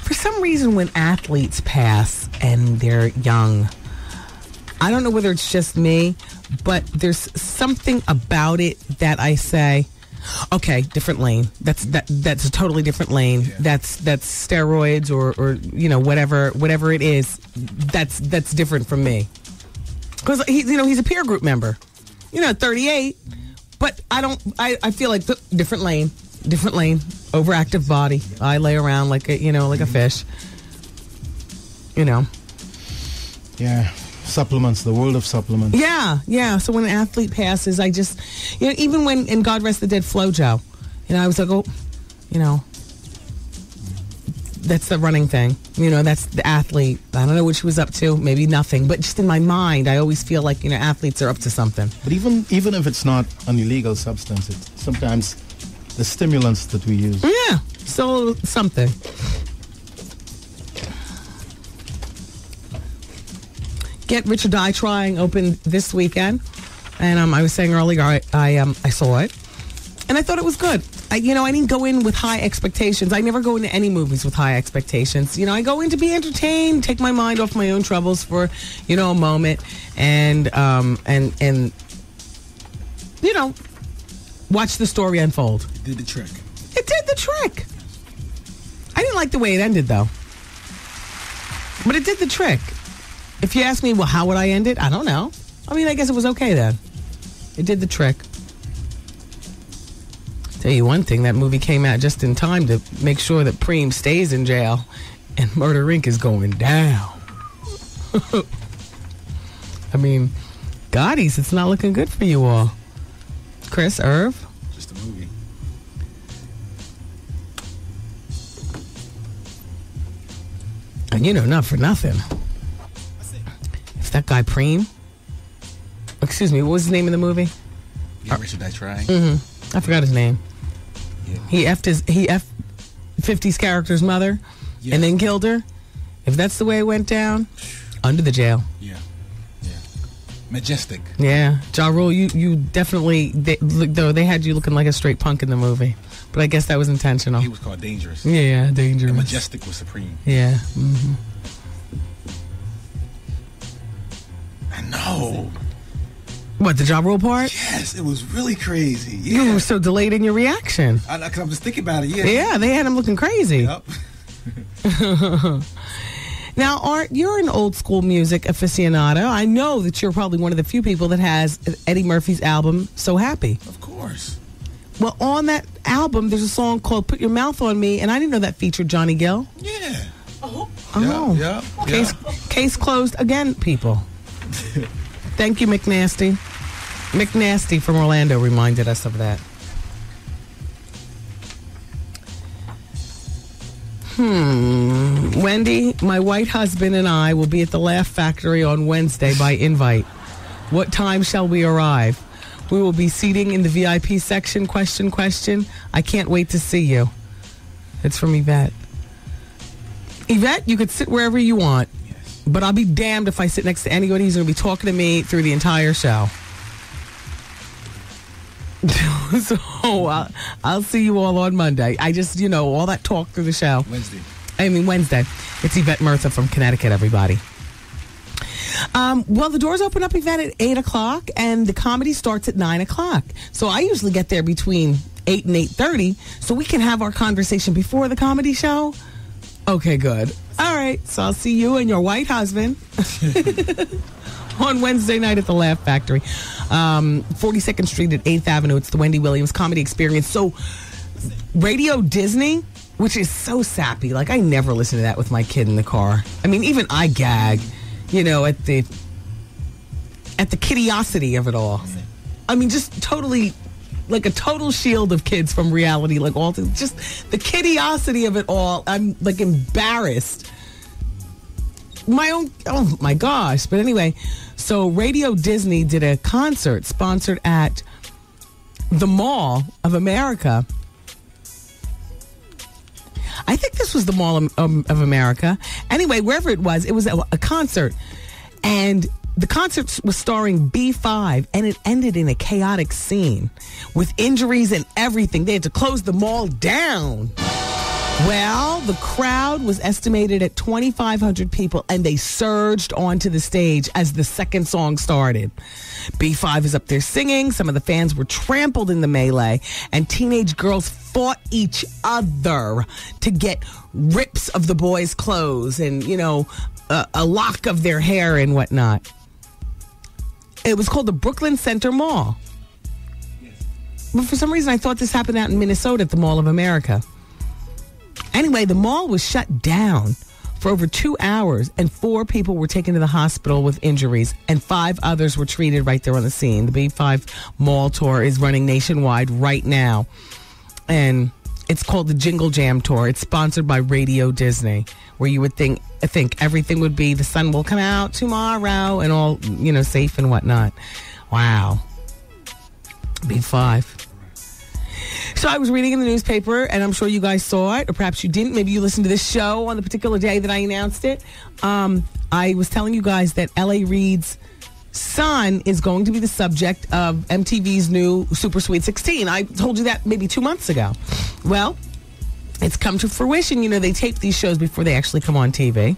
For some reason, when athletes pass and they're young, I don't know whether it's just me, but there's something about it that I say, okay, different lane. That's that that's a totally different lane. That's that's steroids or or you know whatever whatever it is. That's that's different from me. Because he you know he's a peer group member. You know, 38, but I don't. I I feel like different lane, different lane, overactive body. I lay around like a you know like a fish. You know. Yeah, supplements, the world of supplements. Yeah, yeah. So when an athlete passes, I just, you know, even when, and God rest the dead, FloJo, you know, I was like, oh, you know, that's the running thing. You know, that's the athlete. I don't know what she was up to. Maybe nothing. But just in my mind, I always feel like, you know, athletes are up to something. But even even if it's not an illegal substance, it's sometimes the stimulants that we use. Yeah, so something. Get Rich or Die Trying open this weekend, and um, I was saying earlier I I, um, I saw it, and I thought it was good. I, you know, I didn't go in with high expectations. I never go into any movies with high expectations. You know, I go in to be entertained, take my mind off my own troubles for, you know, a moment, and um, and and you know, watch the story unfold. Did the trick. It did the trick. I didn't like the way it ended, though. But it did the trick. If you ask me, well, how would I end it? I don't know. I mean, I guess it was okay then. It did the trick. Tell you one thing, that movie came out just in time to make sure that Preme stays in jail and Murder Inc. is going down. I mean, Gotti's, it's not looking good for you all. Chris, Irv? Just a movie. And you know, not for nothing. If that guy Preme, excuse me, what was the name of the movie? Yeah, Richard I Try. Mm-hmm. I forgot his name. He effed his he effed 50's character's mother and then killed her. If that's the way it went down, under the jail. Yeah. Yeah. Majestic. Yeah, Ja Rule, you you definitely they, look, though they had you looking like a straight punk in the movie, but I guess that was intentional. He was called Dangerous. Yeah, dangerous. And Majestic was supreme. Yeah. Mm -hmm. I know. What the Ja Rule part? Yes, it was really crazy. You were so delayed in your reaction. I, cause I'm just thinking about it. Yeah. Yeah, they had him looking crazy. Yep. now, Art, you're an old school music aficionado. I know that you're probably one of the few people that has Eddie Murphy's album, So Happy. Of course. Well, on that album, there's a song called Put Your Mouth on Me, and I didn't know that featured Johnny Gill. Yeah. Oh. Yeah, oh. yeah, Case, case closed again, people. Thank you, McNasty. McNasty from Orlando reminded us of that. Hmm. Wendy, my white husband and I will be at the Laugh Factory on Wednesday by invite. What time shall we arrive? We will be seating in the VIP section. Question, question. I can't wait to see you. It's from Yvette. Yvette, you could sit wherever you want, yes. but I'll be damned if I sit next to anybody who's going to be talking to me through the entire show. so I'll, I'll see you all on Monday. I just, you know, all that talk through the show. Wednesday. I mean, Wednesday. It's Yvette Murtha from Connecticut, everybody. Um, well, the doors open up, Yvette, at 8 o'clock, and the comedy starts at 9 o'clock. So I usually get there between 8 and 8.30, so we can have our conversation before the comedy show. Okay, good. All right, so I'll see you and your white husband on Wednesday night at the Laugh Factory, um, 42nd Street at 8th Avenue. It's the Wendy Williams Comedy Experience. So, Radio Disney, which is so sappy. Like, I never listen to that with my kid in the car. I mean, even I gag, you know, at the at the kidiosity of it all. I mean, just totally like a total shield of kids from reality, like all just the kidiosity of it all. I'm like embarrassed. My own, oh my gosh. But anyway, so Radio Disney did a concert sponsored at the Mall of America. I think this was the Mall of, um, of America. Anyway, wherever it was, it was a, a concert. And the concert was starring B5 and it ended in a chaotic scene with injuries and everything. They had to close the mall down. Well, the crowd was estimated at 2,500 people and they surged onto the stage as the second song started. B5 is up there singing. Some of the fans were trampled in the melee and teenage girls fought each other to get rips of the boys' clothes and, you know, a, a lock of their hair and whatnot. It was called the Brooklyn Center Mall. But for some reason, I thought this happened out in Minnesota at the Mall of America. Anyway, the mall was shut down for over two hours, and four people were taken to the hospital with injuries, and five others were treated right there on the scene. The B5 Mall Tour is running nationwide right now, and it's called the Jingle Jam Tour. It's sponsored by Radio Disney, where you would think think everything would be the sun will come out tomorrow and all you know safe and whatnot. Wow, B5. So I was reading in the newspaper, and I'm sure you guys saw it, or perhaps you didn't. Maybe you listened to this show on the particular day that I announced it. Um, I was telling you guys that L.A. Reid's son is going to be the subject of MTV's new Super Sweet 16. I told you that maybe two months ago. Well, it's come to fruition. You know, they tape these shows before they actually come on TV.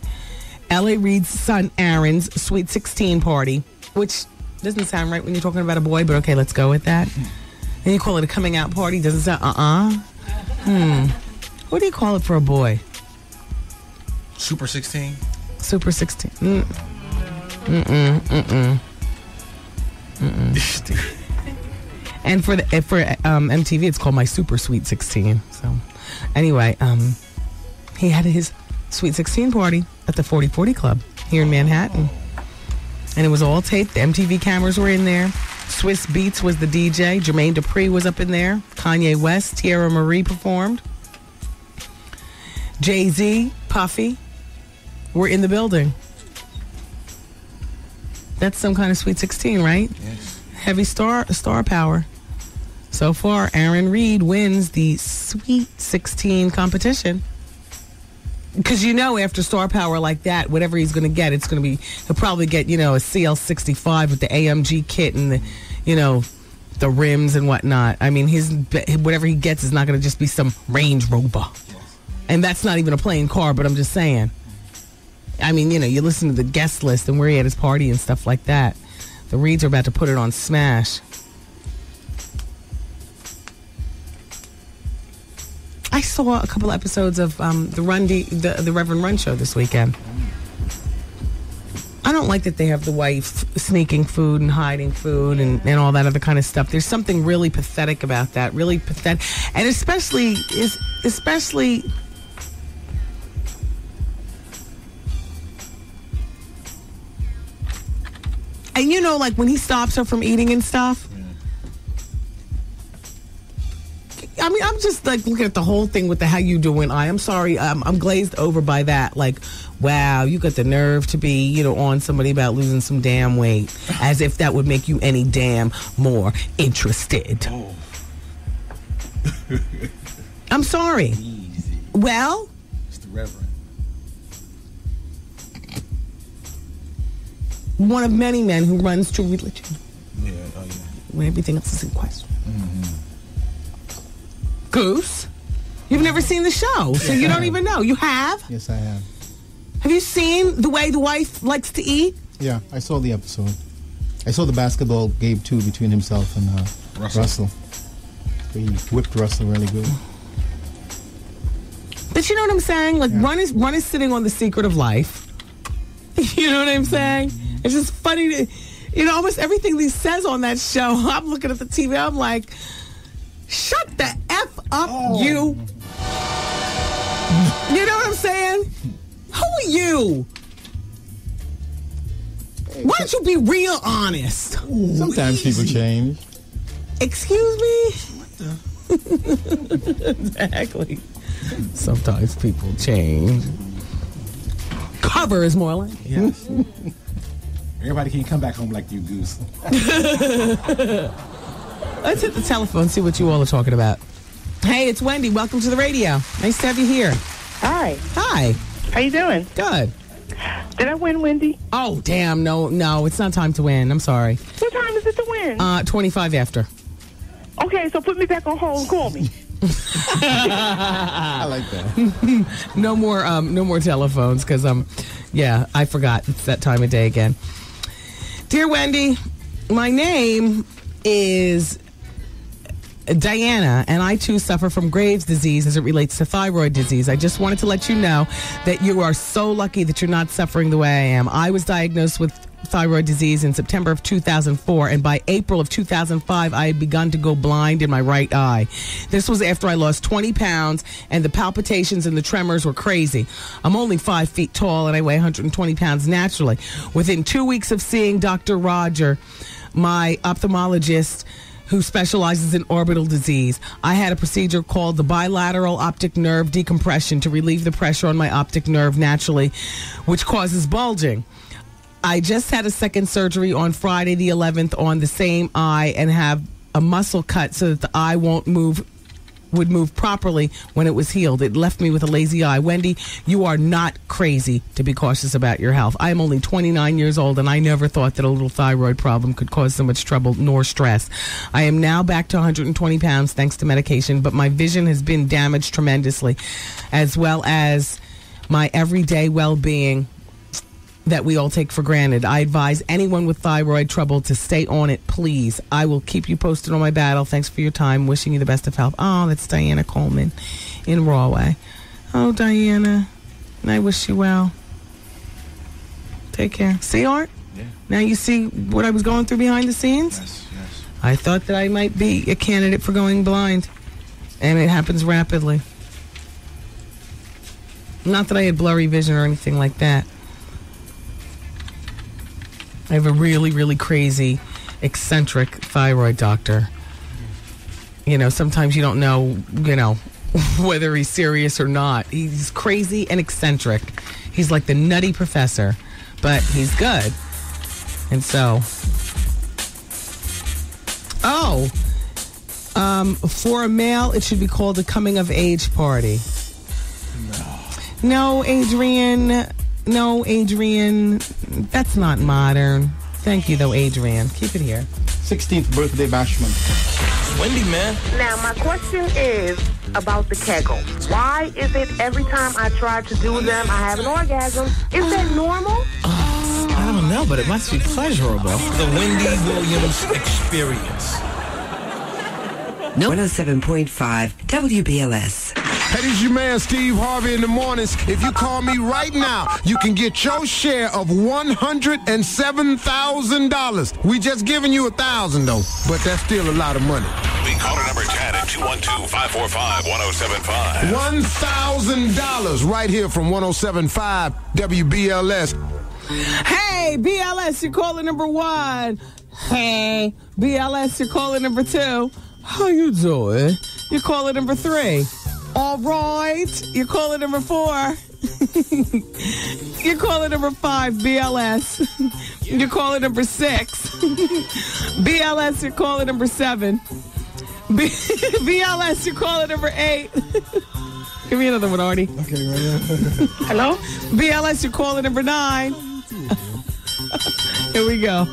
L.A. Reid's son Aaron's Sweet 16 party, which doesn't sound right when you're talking about a boy, but okay, let's go with that. And you call it a coming out party. Doesn't sound uh uh Hmm. What do you call it for a boy? Super 16. Super 16. Mm. Mm-mm. Mm-mm. Mm-mm. and for the for um, MTV, it's called My Super Sweet 16. So, anyway, um, he had his Sweet 16 party at the 4040 Club. here in Manhattan. And it was all taped. The MTV cameras were in there. Swizz Beatz was the DJ. Jermaine Dupri was up in there. Kanye West, Teairra Mari performed. Jay Z, Puffy were in the building. That's some kind of Sweet 16, right? Yes. Heavy star star power. So far, Aaron Reid wins the Sweet 16 competition. Because you know, after star power like that, whatever he's going to get, it's going to be, he'll probably get, you know, a CL65 with the AMG kit and the, you know, the rims and whatnot. I mean, his whatever he gets is not going to just be some Range Rover. And that's not even a plain car, but I'm just saying. I mean, you know, you listen to the guest list and where he at his party and stuff like that. The Reids are about to put it on Smash. I saw a couple episodes of um, the Run D, the the Reverend Run show this weekend. I don't like that they have the wife sneaking food and hiding food and, and all that other kind of stuff. There's something really pathetic about that. Really pathetic, and especially is especially. And you know, like when he stops her from eating and stuff. I mean, I'm just like looking at the whole thing with the how you doing. I am sorry, I'm, I'm glazed over by that. Like, wow, you got the nerve to be, you know, on somebody about losing some damn weight, as if that would make you any damn more interested. Oh. I'm sorry. Well, It's the Reverend. one of many men who runs to religion Yeah, oh yeah. when everything else is in question. Mm-hmm. Goose, you've never seen the show, so you don't even know. You have? Yes, I have. Have you seen the way the wife likes to eat? Yeah, I saw the episode. I saw the basketball game too between himself and uh, Russell. Russell. He whipped Russell really good. But you know what I'm saying? Like Run is Run is sitting on the secret of life. You know what I'm saying? It's just funny to, you know, almost everything he says on that show. I'm looking at the TV. I'm like, shut the f up, oh. you. You know what I'm saying? Who are you? Why don't you be real honest? Sometimes people change. Excuse me? exactly. Sometimes people change. Cover is more like Yes. Everybody can't come back home like you, Goose. Let's hit the telephone, and see what you all are talking about. Hey, it's Wendy. Welcome to the radio. Nice to have you here. Hi. Hi. How you doing? Good. Did I win, Wendy? Oh, damn. No, no, it's not time to win. I'm sorry. What time is it to win? Uh, 25 after. okay, so put me back on hold call me. I like that. no more, um, no more telephones because um, yeah, I forgot it's that time of day again. Dear Wendy, my name is Diana, and I too suffer from Graves' disease as it relates to thyroid disease. I just wanted to let you know that you are so lucky that you're not suffering the way I am. I was diagnosed with thyroid disease in September of 2004, and by April of 2005, I had begun to go blind in my right eye. This was after I lost 20 pounds, and the palpitations and the tremors were crazy. I'm only five feet tall, and I weigh 120 pounds naturally. Within two weeks of seeing Dr. Roger, my ophthalmologist, who specializes in orbital disease. I had a procedure called the bilateral optic nerve decompression to relieve the pressure on my optic nerve naturally, which causes bulging. I just had a second surgery on Friday the 11th on the same eye and have a muscle cut so that the eye won't move would move properly when it was healed. It left me with a lazy eye. Wendy, you are not crazy to be cautious about your health. I am only 29 years old and I never thought that a little thyroid problem could cause so much trouble nor stress. I am now back to 120 pounds thanks to medication, but my vision has been damaged tremendously as well as my everyday well-being that we all take for granted. I advise anyone with thyroid trouble to stay on it, please. I will keep you posted on my battle. Thanks for your time. Wishing you the best of health. Oh, that's Diana Coleman in Rahway. Oh, Diana. And I wish you well. Take care. See, Art? Yeah. Now you see what I was going through behind the scenes? Yes, yes. I thought that I might be a candidate for going blind, and it happens rapidly. Not that I had blurry vision or anything like that. I have a really, really crazy, eccentric thyroid doctor. You know, sometimes you don't know, you know, whether he's serious or not. He's crazy and eccentric. He's like the nutty professor, but he's good. And so, oh, um, for a male, it should be called a coming of age party. No, Adrian. No, Adrian. That's not modern. Thank you, though, Adrian. Keep it here. 16th birthday bashment. Wendy, man. Now, my question is about the Kegel. Why is it every time I try to do them, I have an orgasm? Is that normal? I don't know, but it must be pleasurable. The Wendy Williams Experience. 107.5 WBLS. Hey, this is your man Steve Harvey in the mornings. If you call me right now, you can get your share of $107,000. We just giving you a thousand though, but that's still a lot of money. The caller number 10 at 212-545-1075. $1,000 right here from 1075 WBLS. Hey, BLS, you're calling number one. Hey, BLS, you're calling number two. How you doing? You're calling number three. All right. You're calling number four. You're calling number five, BLS. You're calling number six. BLS, you're calling number seven. B- BLS, you're calling number eight. Give me another one, Artie. Okay, right. Hello? BLS, you're calling number nine. Here we go.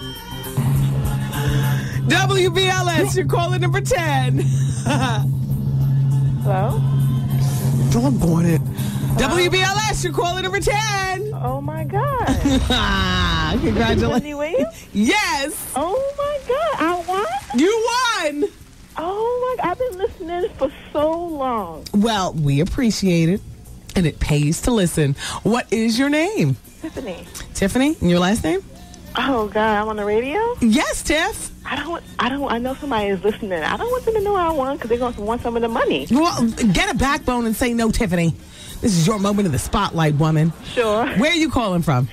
WBLS, you're calling number 10. Hello? Doggone it. WBLS, you're calling number 10. Oh my God. Congratulations. Wendy Yes. Oh my God. I won? You won. Oh my God. I've been listening for so long. Well, we appreciate it, and it pays to listen. What is your name? Tiffany. Tiffany? And your last name? Oh God, I'm on the radio? Yes, Tiff. I don't I don't I know somebody is listening. I don't want them to know I won because they're going to want some of the money. Well, get a backbone and say no, Tiffany. This is your moment in the spotlight, woman. Sure. Where are you calling from?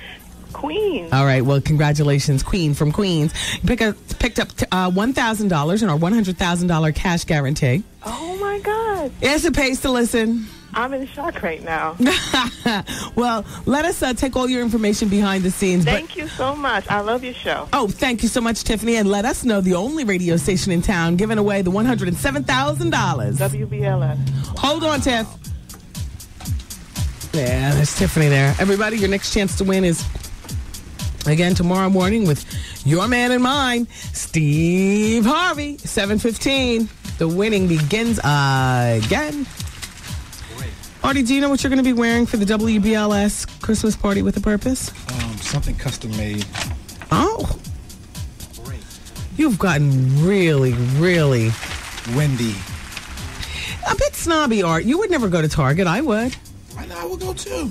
Queen. All right. Well, congratulations, Queen from Queens. You pick up, picked up uh, $1,000 in our $100,000 cash guarantee. Oh my God. Yes, it pays to listen. I'm in shock right now. well, let us uh, take all your information behind the scenes. Thank you so much. I love your show. Oh, thank you so much, Tiffany. And let us know the only radio station in town giving away the $107,000. WBLS. Hold on, Tiff. Yeah, there's Tiffany there. Everybody, your next chance to win is again tomorrow morning with your man and mine, Steve Harvey, 715. The winning begins again. Artie, do you know what you're going to be wearing for the WBLS Christmas party with a purpose? Um, something custom made. Oh. You've gotten really, really Wendy. a bit snobby, Art. You would never go to Target. I would. I know I will go too.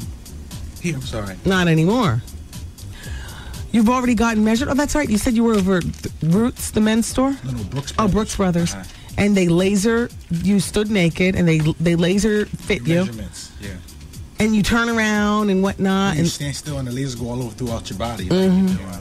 Here, I'm sorry. Not anymore. You've already gotten measured. Oh, that's right. You said you were over at Roots, the men's store. No, no, Brooks. Oh, Brooks Brothers. And they laser. You stood naked, and they they laser fit you, Measurements. Yeah. and you turn around and whatnot. you And stand still and the lasers go all over throughout your body. Mhm. You know,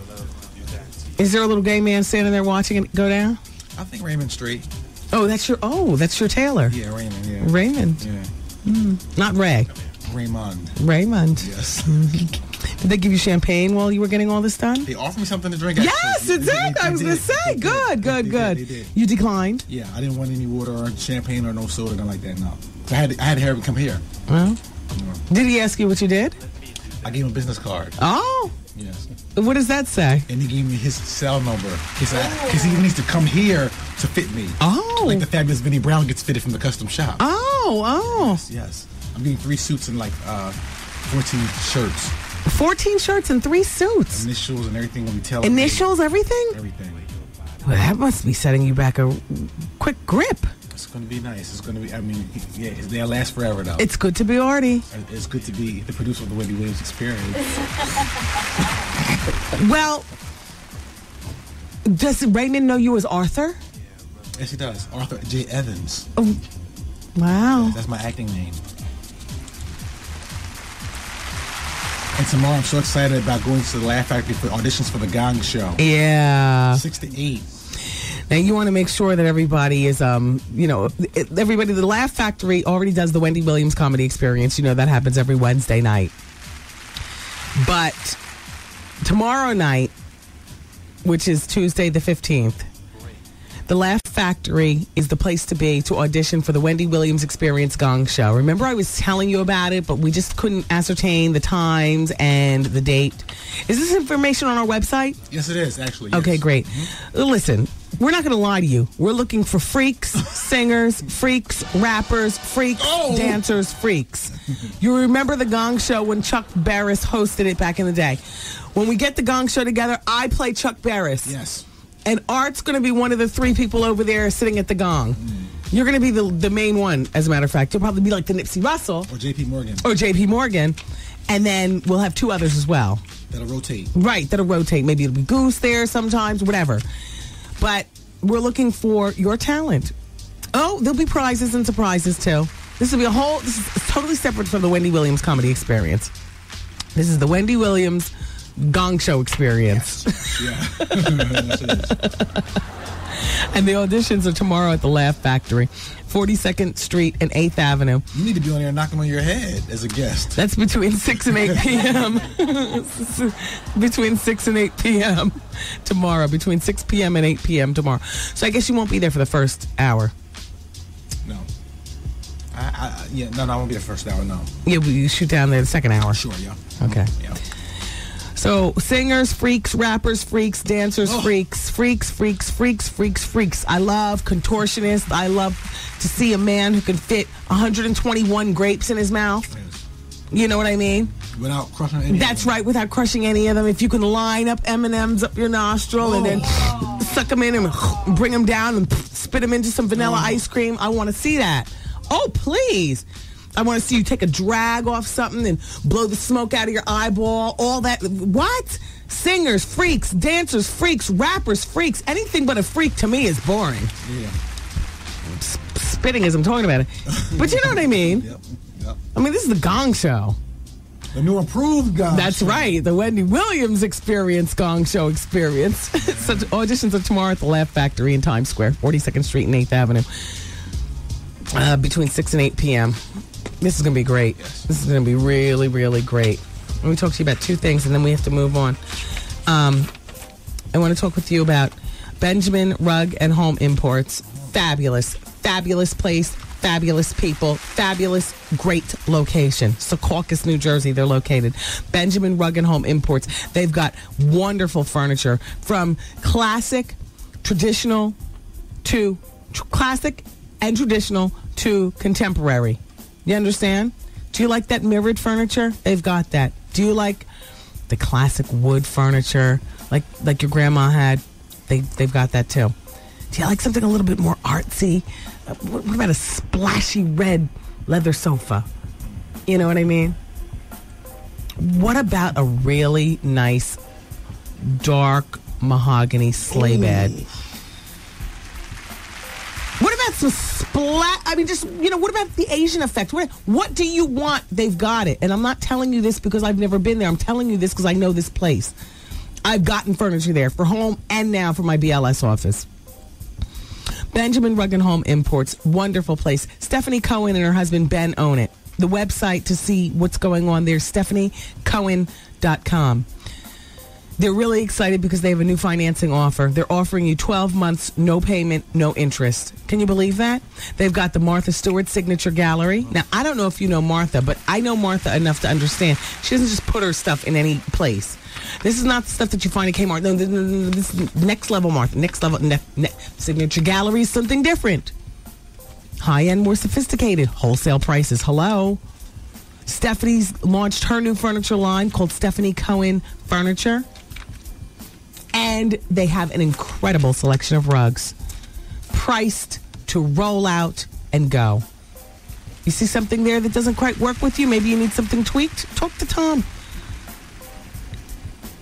is there a little gay man standing there watching it go down? I think Raymond Street. Oh, that's your. Oh, that's your tailor. Yeah, Raymond. Yeah. Raymond. Yeah. Mm, not Ray. Raymond. Raymond. Yes. Mhm. Did they give you champagne while you were getting all this done? They offered me something to drink. Yes, actually. They- they- exactly. I they was going to say. Good, good, good. did. You declined. Yeah, I didn't want any water or champagne or no soda, nothing like that. No. I had I had him come here. Well, did he ask you what you did? I gave him a business card. Oh, Yes. what does that say? And he gave me his cell number. Because he needs to come here to fit me. Oh. Like the fabulous Vinnie Brown gets fitted from the custom shop. Oh, oh. Yes, yes. I'm getting three suits and like uh, 14 shirts. 14 shirts and three suits. Initials and everything will be tailored. Initials, everything? Everything. Well, that must be setting you back a quick grip. It's going to be nice. It's going to be, I mean, yeah, they'll last forever though. It's good to be Artie. It's good to be the producer of the Wendy Williams experience. Well, does Raymond know you as Arthur? yes, he does. Arthur J. Evans. Oh, wow. That's my acting name. And tomorrow, I'm so excited about going to the Laugh Factory for auditions for the Gong Show. Yeah. Six to eight. Now you want to make sure that everybody is, um, you know, everybody. The Laugh Factory already does the Wendy Williams Comedy Experience. You know that happens every Wednesday night. But tomorrow night, which is Tuesday the fifteenth, the Laugh Factory is the place to be to audition for the Wendy Williams Experience Gong Show. Remember, I was telling you about it, but we just couldn't ascertain the times and the date. Is this information on our website? Yes, it is actually. Okay, yes. great. Mm-hmm. Uh, listen, we're not going to lie to you. We're looking for freaks, singers, freaks, rappers, freaks, oh! dancers, freaks. You remember the Gong Show when Chuck Barris hosted it back in the day? When we get the Gong Show together, I play Chuck Barris. Yes. And Art's going to be one of the three people over there sitting at the gong. You're going to be the, the main one, as a matter of fact. You'll probably be like the Nipsey Russell Or Jaye P. Morgan. or Jaye P. Morgan. And then we'll have two others as well. That'll rotate. Right, that'll rotate. Maybe it'll be Goose there sometimes, whatever. But we're looking for your talent. Oh, there'll be prizes and surprises too. This will be a whole. This is totally separate from the Wendy Williams comedy experience. This is the Wendy Williams Gong Show experience. Yeah. And the auditions are tomorrow at the Laugh Factory, 42nd Street and 8th Avenue. You need to be on there and knock on your head as a guest. That's between 6 and 8 p.m. between 6 and 8 p.m. tomorrow. Between 6 p.m. and 8 p.m. tomorrow. So I guess you won't be there for the first hour. No. I, I, yeah, no, no, I won't be the first hour, no. Yeah, we shoot down there the second hour. Sure, yeah. Okay. So singers, freaks, rappers, freaks, dancers, oh. freaks, freaks, freaks, freaks, freaks, freaks. I love contortionists. I love to see a man who can fit 121 grapes in his mouth. You know what I mean? Without crushing any. That's right, without crushing any of them. If you can line up M and M's up your nostril and then oh. suck them in and bring them down and spit them into some vanilla oh. ice cream, I want to see that. Oh, please. I want to see you take a drag off something and blow the smoke out of your eyeball. All that. What? Singers, freaks, dancers, freaks, rappers, freaks. Anything but a freak to me is boring. Yeah. S- spitting as I'm talking about it. But you know what I mean? Yep. Yep. I mean, this is the Gong Show. The new improved Gong That's Show. right. The Wendy Williams Experience Gong Show Experience. so auditions are tomorrow at the Laugh Factory in Times Square, 42nd Street and 8th Avenue, uh, between 6 and 8 p.m. This is going to be great. This is going to be really, really great. Let me talk to you about two things, and then we have to move on. Um, I want to talk with you about Benjamin Rug and Home Imports. Fabulous, fabulous place, fabulous people, fabulous, great location. Secaucus, New Jersey, they're located. Benjamin Rug and Home Imports. They've got wonderful furniture from classic, traditional to tr- classic and traditional to contemporary. You understand? Do you like that mirrored furniture? They've got that. Do you like the classic wood furniture like like your grandma had? They they've got that too. Do you like something a little bit more artsy? Uh, What, what about a splashy red leather sofa? You know what I mean? What about a really nice dark mahogany sleigh bed? Some splat? I mean, just you know, what about the Asian effect? What what do you want? They've got it, and I'm not telling you this because I've never been there. I'm telling you this because I know this place. I've gotten furniture there for home and now for my BLS office. Benjamin Rug and Home Imports, wonderful place. Stephanie Cohen and her husband Ben own it. The website to see what's going on there, stephaniecohen.com. They're really excited because they have a new financing offer. They're offering you 12 months, no payment, no interest. Can you believe that? They've got the Martha Stewart Signature Gallery. Now, I don't know if you know Martha, but I know Martha enough to understand. She doesn't just put her stuff in any place. This is not the stuff that you find at Kmart. No, this is next level Martha. Next level ne- ne- Signature Gallery is something different. High end, more sophisticated. Wholesale prices. Hello. Stephanie's launched her new furniture line called Stephanie Cohen Furniture. And they have an incredible selection of rugs priced to roll out and go. You see something there that doesn't quite work with you? Maybe you need something tweaked? Talk to Tom.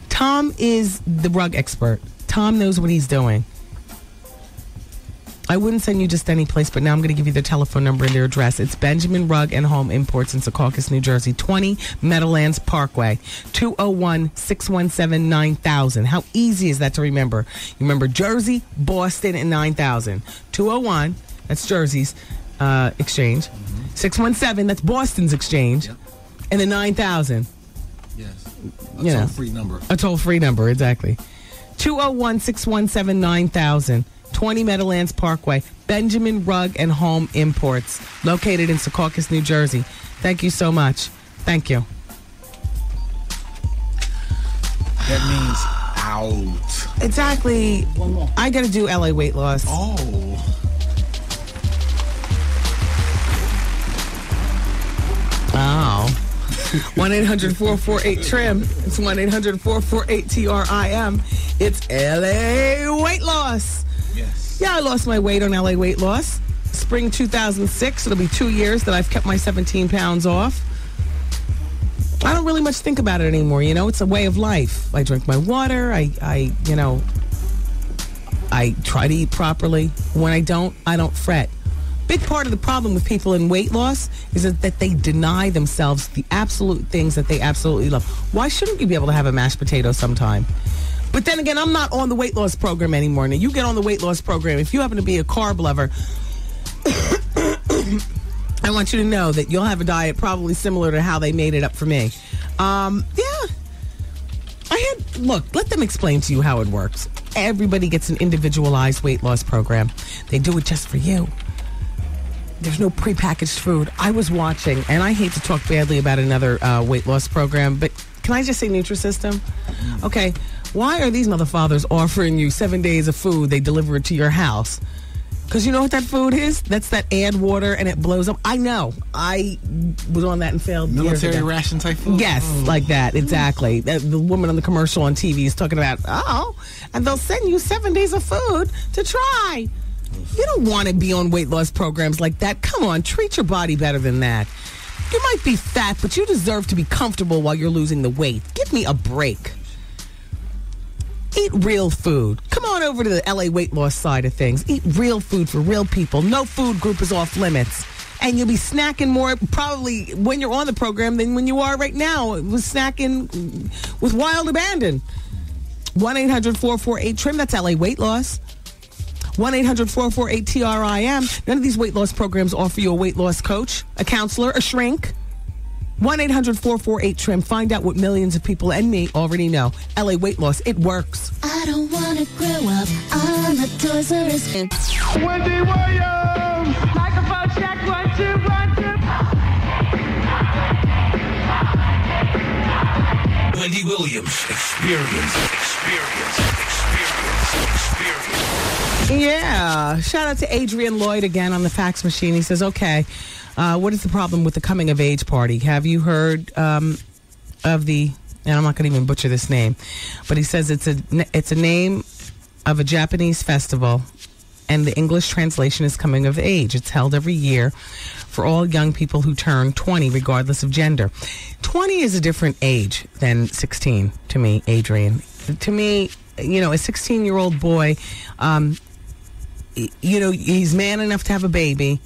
Tom is the rug expert. Tom knows what he's doing. I wouldn't send you just any place, but now I'm going to give you their telephone number and their address. It's Benjamin Rug and Home Imports in Secaucus, New Jersey, 20 Meadowlands Parkway, 201 617 9000. How easy is that to remember? You remember Jersey, Boston, and 9000. 201, that's Jersey's uh, exchange. 617, that's Boston's exchange. And the 9000. Yes. You know. free number. A toll free number, exactly. 201 617 9000. 20 Meadowlands Parkway, Benjamin Rug and Home Imports, located in Secaucus, New Jersey. Thank you so much. Thank you. That means out. Exactly. I got to do LA weight loss. Oh. Oh. 1 800 448 TRIM. It's 1 800 448 TRIM. It's LA weight loss. Yes. Yeah, I lost my weight on LA weight loss. Spring 2006. It'll be two years that I've kept my 17 pounds off. I don't really much think about it anymore. You know, it's a way of life. I drink my water. I, I, you know, I try to eat properly. When I don't, I don't fret. Big part of the problem with people in weight loss is that, that they deny themselves the absolute things that they absolutely love. Why shouldn't you be able to have a mashed potato sometime? But then again, I'm not on the weight loss program anymore. Now, you get on the weight loss program. If you happen to be a carb lover, I want you to know that you'll have a diet probably similar to how they made it up for me. Um, yeah. I had, look, let them explain to you how it works. Everybody gets an individualized weight loss program, they do it just for you. There's no prepackaged food. I was watching, and I hate to talk badly about another uh, weight loss program, but can I just say Nutrisystem? Okay, why are these motherfathers offering you seven days of food? They deliver it to your house. Because you know what that food is? That's that add water and it blows up. I know. I was on that and failed. Military ration type food? Yes, Oh. like that. Exactly. The, the woman on the commercial on TV is talking about, oh, and they'll send you seven days of food to try. You don't want to be on weight loss programs like that. Come on, treat your body better than that. You might be fat, but you deserve to be comfortable while you're losing the weight. Give me a break. Eat real food. Come on over to the LA weight loss side of things. Eat real food for real people. No food group is off limits. And you'll be snacking more probably when you're on the program than when you are right now. It was snacking with wild abandon. 1 800 448 TRIM. That's LA weight loss. 1 800 448 TRIM. None of these weight loss programs offer you a weight loss coach, a counselor, a shrink. 1 800 448 TRIM. Find out what millions of people and me already know. LA weight loss, it works. I don't wanna grow up on the Toys R Us. Wendy Williams! Microphone check, one, two, one, two. Wendy Williams. Experience. Experience. Yeah. Shout out to Adrian Lloyd again on the fax machine. He says, okay, uh, what is the problem with the coming of age party? Have you heard um, of the, and I'm not going to even butcher this name, but he says it's a, it's a name of a Japanese festival and the English translation is coming of age. It's held every year for all young people who turn 20, regardless of gender. 20 is a different age than 16 to me, Adrian. To me, you know, a 16 year old boy, um, you know, he's man enough to have a baby.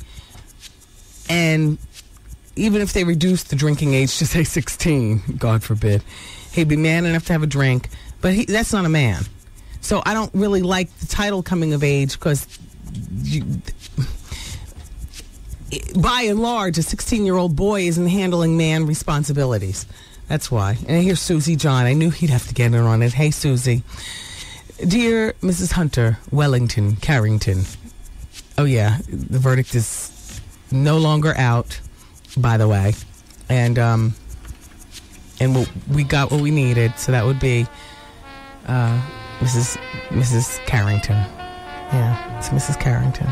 And even if they reduce the drinking age to say 16, God forbid, he'd be man enough to have a drink. But he, that's not a man. So I don't really like the title coming of age because by and large, a 16 year old boy isn't handling man responsibilities. That's why. And here's Susie John. I knew he'd have to get in on it. Hey, Susie. Dear Mrs. Hunter, Wellington, Carrington. Oh, yeah. The verdict is no longer out, by the way. And, um, and we- got what we needed. So that would be, uh, Mrs. Mrs. Carrington. Yeah, it's Mrs. Carrington.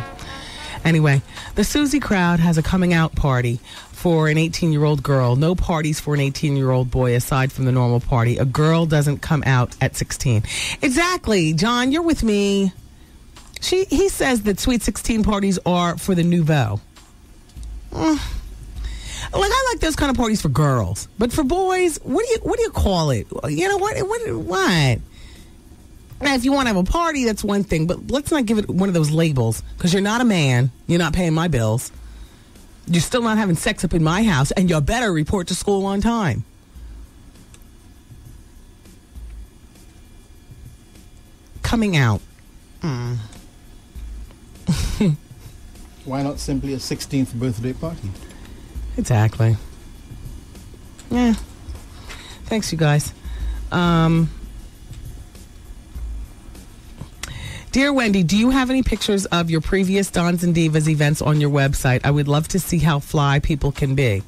Anyway, the Susie crowd has a coming out party for an 18 year old girl. No parties for an 18 year old boy aside from the normal party. A girl doesn't come out at 16. Exactly. John, you're with me. She, he says that sweet 16 parties are for the nouveau. Mm. Like I like those kind of parties for girls, but for boys, what do you what do you call it? You know what? What? What? Now, if you want to have a party, that's one thing, but let's not give it one of those labels because you're not a man. You're not paying my bills. You're still not having sex up in my house, and you better report to school on time. Coming out. Mm. Why not simply a 16th birthday party? Exactly. Yeah. Thanks, you guys. Um, Dear Wendy, do you have any pictures of your previous Dons and Divas events on your website? I would love to see how fly people can be.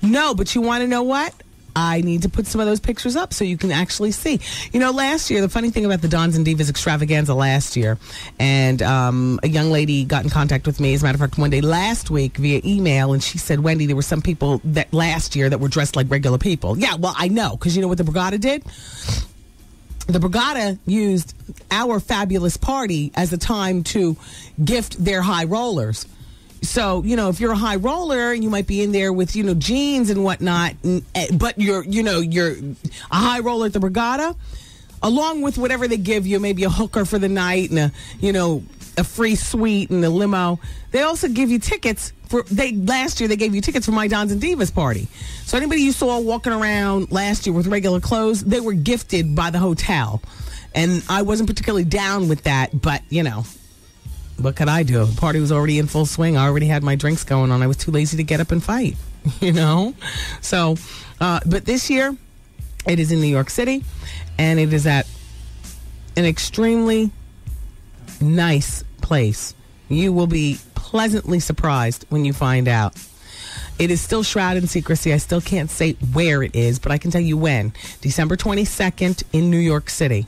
No, but you want to know what? I need to put some of those pictures up so you can actually see. You know, last year, the funny thing about the Dons and Divas extravaganza last year, and um, a young lady got in contact with me, as a matter of fact, one day last week via email, and she said, Wendy, there were some people that last year that were dressed like regular people. Yeah, well, I know, because you know what the Brigada did? The Borgata used our fabulous party as a time to gift their high rollers. So, you know, if you're a high roller, you might be in there with, you know, jeans and whatnot, eh, but you're, you know, you're a high roller at the Borgata, along with whatever they give you, maybe a hooker for the night and a, you know, a free suite and a limo. They also give you tickets for they last year they gave you tickets for my Dons and Divas party. So anybody you saw walking around last year with regular clothes, they were gifted by the hotel. And I wasn't particularly down with that, but you know, what could I do? The party was already in full swing. I already had my drinks going on. I was too lazy to get up and fight, you know? So, uh, but this year, it is in New York City, and it is at an extremely nice place. You will be pleasantly surprised when you find out. It is still shrouded in secrecy. I still can't say where it is, but I can tell you when. December 22nd in New York City.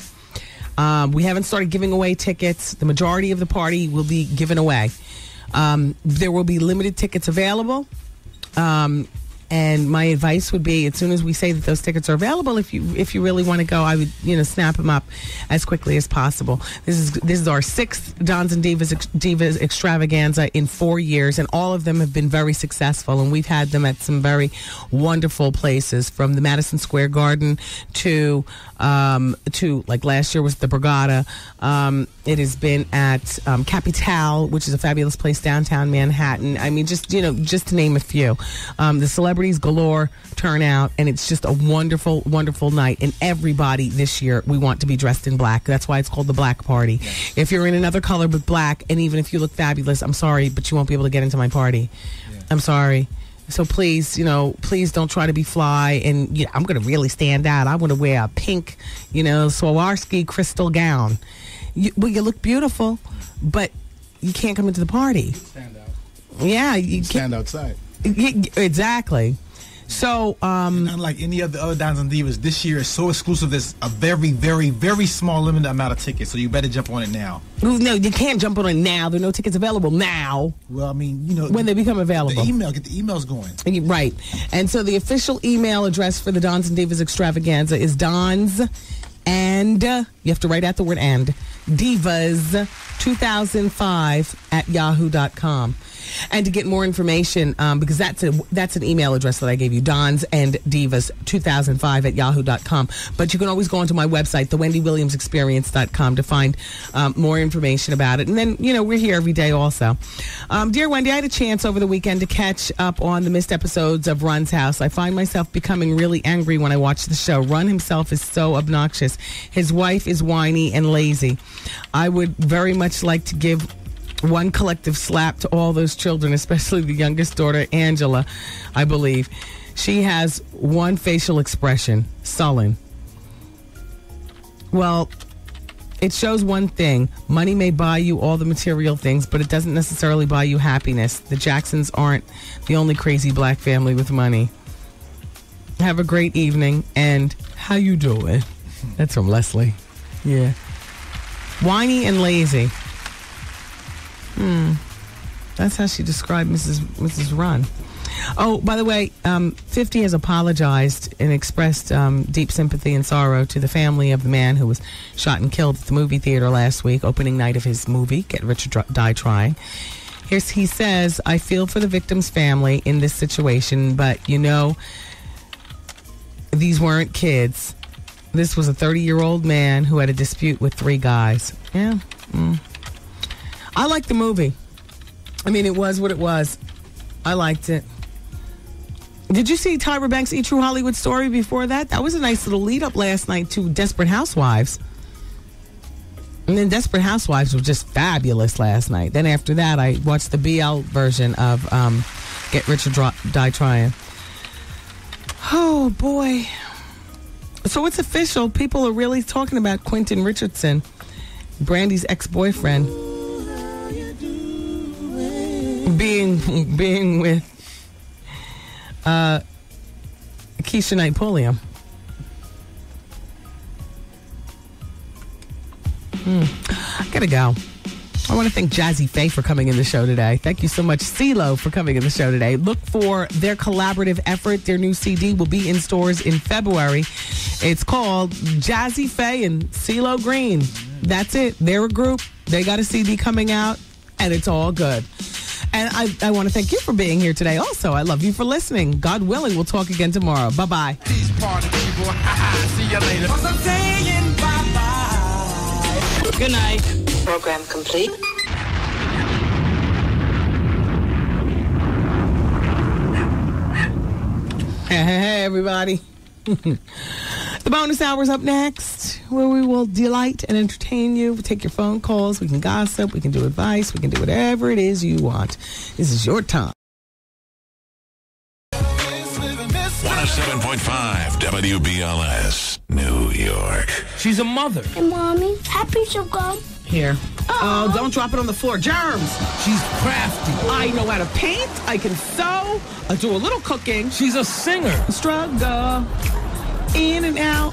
Um, we haven't started giving away tickets. The majority of the party will be given away. Um, there will be limited tickets available. Um, and my advice would be, as soon as we say that those tickets are available, if you if you really want to go, I would you know snap them up as quickly as possible. This is this is our sixth Dons and Divas Divas extravaganza in four years, and all of them have been very successful. And we've had them at some very wonderful places, from the Madison Square Garden to um, to like last year was the Borgata. Um, it has been at um, Capitale, which is a fabulous place downtown Manhattan. I mean, just you know, just to name a few. Um, the celebrities galore turn out, and it's just a wonderful, wonderful night. And everybody this year, we want to be dressed in black. That's why it's called the Black Party. If you're in another color but black, and even if you look fabulous, I'm sorry, but you won't be able to get into my party. I'm sorry. So please, you know, please don't try to be fly. And you know, I'm going to really stand out. I want to wear a pink, you know, Swarovski crystal gown. You, well, you look beautiful, but you can't come into the party. Stand out. Yeah, you Stand outside. Exactly. So, um, unlike any of the other Dons and Divas, this year is so exclusive. There's a very, very, very small limited amount of tickets, so you better jump on it now. no, you can't jump on it now. There are no tickets available now. Well, I mean, you know, when they become available. The email, get the emails going. Right. And so the official email address for the Dons and Divas extravaganza is Dons and you have to write out the word and divas 2005 at yahoo.com and to get more information um, because that's a that's an email address that i gave you dons and divas 2005 at yahoo.com but you can always go onto my website thewendywilliamsexperience.com to find um, more information about it. And then you know we're here every day also. Um, dear wendy i had a chance over the weekend to catch up on the missed episodes of run's house. I find myself becoming really angry when i watch the show. Run himself is so obnoxious. His wife is whiny and lazy. I would very much like to give one collective slap to all those children, especially the youngest daughter, Angela, I believe. She has one facial expression sullen. Well, it shows one thing money may buy you all the material things, but it doesn't necessarily buy you happiness. The Jacksons aren't the only crazy black family with money. Have a great evening, and how you doing? That's from Leslie. Yeah. Whiny and lazy. Hmm. That's how she described Mrs. Mrs. Run. Oh, by the way, um, 50 has apologized and expressed um, deep sympathy and sorrow to the family of the man who was shot and killed at the movie theater last week, opening night of his movie, Get Rich or Die Trying. Here's, he says, I feel for the victim's family in this situation, but you know, these weren't kids. This was a 30 year old man who had a dispute with three guys. Yeah. Mm. I liked the movie. I mean, it was what it was. I liked it. Did you see Tyra Banks' E True Hollywood Story before that? That was a nice little lead up last night to Desperate Housewives. And then Desperate Housewives was just fabulous last night. Then after that, I watched the BL version of um, Get Rich or Die Trying. Oh boy. So it's official. People are really talking about Quentin Richardson, Brandy's ex-boyfriend, being being with uh, Keshia Knight Pulliam. Hmm. I gotta go. I want to thank Jazze Pha for coming in the show today. Thank you so much, CeeLo, for coming in the show today. Look for their collaborative effort. Their new CD will be in stores in February. It's called Jazze Pha and CeeLo Green. That's it. They're a group. They got a CD coming out, and it's all good. And I, I want to thank you for being here today. Also, I love you for listening. God willing, we'll talk again tomorrow. Bye bye. See you later. Good night. Program complete. Hey, hey, hey, everybody. the bonus hour's up next, where we will delight and entertain you. We take your phone calls. We can gossip. We can do advice. We can do whatever it is you want. This is your time. 107.5 WBLS, New York. She's a mother. Hey, Mommy, happy so gum. Here. Oh, don't drop it on the floor. Germs. She's crafty. I know how to paint. I can sew. I do a little cooking. She's a singer. Struggle. In and out.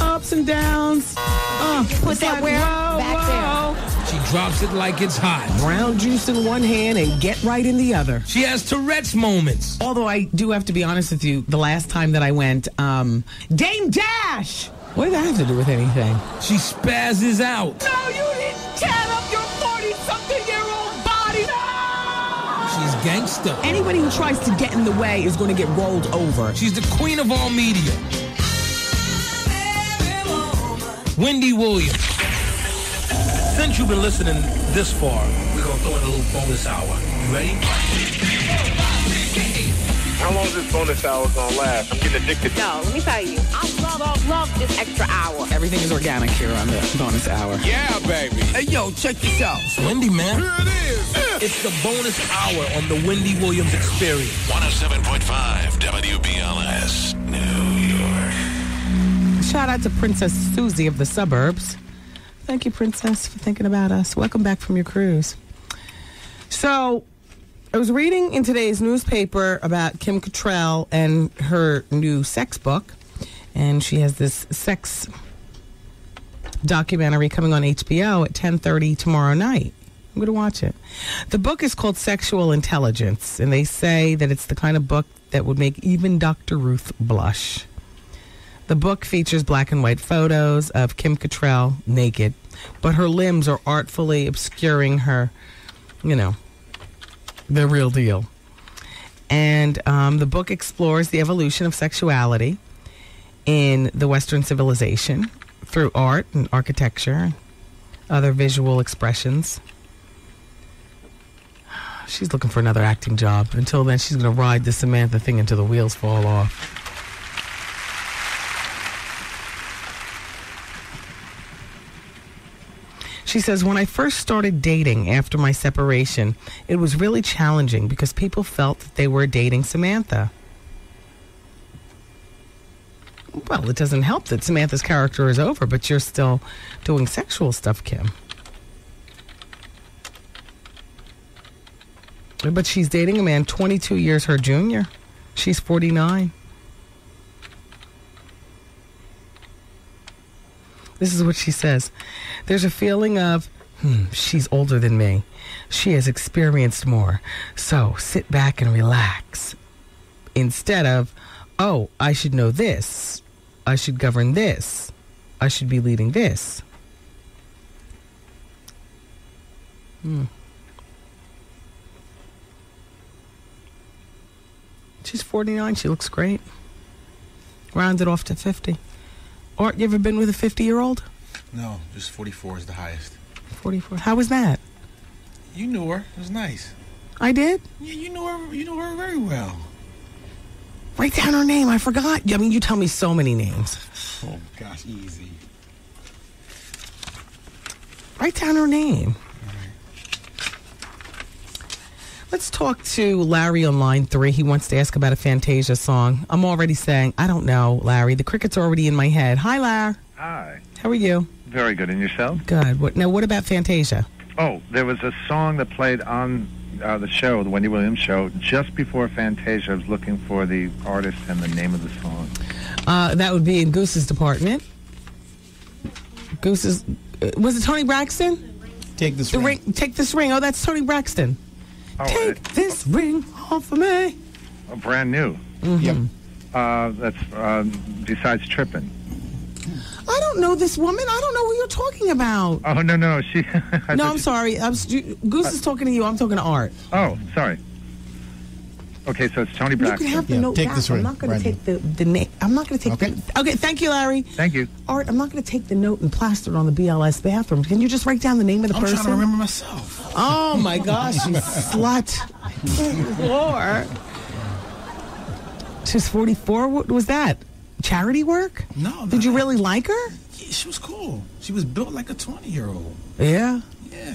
Ups and downs. Uh, Put that like, where? whoa, Back whoa. She drops it like it's hot. Brown juice in one hand and get right in the other. She has Tourette's moments. Although I do have to be honest with you, the last time that I went, um, Dame Dash. What did that have to do with anything? She spazzes out. No, you didn't tear up your 40-something-year-old body. She's gangster. Anybody who tries to get in the way is going to get rolled over. She's the queen of all media. Wendy Williams. Since you've been listening this far, we're gonna throw in a little bonus hour. You ready? How long is this bonus hour gonna last? I'm getting addicted. To No, let me tell you, I love, love, love this extra hour. Everything is organic here on the bonus hour. Yeah, baby. Hey, yo, check this out. It's Wendy, man. Here it is. It's the bonus hour on the Wendy Williams Experience. 107.5 WBLS, New York. Shout out to Princess Susie of the suburbs. Thank you, Princess, for thinking about us. Welcome back from your cruise. So, I was reading in today's newspaper about Kim Cattrall and her new sex book, and she has this sex documentary coming on HBO at 10:30 tomorrow night. I'm going to watch it. The book is called Sexual Intelligence, and they say that it's the kind of book that would make even Dr. Ruth blush. The book features black and white photos of Kim Cattrall naked, but her limbs are artfully obscuring her, you know, the real deal. And um, the book explores the evolution of sexuality in the Western civilization through art and architecture, and other visual expressions. She's looking for another acting job. Until then, she's going to ride the Samantha thing until the wheels fall off. She says, When I first started dating after my separation, it was really challenging because people felt that they were dating Samantha. Well, it doesn't help that Samantha's character is over, but you're still doing sexual stuff, Kim. But she's dating a man 22 years her junior. She's 49. This is what she says. There's a feeling of, hmm, she's older than me. She has experienced more. So sit back and relax. Instead of, oh, I should know this. I should govern this. I should be leading this. Hmm. She's 49. She looks great. Rounded off to 50. Art, you ever been with a 50 year old? No, just 44 is the highest. 44. How was that? You knew her. It was nice. I did? Yeah, you know her. You know her very well. Write down her name. I forgot. I mean, you tell me so many names. Oh gosh, easy. Write down her name. Let's talk to Larry on line three. He wants to ask about a Fantasia song. I'm already saying, I don't know, Larry. The cricket's already in my head. Hi, Larry. Hi. How are you? Very good. And yourself? Good. What, now, what about Fantasia? Oh, there was a song that played on uh, the show, the Wendy Williams show, just before Fantasia. I was looking for the artist and the name of the song. Uh, that would be in Goose's department. Goose's. Uh, was it Toni Braxton? Take this the ring. Take this ring. Oh, that's Toni Braxton. Oh, Take this ring off of me. uh, brand new. Yep. Uh, that's uh, besides tripping. I don't know this woman. I don't know who you're talking about. Oh no, no, she. I no, thought I'm sorry. I'm, st- Goose is talking to you. I'm talking to Art. Oh, sorry. Okay, so it's Toni You can Braxton. have the note take back. I'm not going to take the, the name. I'm not going to take the. Okay, thank you, Larry. Thank you. Art, I'm not going to take the note and plaster it on the BLS bathroom. Can you just write down the name of the person? I'm trying to remember myself. Oh my gosh, you slut. Or she's 44. What was that? Charity work? No. Did you really like her? Yeah, she was cool. She was built like a 20 year old. Yeah. Yeah.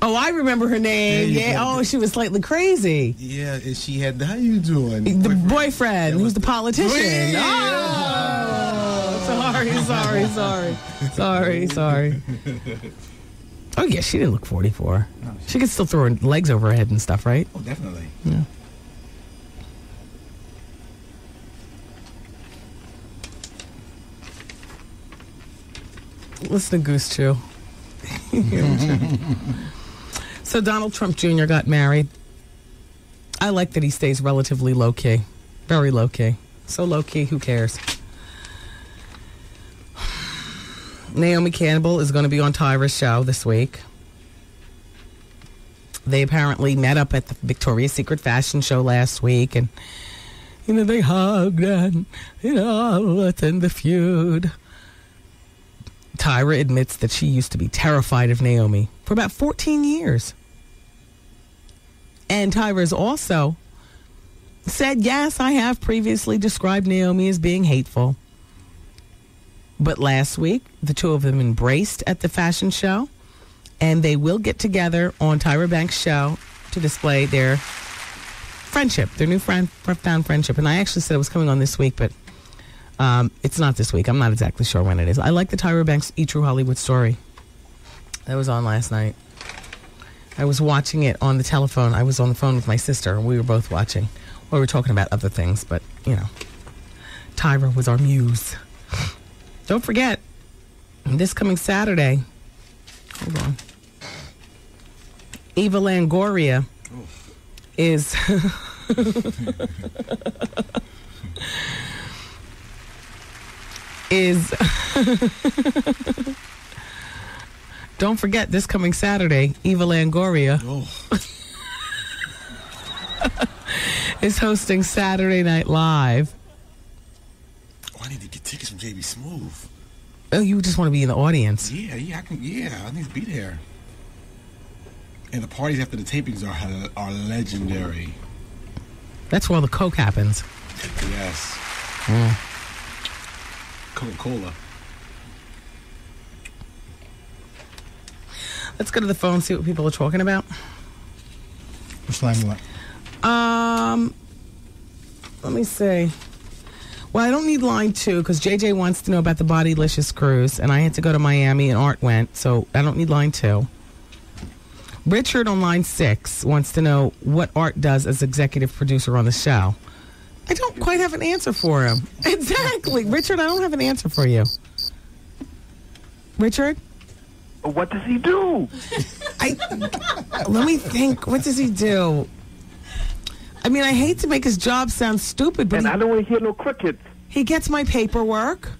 Oh, I remember her name. Yeah. go. Oh, she was slightly crazy. Yeah, and she had. How you doing? The boyfriend, who's the politician. Yeah. Oh, sorry, sorry, sorry, sorry, sorry. Oh yeah, she didn't look 44. She could still throw her legs over her head and stuff, right? Oh, definitely. Yeah. Listen to Goose Chew. so Donald Trump Jr. got married. I like that he stays relatively low key, very low key. So low key, who cares? Naomi Campbell is going to be on Tyra's show this week. They apparently met up at the Victoria's Secret fashion show last week, and you know they hugged and you know end the feud. Tyra admits that she used to be terrified of Naomi for about 14 years. And Tyra has also said, Yes, I have previously described Naomi as being hateful. But last week, the two of them embraced at the fashion show, and they will get together on Tyra Banks' show to display their friendship, their new friend, found friendship. And I actually said it was coming on this week, but um, it's not this week. I'm not exactly sure when it is. I like the Tyra Banks E True Hollywood story. That was on last night. I was watching it on the telephone. I was on the phone with my sister, and we were both watching. We were talking about other things, but, you know, Tyra was our muse. Don't forget, this coming Saturday, hold on, Eva Longoria is. is don't forget this coming Saturday, Eva Longoria is hosting Saturday Night Live. Oh, I need to get tickets from JB Smoove. Oh, you just want to be in the audience? Yeah, yeah, I can. Yeah, I need to be there. And the parties after the tapings are are legendary. That's where all the coke happens. Yes. Mm. Coca Cola. Let's go to the phone and see what people are talking about. Which line you want? Um, let me see. Well, I don't need line two because JJ wants to know about the Bodylicious cruise, and I had to go to Miami, and Art went, so I don't need line two. Richard on line six wants to know what Art does as executive producer on the show. I don't quite have an answer for him. Exactly, Richard. I don't have an answer for you. Richard, What does he do? I let me think. What does he do? I mean, I hate to make his job sound stupid, but And he, I don't want to hear no crickets. he gets my paperwork.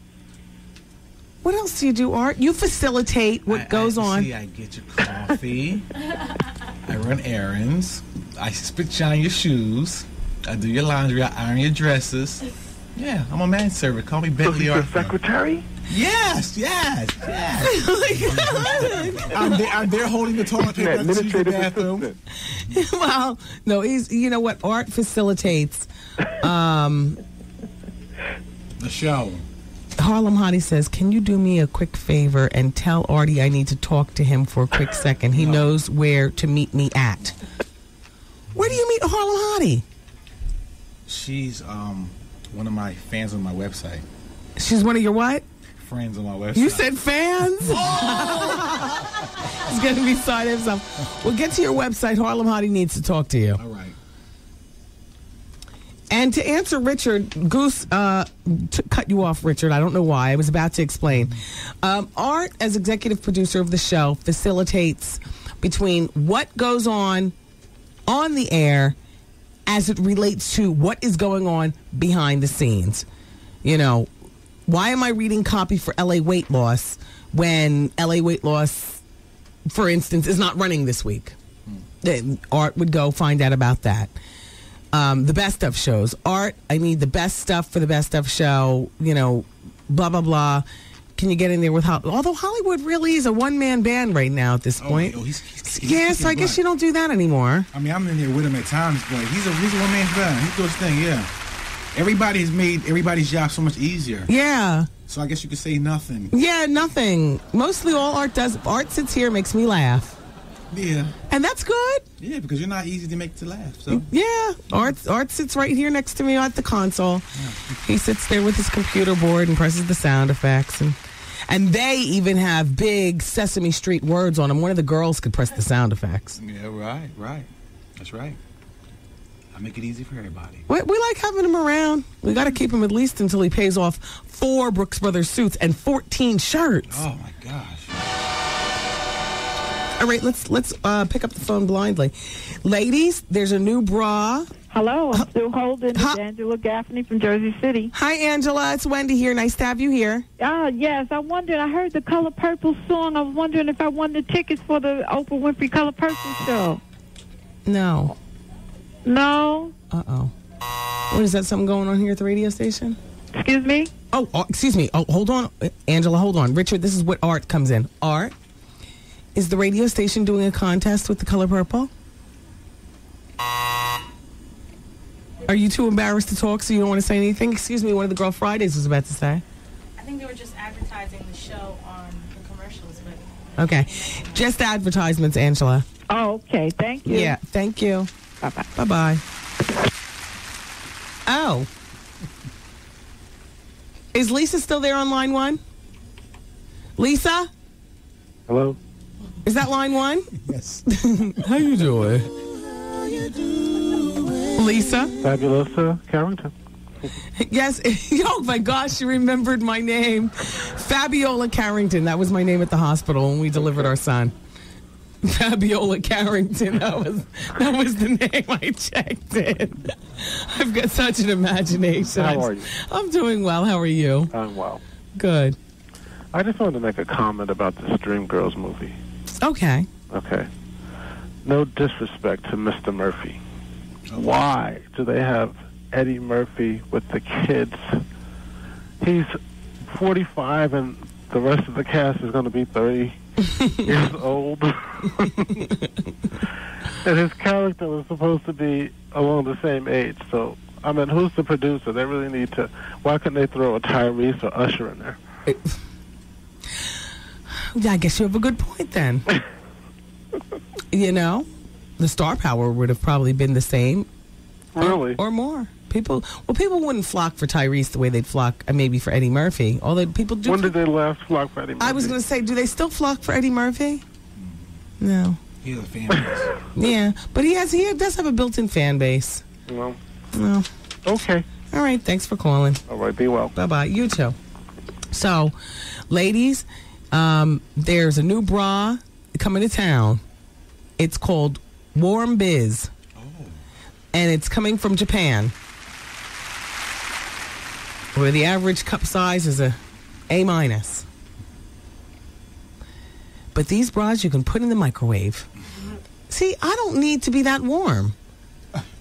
What else do you do, Art? You facilitate what goes I, on. See, I get your coffee. I run errands. I spit shine your shoes. I do your laundry. I iron your dresses. Yeah, I'm a manservant. Call me So Bentley he's a Art. secretary? Yes, yes, yes. I'm, there, I'm there holding the toilet paper An at the bathroom. well, no, he's you know what art facilitates. Um, The show. Harlem Hottie says, "Can you do me a quick favor and tell Artie I need to talk to him for a quick second? He knows where to meet me at." Where do you meet Harlem Hottie? She's um one of my fans on my website. She's one of your what? Friends on my website. You said fans? He's going to be beside himself. Well, get to your website. Harlem Hottie needs to talk to you. All right. And to answer Richard, Goose uh, cut you off, Richard. I don't know why. I was about to explain. Um, Art, as executive producer of the show, facilitates between what goes on on the air as it relates to what is going on behind the scenes. You know, why am I reading copy for LA Weight Loss when LA Weight Loss, for instance, is not running this week? Then Art would go find out about that. Um, the best of shows. Art, I need the best stuff for the best of show, you know, blah, blah, blah. Can you get in there with Hol- although Hollywood really is a one man band right now at this point? oh, he's- he's- he's yeah, so I guess you don't do that anymore. I mean, I'm in there with him at times, but he's a he's a one man band. He does his thing, yeah. Everybody has made everybody's job so much easier. Yeah. So I guess you could say nothing. Yeah, nothing. Mostly all art does. Art sits here, makes me laugh. Yeah. And that's good. Yeah, because you're not easy to make to laugh. So Yeah, Art Art sits right here next to me at the console. He sits there with his computer board and presses the sound effects and and they even have big Sesame Street words on them. One of the girls could press the sound effects. yeah, right, right. That's right. I make it easy for everybody. We, we like having him around. We got to keep him at least until he pays off four Brooks Brothers suits and 14 shirts. Oh my gosh. All right, let's let's uh, pick up the phone blindly. Ladies, there's a new bra. Hello, I'm Sue Holden. It's Angela Gaffney from Jersey City. Hi, Angela. It's Wendy here. Nice to have you here. Ah, yes. I wondered. I heard the Color Purple song. I was wondering if I won the tickets for the Oprah Winfrey Color Purple show. No. No. Uh oh. What is that? Something going on here at the radio station? Excuse me? Oh, oh, excuse me. Oh, hold on. Angela, hold on. Richard, this is what Art comes in. Art, is the radio station doing a contest with the color purple? Are you too embarrassed to talk so you don't want to say anything? Excuse me, one of the Girl Fridays was about to say. I think they were just advertising the show on the commercials, but Okay. Just advertisements, Angela. Oh, okay. Thank you. Yeah, thank you. Bye bye. Bye bye. Oh. Is Lisa still there on line one? Lisa? Hello? Is that line one? Yes. How you doing? Lisa? Fabulosa uh, Carrington. Yes. oh my gosh, you remembered my name. Fabiola Carrington. That was my name at the hospital when we delivered our son. Fabiola Carrington. That was that was the name I checked in. I've got such an imagination. How are you? I'm doing well. How are you? I'm well. Good. I just wanted to make a comment about this Dreamgirls movie. Okay. Okay. No disrespect to Mr. Murphy. Why do they have Eddie Murphy with the kids? He's 45 and the rest of the cast is going to be 30 years old. and his character was supposed to be along the same age. So, I mean, who's the producer? They really need to. Why couldn't they throw a Tyrese or Usher in there? Yeah, I guess you have a good point then. you know, the star power would have probably been the same. Really? Or, or more. People, well, people wouldn't flock for Tyrese the way they'd flock uh, maybe for Eddie Murphy. Although people do. When did they last flock for Eddie Murphy? I was going to say, do they still flock for Eddie Murphy? No. He's a fan base. Yeah, but he has he does have a built-in fan base. Well, No. okay. All right. Thanks for calling. All right. Be well. Bye bye. You too. So, ladies, um, there's a new bra coming to town. It's called Warm Biz. Oh. And it's coming from Japan. Where the average cup size is a A minus. But these bras you can put in the microwave. See, I don't need to be that warm.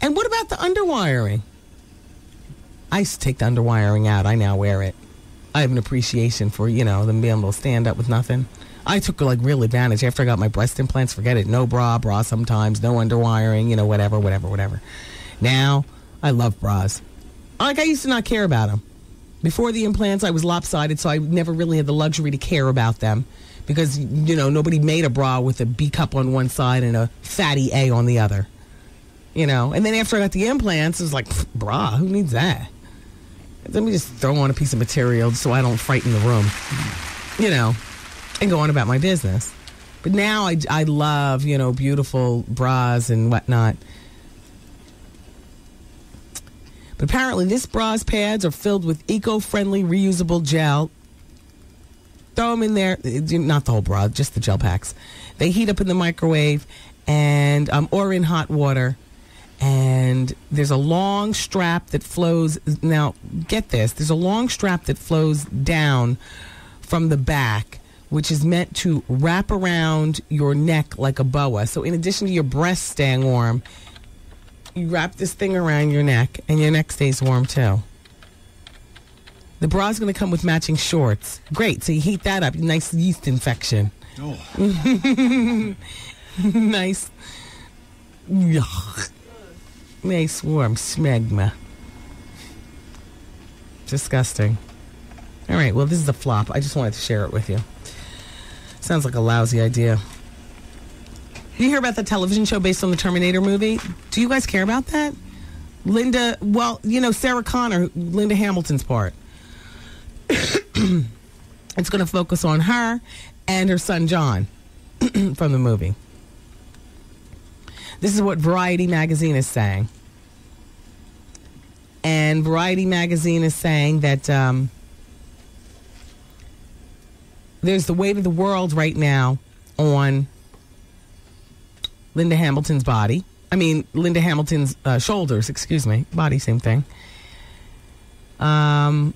And what about the underwiring? I used to take the underwiring out. I now wear it. I have an appreciation for you know them being able to stand up with nothing. I took like real advantage after I got my breast implants. Forget it. No bra, bra sometimes. No underwiring. You know, whatever, whatever, whatever. Now I love bras. Like I used to not care about them. Before the implants, I was lopsided, so I never really had the luxury to care about them because you know nobody made a bra with a B cup on one side and a fatty A on the other. You know, and then after I got the implants, it was like bra. Who needs that? Let me just throw on a piece of material so I don't frighten the room. You know, and go on about my business. But now I, I love you know beautiful bras and whatnot. But apparently, this bra's pads are filled with eco-friendly reusable gel. Throw them in there, not the whole bra, just the gel packs. They heat up in the microwave, and um, or in hot water. And there's a long strap that flows. Now, get this: there's a long strap that flows down from the back, which is meant to wrap around your neck like a boa. So, in addition to your breasts staying warm, you wrap this thing around your neck and your neck stays warm too. The bra's going to come with matching shorts. Great. So you heat that up. Nice yeast infection. Oh. nice. Yuck. Nice warm smegma. Disgusting. All right. Well, this is a flop. I just wanted to share it with you. Sounds like a lousy idea. You hear about the television show based on the Terminator movie? Do you guys care about that? Linda, well, you know, Sarah Connor, Linda Hamilton's part. it's going to focus on her and her son John from the movie. This is what Variety magazine is saying. And Variety magazine is saying that um, there's the weight of the world right now on Linda Hamilton's body. I mean, Linda Hamilton's uh, shoulders, excuse me. Body, same thing. Um,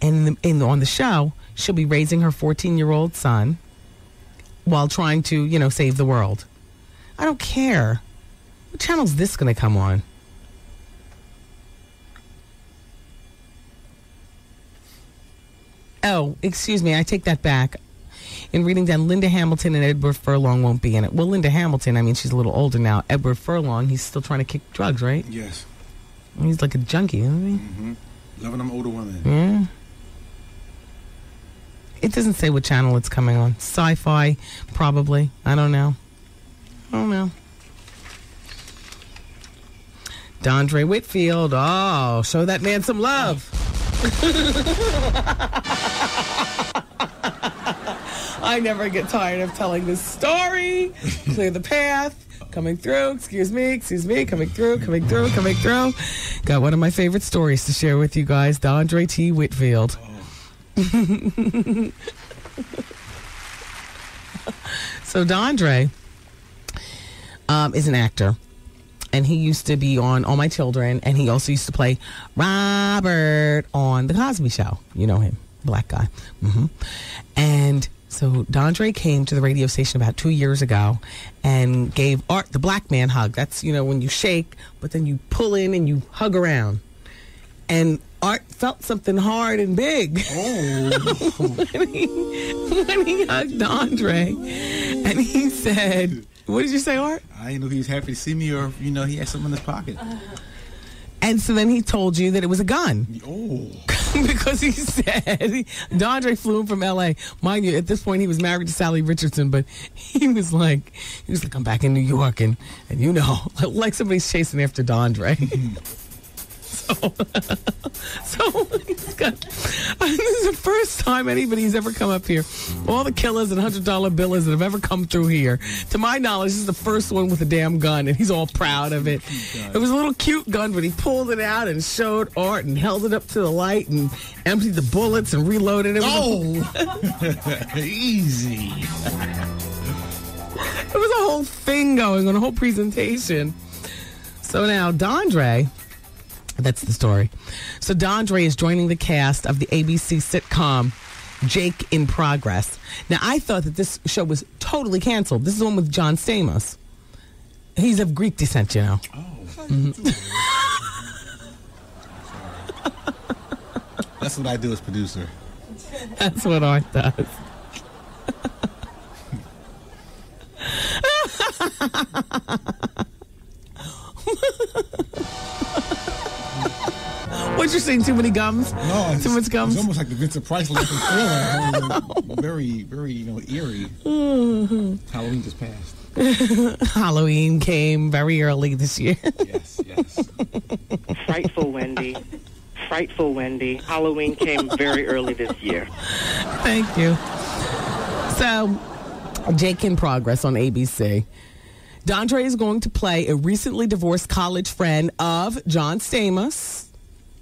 and in, in, on the show, she'll be raising her 14 year old son while trying to, you know, save the world. I don't care. What channel's this going to come on? Oh, excuse me. I take that back. In reading down, Linda Hamilton and Edward Furlong won't be in it. Well, Linda Hamilton, I mean, she's a little older now. Edward Furlong, he's still trying to kick drugs, right? Yes. He's like a junkie, isn't he? Mm-hmm. Loving them older women. Yeah. It doesn't say what channel it's coming on. Sci-fi, probably. I don't know. I don't know. Dondre Whitfield. Oh, show that man some love. I never get tired of telling this story. Clear the path. Coming through, excuse me, excuse me, coming through, coming through, coming through. Got one of my favorite stories to share with you guys, Dondre T. Whitfield. so Dondre um, is an actor, and he used to be on All My Children, and he also used to play Robert on The Cosby Show. You know him, black guy. hmm And so Dondre came to the radio station about two years ago and gave Art the black man hug. That's you know when you shake, but then you pull in and you hug around. And Art felt something hard and big Oh. when, he, when he hugged Andre, and he said, "What did you say, Art?" I didn't know he was happy to see me, or you know, he had something in his pocket. Uh-huh. And so then he told you that it was a gun. Oh. because he said Dondre flew him from L.A. Mind you, at this point he was married to Salli Richardson, but he was like, he was like, I'm back in New York, and and you know, like somebody's chasing after Dondre. so, got. This is the first time anybody's ever come up here. All the killers and hundred dollar billers that have ever come through here, to my knowledge, this is the first one with a damn gun, and he's all proud of it. It was a little cute gun, but he pulled it out and showed Art and held it up to the light and emptied the bullets and reloaded it. Oh, easy. It was a whole thing going on, a whole presentation. So now Dondre, that's the story. So Dondre is joining the cast of the ABC sitcom Jake in Progress. Now I thought that this show was totally canceled. This is the one with John Stamos. He's of Greek descent, you know. Mhm. That's what I do as producer. That's what Art does. what you saying? Too many gums? No, too much gums. It's almost like the Vincent Price like thriller. very, very, you know, eerie. Halloween just passed. Halloween came very early this year. Yes, yes. Frightful Wendy. Frightful Wendy. Halloween came very early this year. Thank you. So, Jake in progress on ABC. Dondre is going to play a recently divorced college friend of John Stamos.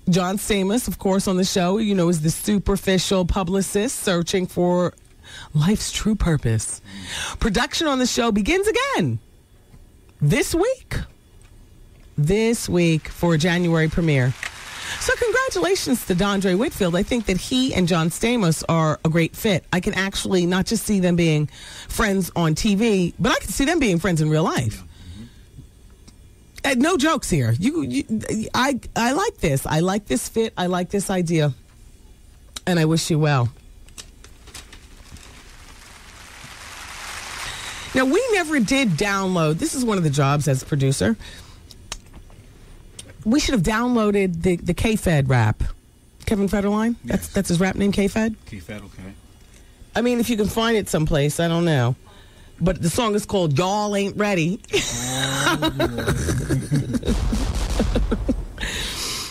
John Stamos, of course, on the show, you know, is the superficial publicist searching for life's true purpose. Production on the show begins again this week. This week for a January premiere. So, congratulations to Dondre Whitfield. I think that he and John Stamos are a great fit. I can actually not just see them being friends on TV, but I can see them being friends in real life. Uh, no jokes here. You, you, I, I like this. I like this fit. I like this idea, and I wish you well. Now, we never did download. This is one of the jobs as a producer. We should have downloaded the the K-Fed rap. Kevin Federline. That's that's his rap name, K-Fed. K-Fed, okay. I mean, if you can find it someplace, I don't know. But the song is called "Y'all Ain't Ready."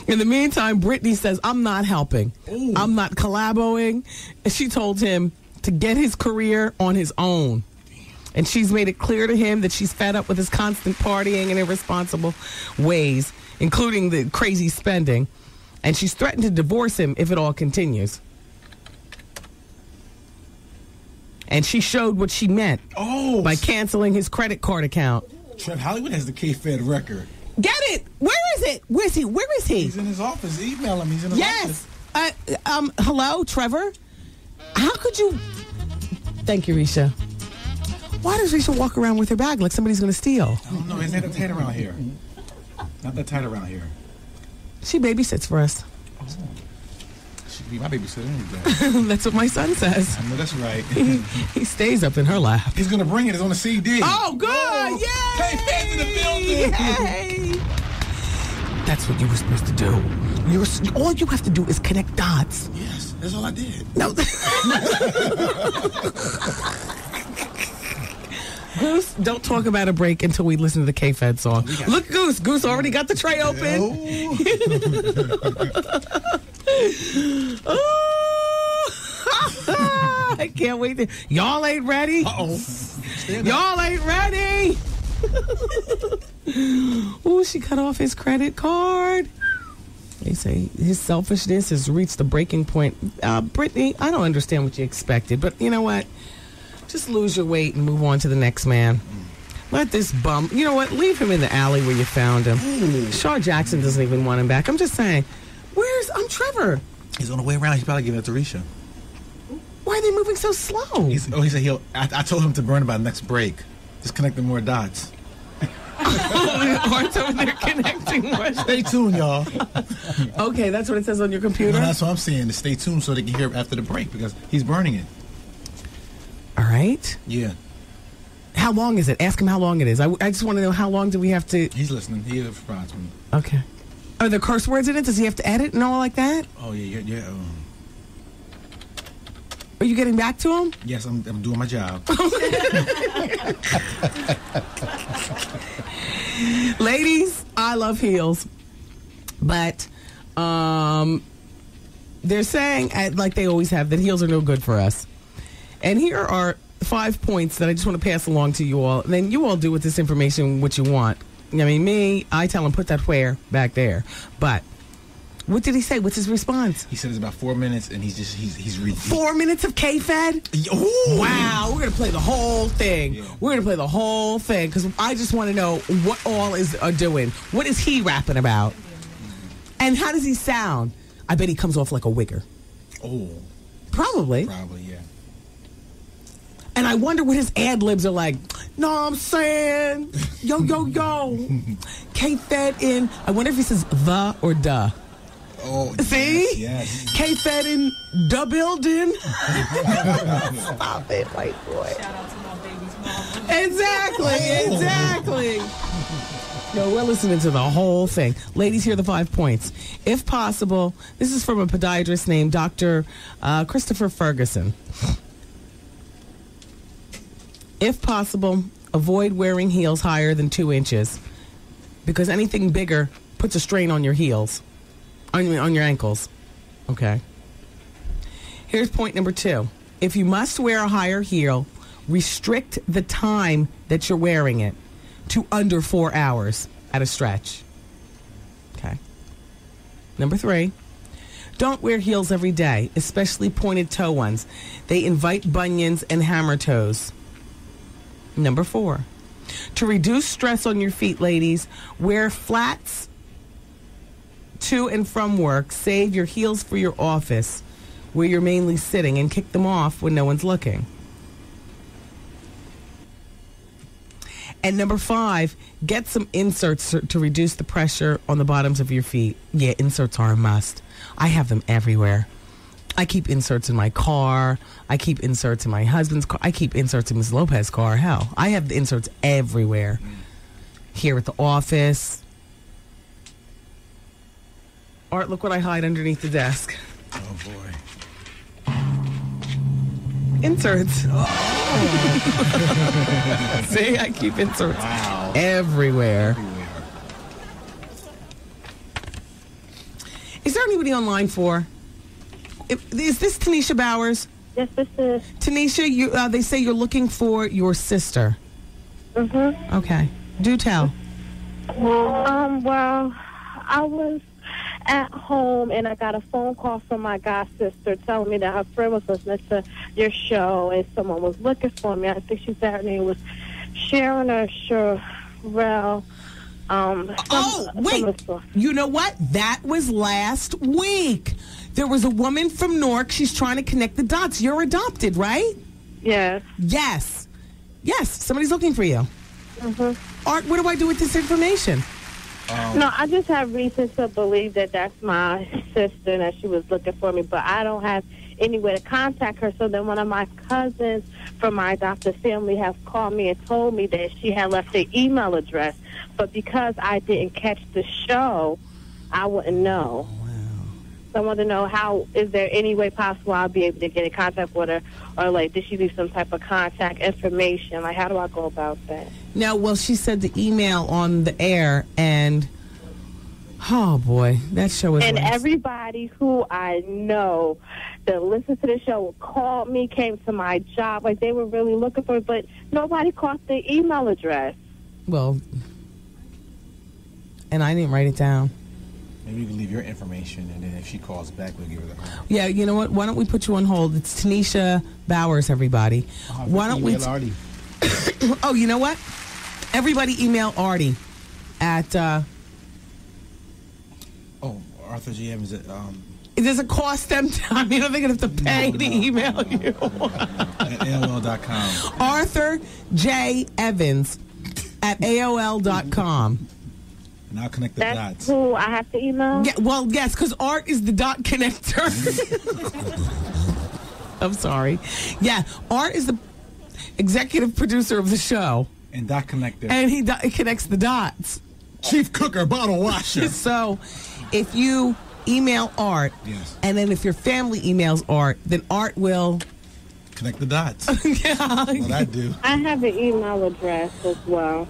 In the meantime, Britney says, "I'm not helping. I'm not collaborating." And she told him to get his career on his own. And she's made it clear to him that she's fed up with his constant partying and irresponsible ways, including the crazy spending. And she's threatened to divorce him if it all continues. And she showed what she meant oh. by canceling his credit card account. Trev Hollywood has the K-Fed record. Get it? Where is it? Where's he? Where is he? He's in his office. Email him. He's in his yes. office. Uh, um, hello, Trevor. How could you? Thank you, Risha. Why does Risha walk around with her bag like somebody's going to steal? I don't know. It's not that tight around here. Not that tight around here. She babysits for us. She'd be my babysitter any day. that's what my son says. I know that's right. he, he stays up in her lap. He's going to bring it. It's on a CD. Oh, good. Oh, Yay! K-Fed's in the building. Yay! That's what you were supposed to do. You were, all you have to do is connect dots. Yes, that's all I did. No. Goose, don't talk about a break until we listen to the K-Fed song. Look, Goose. Goose already got the tray open. oh. I can't wait. To, y'all ain't ready. Uh-oh. Y'all ain't ready. oh, she cut off his credit card. They say his selfishness has reached the breaking point. Uh, Britney, I don't understand what you expected, but you know what? Just lose your weight and move on to the next man. Let this bum, you know what? Leave him in the alley where you found him. Ooh. Shar Jackson doesn't even want him back. I'm just saying. Where's I'm Trevor? He's on the way around. He's probably giving it to Risha. Why are they moving so slow? He's, oh, he said he'll. I, I told him to burn by the next break. Just connecting more dots. Art's over there connecting more. Stay tuned, y'all. Okay, that's what it says on your computer. No, that's what I'm saying. To stay tuned so they can hear after the break because he's burning it. All right. Yeah. How long is it? Ask him how long it is. I, I just want to know how long do we have to. He's listening. He responds to me. Okay. Are there curse words in it? Does he have to edit and all like that? Oh yeah, yeah, yeah. Um, Are you getting back to him? yes, I'm, I'm doing my job. Ladies, I love heels, but um, they're saying, like they always have, that heels are no good for us. And here are five points that I just want to pass along to you all. And then you all do with this information what you want. I mean, me, I tell him put that where back there. But what did he say? What's his response? He said it's about four minutes, and he's just he's he's reading. Four minutes of K-Fed? Wow, we're gonna play the whole thing. We're gonna play the whole thing because I just want to know what all is are doing. What is he rapping about? And how does he sound? I bet he comes off like a wigger. Oh, Probably. probably yeah. And I wonder what his ad libs are like. No, I'm saying, yo, yo, yo, K-Fed in. I wonder if he says the or duh. Oh, See? yes. K-Fed in the building. Stop it, white boy. Shout out to my baby's mom. Exactly, exactly. No, we're listening to the whole thing. Ladies, here are the five points. If possible, this is from a podiatrist named Dr. Uh, Christopher Ferguson. If possible, avoid wearing heels higher than two inches because anything bigger puts a strain on your heels, on, your- on your ankles. Okay. Here's point number two. If you must wear a higher heel, restrict the time that you're wearing it to under four hours at a stretch. Okay. Number three. Don't wear heels every day, especially pointed toe ones. They invite bunions and hammer toes. Number four. To reduce stress on your feet, ladies, wear flats to and from work. Save your heels for your office where you're mainly sitting and kick them off when no one's looking. And number five, get some inserts to- reduce the pressure on the bottoms of your feet. Yeah, inserts are a must. I have them everywhere. I keep inserts in my car. I keep inserts in my husband's car. I keep inserts in Ms. Lopez's car. Hell, I have the inserts everywhere. Here at the office. Art, look what I hide underneath the desk. Oh boy. Inserts. See, I keep inserts everywhere. Is there anybody online for? Is this Tanisha Bowers? Yes, this is. Tanisha, you, uh, they say you're looking for your sister. Mm-hmm. Okay. Do tell. Um, well, I was at home and I got a phone call from my god sister telling me that her friend was listening to your show and someone was looking for me. I think she said her name was Sharon or Sherelle. Um, Oh, wait. You know what? That was last week. There was a woman from Newark. She's trying to connect the dots. You're adopted, right? Yes. Yes. Yes. Somebody's looking for you. Mm-hmm. Art, what do I do with this information? No, I just have reason to believe that that's my sister and that she was looking for me, but I don't have any way to contact her. So then one of my cousins from my adopted family have called me and told me that she had left the email address, but because I didn't catch the show, I wouldn't know. I want to know how is there any way possible I'll be able to get in contact with her, or like did she leave some type of contact information? Like how do I go about that? No, well, she said the email on the air, and oh boy, that show was. and last- everybody who I know that listened to the show called me, came to my job, like they were really looking for it, but nobody caught the email address. well, and I didn't write it down. Maybe you can leave your information, and then if she calls back, we'll give her the call. Yeah, you know what? Why don't we put you on hold? It's Tanisha Bowers, everybody. Why don't we? Artie. oh, you know what? Everybody email Artie at. Uh, Oh, Arthur GM is it? Um, it doesn't cost them time. You know they're gonna have to pay to email you. at AOL.com. Arthur J Evans at AOL.com. And I'll connect the That's dots. who I have to email. Yeah, well, yes, because Art is the dot connector. I'm sorry. Yeah, Art is the executive producer of the show, And dot connector. and he do- connects the dots. Chief cooker, bottle washer. so, if you email Art, Yes. and then if your family emails Art, then Art will. Connect the dots. yeah. What I do. I have an email address as well.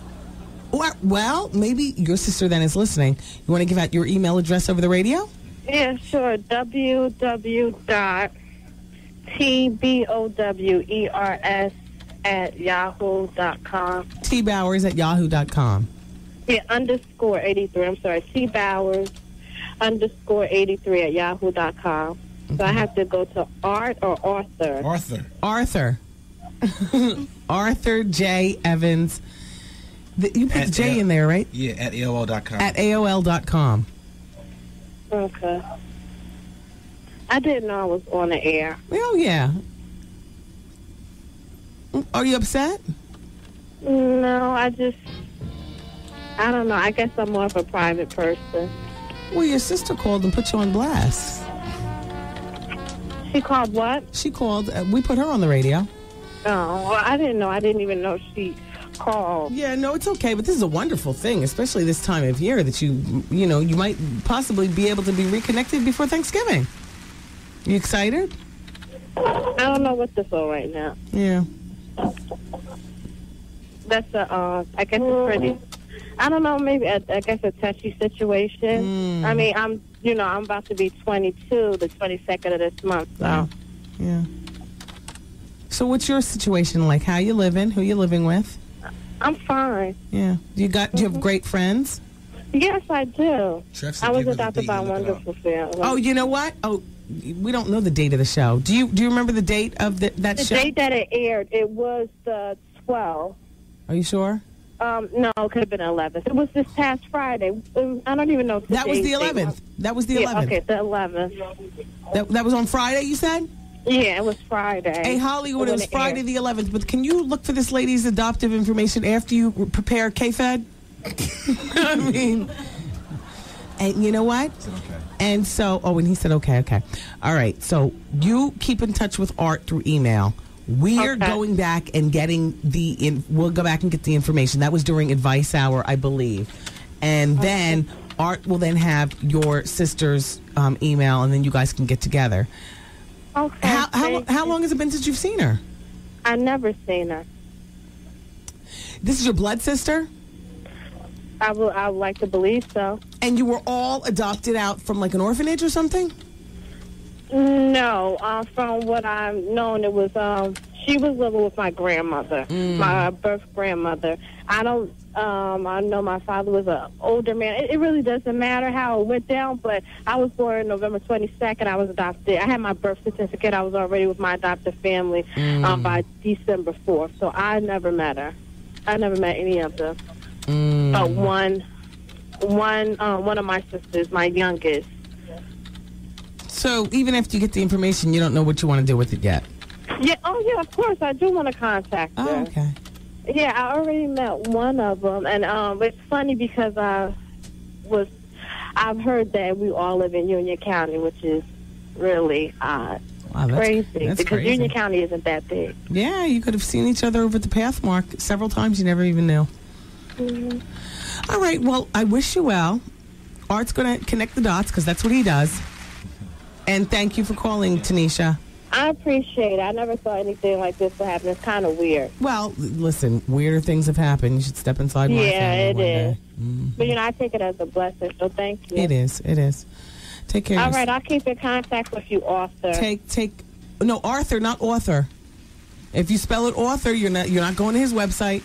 Or, well, maybe your sister then is listening. You want to give out your email address over the radio? Yeah, sure. www dot t b o w e r s at yahoo dot com. T Bowers at yahoo.com. Yeah, underscore eighty three. I'm sorry, T Bowers underscore eighty three at yahoo dot com. So I mm-hmm. have to go to Art or Arthur. Arthur. Arthur. Arthur J. Evans. The, you put At J A- in there, right? Yeah, at AOL.com. At AOL.com. Okay. I didn't know I was on the air. Oh, yeah. Are you upset? No, I just, I don't know. I guess I'm more of a private person. Well, your sister called and put you on blast. She called what? She called. Uh, we put her on the radio. Oh, well, I didn't know. I didn't even know she called. Yeah, no, it's okay. But this is a wonderful thing, especially this time of year that you, you know, you might possibly be able to be reconnected before Thanksgiving. You excited? I don't know what to feel right now. Yeah. That's a, uh, I guess it's pretty. I don't know. Maybe I, I guess a touchy situation. Hmm. I mean, I'm, you know, I'm about to be 22 the 22nd of this month. So Yeah. So, what's your situation like? How you living? Who you living with? I'm fine. Yeah. You got? Do you have great friends? Yes, I do. Trev I was give her the adopted by a and look it wonderful family. Oh, you know what? Oh, we don't know the date of the show. Do you? Do you remember the date of the, that the show? date that it aired, it was the 12th. Are you sure? Um, no, it could have been 11th. It was this past Friday. Um, I don't even know. if That was the today's date 11th. That was the Yeah, 11th. Okay, the 11th. That, that was on Friday. You said? Yeah, it was Friday. Hey, Hollywood, it was Friday aired. the 11th. But can you look for this lady's adoptive information after you prepare K-Fed? I mean, and you know what? Okay. And so, oh, and he said, okay, okay. All right. So you keep in touch with Art through email. We're Okay. going back and getting the, in, we'll go back and get the information. That was during advice hour, I believe. And then Art will then have your sister's um, email, and then you guys can get together. Okay. How, how, how long has it been since you've seen her? I never seen her. This is your blood sister? I would, I would like to believe so. And you were all adopted out from like an orphanage or something? No, uh, from what I've known, it was um, she was living with my grandmother, Mm. my birth grandmother. I don't. Um, I know my father was an older man. It, it really doesn't matter how it went down, but I was born November 22nd. I was adopted. I had my birth certificate. I was already with my adopted family um, Mm. by December 4th. So I never met her. I never met any of them. Mm. But one, one, uh, one of my sisters, my youngest. So even after you get the information, you don't know what you want to do with it yet. Yeah. Oh, yeah. Of course, I do want to contact her. Oh, okay. Yeah, I already met one of them, and um, it's funny because I was. I've heard that we all live in Union County, which is really odd. Wow, that's crazy that's because crazy. Union County isn't that big. Yeah, you could have seen each other over at the Pathmark several times. You never even knew. Mm-hmm. All right. Well, I wish you well. Art's going to connect the dots because that's what he does. And thank you for calling, Tanisha. I appreciate it. I never saw anything like this happen. It's kind of weird. Well, listen, weirder things have happened. You should step inside my yeah, it is. day. Mm. But you know, I take it as a blessing. So thank you. It is. It is. Take care. All right. I'll keep in contact with you, Arthur. Take take no Arthur, not author. If you spell it author, you're not you're not going to his website.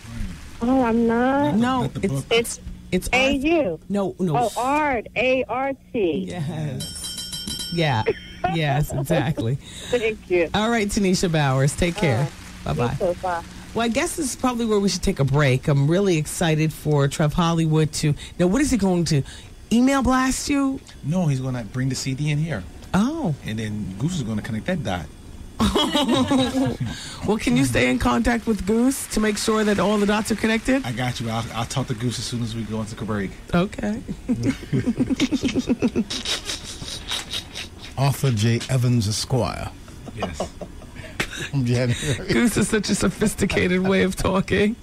Oh, I'm not. No, it's It's it's A U. No, no. Oh, Art. A R T. Yes. Yeah. Yes, exactly. Thank you. All right, Tanisha Bowers. Take care. Bye bye. Bye. Well, I guess this is probably where we should take a break. I'm really excited for Trev Hollywood to. Now, what is he going to email blast you? No, he's going to bring the CD in here. Oh. And then Goose is going to connect that dot. well, can you stay in contact with Goose to make sure that all the dots are connected? I got you. I'll, I'll talk to Goose as soon as we go into break. Okay. Arthur J. Evans Esquire. Yes. From January. Goose is such a sophisticated way of talking.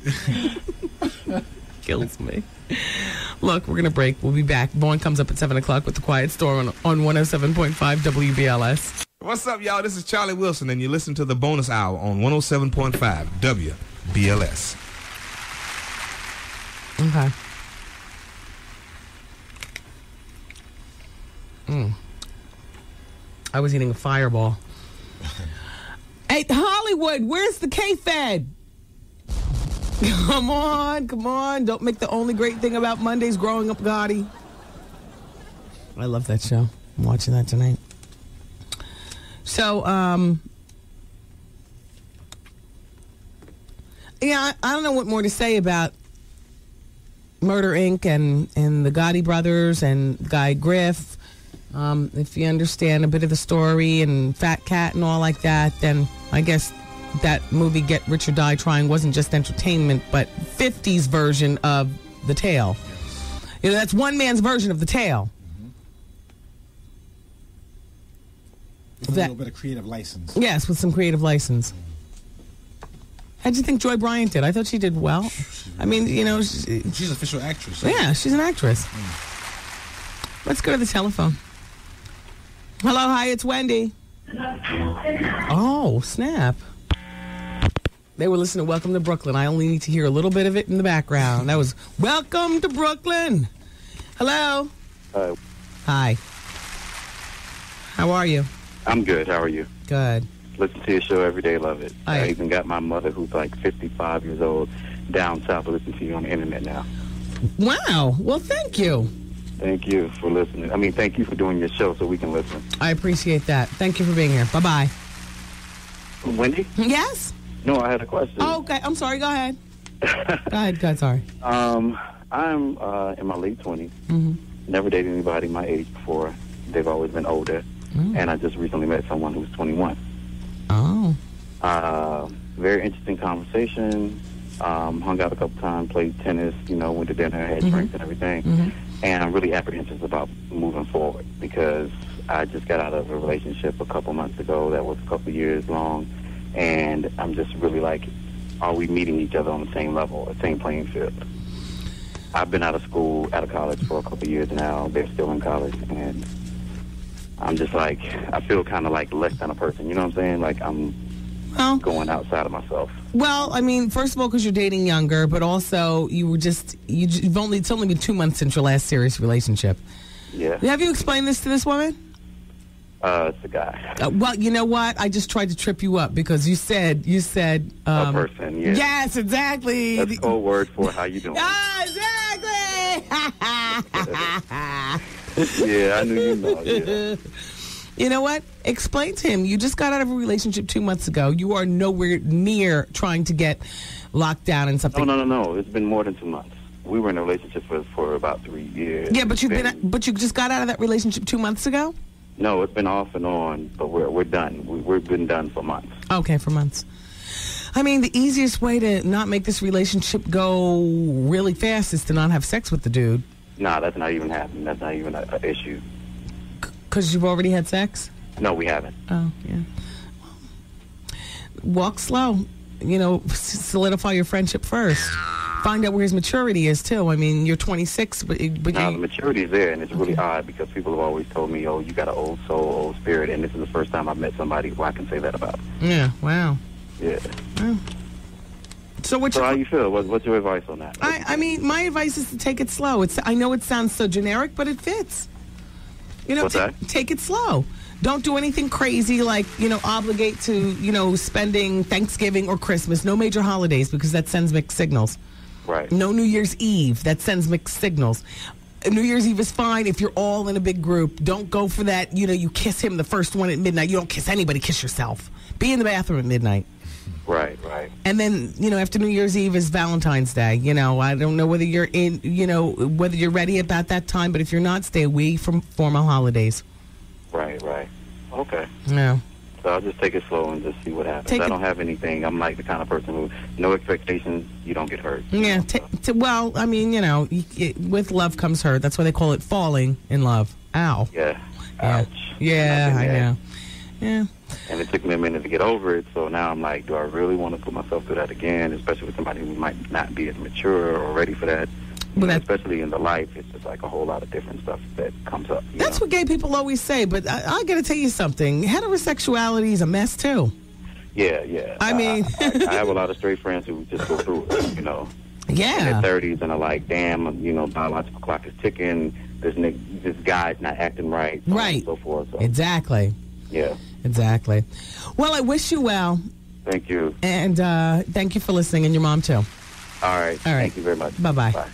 Kills me. Look, we're going to break. We'll be back. Vaughn comes up at 7 o'clock with the Quiet Storm on, on 107.5 WBLS. What's up, y'all? This is Charlie Wilson, and you listen to the bonus hour on 107.5 WBLS. Okay. Mm. I was eating a fireball. hey, Hollywood, where's the K-Fed? Come on, come on. Don't make the only great thing about Mondays growing up Gotti. I love that show. I'm watching that tonight. So, um, yeah, I, I don't know what more to say about Murder Inc. and, and the Gotti brothers and Guy Griff. Um, if you understand a bit of the story and Fat Cat and all like that, then I guess that movie Get Rich or Die Trying wasn't just entertainment, but 50s version of the tale. You know, that's one man's version of the tale. With that, a little bit of creative license. Yes, with some creative license. How do you think Joy Bryant did? I thought she did well. I mean, you know, she, she's an official actress. So. Yeah, she's an actress. Mm. Let's go to the telephone. Hello, hi, it's Wendy. Oh, snap. They were listening to Welcome to Brooklyn. I only need to hear a little bit of it in the background. That was Welcome to Brooklyn. Hello. Hi. Hi. How are you? I'm good. How are you? Good. Listen to your show every day. Love it. Hi. I even got my mother, who's like 55 years old, down south to listen to you on the internet now. Wow. Well, thank you. Thank you for listening. I mean, thank you for doing your show so we can listen. I appreciate that. Thank you for being here. Bye bye. Wendy? Yes? No, I had a question. Oh, okay. I'm sorry. Go ahead. go ahead. Go ahead. Sorry. Um, I'm uh, in my late 20s. hmm Never dated anybody my age before. They've always been older. And I just recently met someone who's 21. Oh. Uh, very interesting conversation. Um, hung out a couple times, played tennis, you know, went to dinner, had Mhm. drinks and everything. Mhm. And I'm really apprehensive about moving forward because I just got out of a relationship a couple months ago that was a couple years long. And I'm just really like, are we meeting each other on the same level, the same playing field? I've been out of school, out of college for a couple years now. They're still in college. And I'm just like, I feel kind of like less than a person. You know what I'm saying? Like I'm Well- going outside of myself. Well, I mean, first of all, because you're dating younger, but also you were just you, you've only it's only been two months since your last serious relationship. Yeah. Have you explained this to this woman? Uh, it's a guy. Uh, well, you know what? I just tried to trip you up because you said you said um, a person, yeah. Yes, exactly. That's the code word for how you doing. Ah, yeah, I knew you know. Yeah. You know what? Explain to him. You just got out of a relationship two months ago. You are nowhere near trying to get locked down in something. no, no, no. No. It's been more than two months. We were in a relationship for for about three years. Yeah, but you've It's been, but you just got out of that relationship two months ago. No, it's been off and on, but we're we're done. We, we've been done for months. Okay, for months. I mean, the easiest way to not make this relationship go really fast is to not have sex with the dude Nah, that's not even happening. That's not even an issue. Because you've already had sex. No, we haven't. Oh, yeah. Walk slow. You know, solidify your friendship first. Find out where his maturity is too. I mean, you're 26, but but Now, the maturity is there, and it's really odd because people have always told me, "Oh, you got an old soul, old spirit," and this is the first time I've met somebody who I can say that about. yeah. Wow. Yeah. So what? So how you feel? What, what's your advice on that? I, I mean, my advice is to take it slow. It's I know it sounds so generic, but it fits. You know, that? take it slow. Don't do anything crazy like you know obligate to you know spending Thanksgiving or Christmas. No major holidays because that sends mixed signals. Right. No New Year's Eve. That sends mixed signals. New Year's Eve is fine if you're all in a big group. Don't go for that. You know, you kiss him the first one at midnight. You don't kiss anybody. Kiss yourself. Be in the bathroom at midnight. Right, right. And then, you know, after New Year's Eve is Valentine's Day. You know, I don't know whether you're in, you know, whether you're ready about that time, but if you're not, stay away from formal holidays. Right, right. Okay. No. So I'll just take it slow and just see what happens. Take I don't have anything. I'm like the kind of person who no expectations. You don't get hurt. Yeah. T- t- well, I mean, you know, y- y- with love comes hurt. That's why they call it falling in love. Ow. Yeah. Yeah. Yeah, I've I been there. know. Yeah. And it took me a minute to get over it. So now I'm like, do I really want to put myself through that again? Especially with somebody who might not be as mature or ready for that. Well, know, especially in the life, it's just like a whole lot of different stuff that comes up. That's know? what gay people always say, but I, I got to tell you something. Heterosexuality is a mess, too. Yeah, yeah. I mean- I, I have a lot of straight friends who just go through it. You know. Yeah. In their 30s and are like, damn, you know, biological clock is ticking. This this guy's not acting right. So Right. And so forth. So, Exactly. yeah. Exactly. Well, I wish you well, Thank you. and uh, thank you for listening, and your mom, too. All right. All right. Thank you very much. Bye-bye. Bye.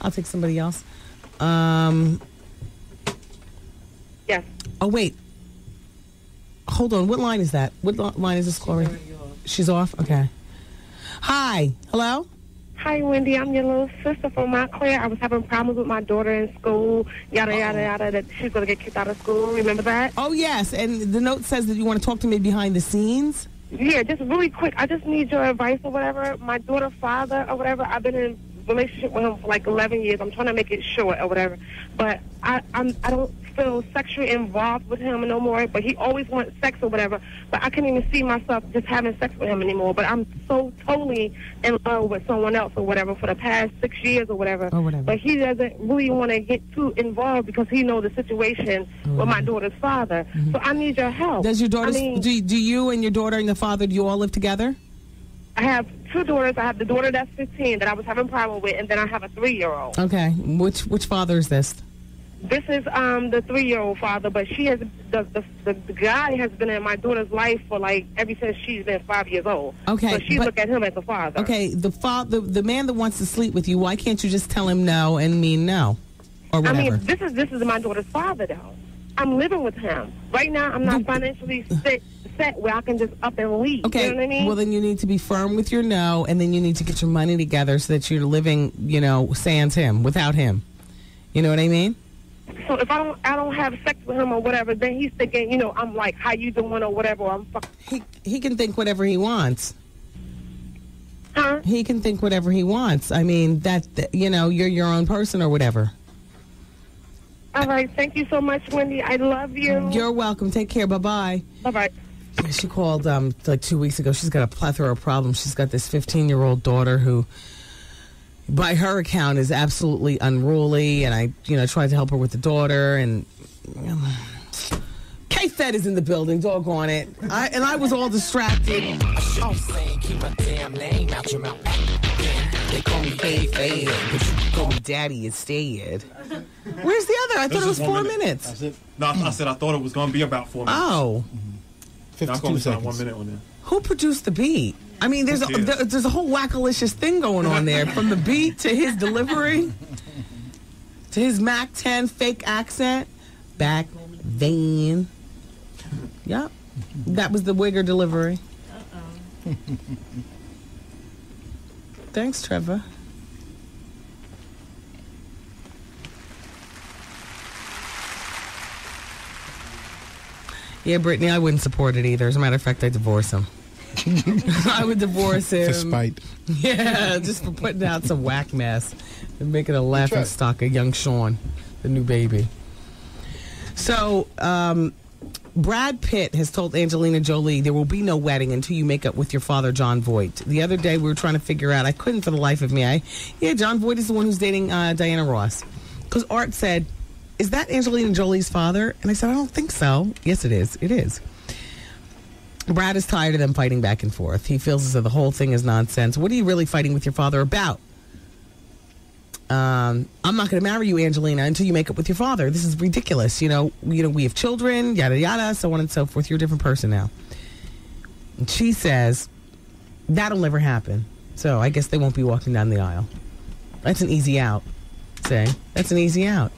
I'll take somebody else. Um. Yes. Oh wait. Hold on. What line is that? What line is this, Corey? She's off. Okay. Hi. Hello. Hi, Wendy. I'm your little sister from Montclair. I was having problems with my daughter in school. Yada yada yada. That she's gonna get kicked out of school. Remember that? Oh yes, and the note says that you want to talk to me behind the scenes. Yeah, just really quick. I just need your advice or whatever. My daughter's father or whatever. I've been in relationship with him for like 11 years. I'm trying to make it short or whatever. But I I'm I don't feel sexually involved with him no more. But he always wants sex or whatever. But I can't even see myself just having sex with him anymore. But I'm so totally in love with someone else or whatever for the past six years or whatever. Or whatever. But he doesn't really want to get too involved because he knows the situation oh, with my daughter's father. Mm-hmm. So I need your help. Does your daughter? I mean, do, do you and your daughter and the father? Do you all live together? I have two daughters. I have the daughter that's 15 that I was having problem with, and then I have a three-year-old. Okay. Which which father is this? This is um the three-year-old father, but she has the, the the the guy has been in my daughter's life for like ever since she's been five years old. Okay, so she but- look at him as a father. Okay. The father, the, the man that wants to sleep with you. Why can't you just tell him no and mean no, or whatever? I mean, this is this is my daughter's father though. I'm living with him right now. I'm not financially set, set where I can just up and leave. Okay. you know what I mean? Well, then you need to be firm with your no, and then you need to get your money together so that you're living, you know, sans him, without him. You know what I mean? so if I don't I don't have sex with him or whatever, then he's thinking, you know, I'm like, how you doing or whatever. Or I'm fuck. He he can think whatever he wants. Huh? He can think whatever he wants. I mean, that- you know, you're your own person or whatever. All right. Thank you so much, Wendy. I love you. You're welcome. Take care. Bye bye. Bye bye. She called um, like two weeks ago. She's got a plethora of problems. She's got this 15 year old daughter who, by her account, is absolutely unruly. And I, you know, tried to help her with the daughter. And um, K Fed is in the building. Doggone it. I, and I was all distracted. Oh, They call me K Fed, but you can call me Daddy instead. Where's the other? I thought it was four minute. minutes. That's it. No, I I said I thought it was going to be about four minutes. Oh. Now I'm going to sound one minute on there. Who produced the beat? I mean, there's a, Who cares? there- there's a whole wackalicious thing going on there, from the beat to his delivery, to his Mac 10 fake accent, back then. Yep, that was the Wigger delivery. Thanks, Trevor. Yeah, Britney, I wouldn't support it either. As a matter of fact, I'd divorce him. I would divorce him. For spite. Yeah, just for putting out some whack mess and making a laughing stock of young Sean, the new baby. So, um, Brad Pitt has told Angelina Jolie there will be no wedding until you make up with your father, Jon Voight. The other day we were trying to figure out, I couldn't for the life of me. I, yeah, Jon Voight is the one who's dating uh, Diana Ross. Because Art said, Is that Angelina Jolie's father? And I said, I don't think so. Yes, it is. It is. Brad is tired of them fighting back and forth. He feels as though the whole thing is nonsense. What are you really fighting with your father about? Um, I'm not going to marry you, Angelina, until you make up with your father. This is ridiculous. You know, you know, we have children, yada yada, so on and so forth. You're a different person now. And she says that'll never happen. So I guess they won't be walking down the aisle. That's an easy out. Say that's an easy out.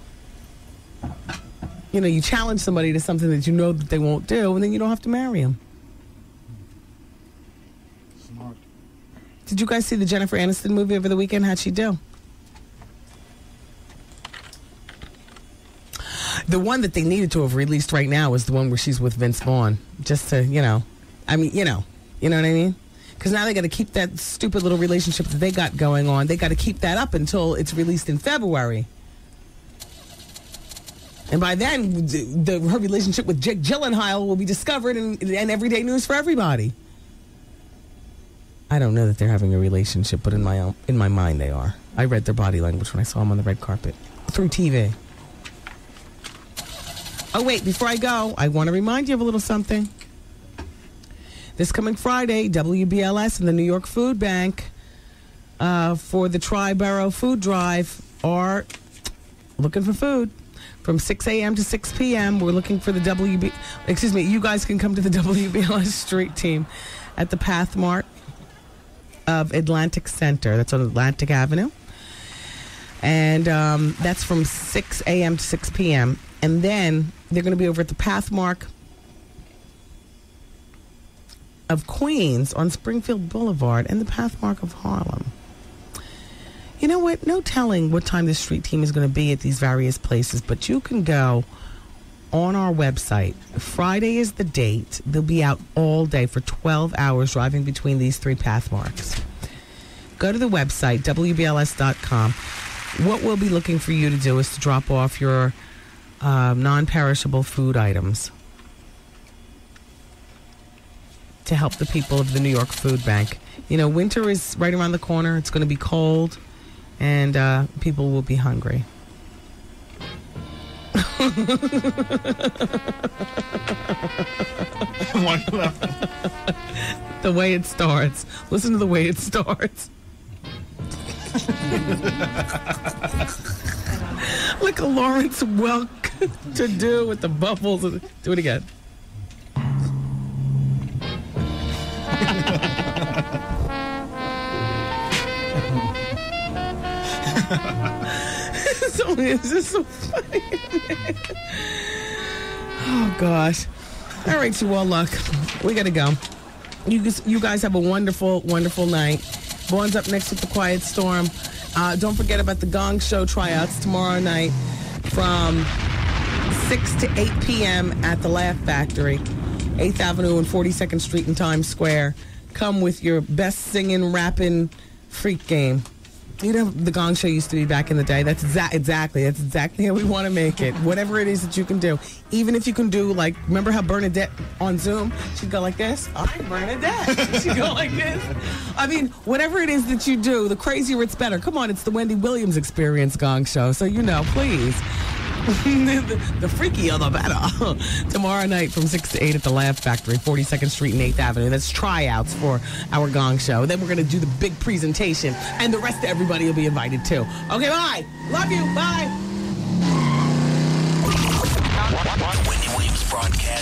You know, you challenge somebody to something that you know that they won't do, and then you don't have to marry them. Smart. Did you guys see the Jennifer Aniston movie over the weekend? How'd she do? The one that they needed to have released right now is the one where she's with Vince Vaughn. Just to, you know, I mean, you know, you know what I mean? Because now they got to keep that stupid little relationship that they got going on. They got to keep that up until it's released in February. And by then, the, the, her relationship with Jake Gyllenhaal will be discovered and, and everyday news for everybody. I don't know that they're having a relationship, but in my own, in my mind they are. I read their body language when I saw them on the red carpet through TV. Oh wait, before I go, I want to remind you of a little something. This coming Friday, WBLS and the New York Food Bank uh, for the Tri-Borough Food Drive are looking for food from 6 a.m. to 6 p.m. We're looking for the WB. Excuse me, you guys can come to the WBLS street team at the Pathmark of Atlantic Center. That's on Atlantic Avenue. And um, that's from 6 a.m. to 6 p.m. And then they're going to be over at the Pathmark of Queens on Springfield Boulevard and the Pathmark of Harlem. You know what? No telling what time the street team is going to be at these various places, but you can go on our website. Friday is the date. They'll be out all day for 12 hours driving between these three pathmarks. Go to the website, WBLS.com. What we'll be looking for you to do is to drop off your um, non-perishable food items to help the people of the New York Food Bank. You know, winter is right around the corner. It's going to be cold, and uh, people will be hungry. the way it starts. Listen to the way it starts. like a Lawrence Welk to do with the bubbles. Do it again. only, it's just so funny. oh gosh. All right, you all luck. We gotta go. You guys, you guys have a wonderful, wonderful night. Vaughn's up next with the Quiet Storm. Uh, don't forget about the Gong Show tryouts tomorrow night from 6 to 8 p.m. at the Laugh Factory, 8th Avenue and 42nd Street in Times Square. Come with your best singing, rapping freak game. You know, the Gong Show used to be back in the day. That's exa- exactly. That's exactly how we want to make it. Whatever it is that you can do, even if you can do like, remember how Bernadette on Zoom, she'd go like this. I'm Bernadette. She'd go like this. I mean, whatever it is that you do, the crazier it's better. Come on, it's the Wendy Williams Experience Gong Show. So you know, please. The, the freakier the better. Tomorrow night from 6 to 8 at the Laugh Factory, 42nd Street and 8th Avenue. That's tryouts for our Gong Show. Then we're going to do the big presentation, and the rest of everybody will be invited too. Okay, bye. Love you. Bye. Wendy Williams broadcast.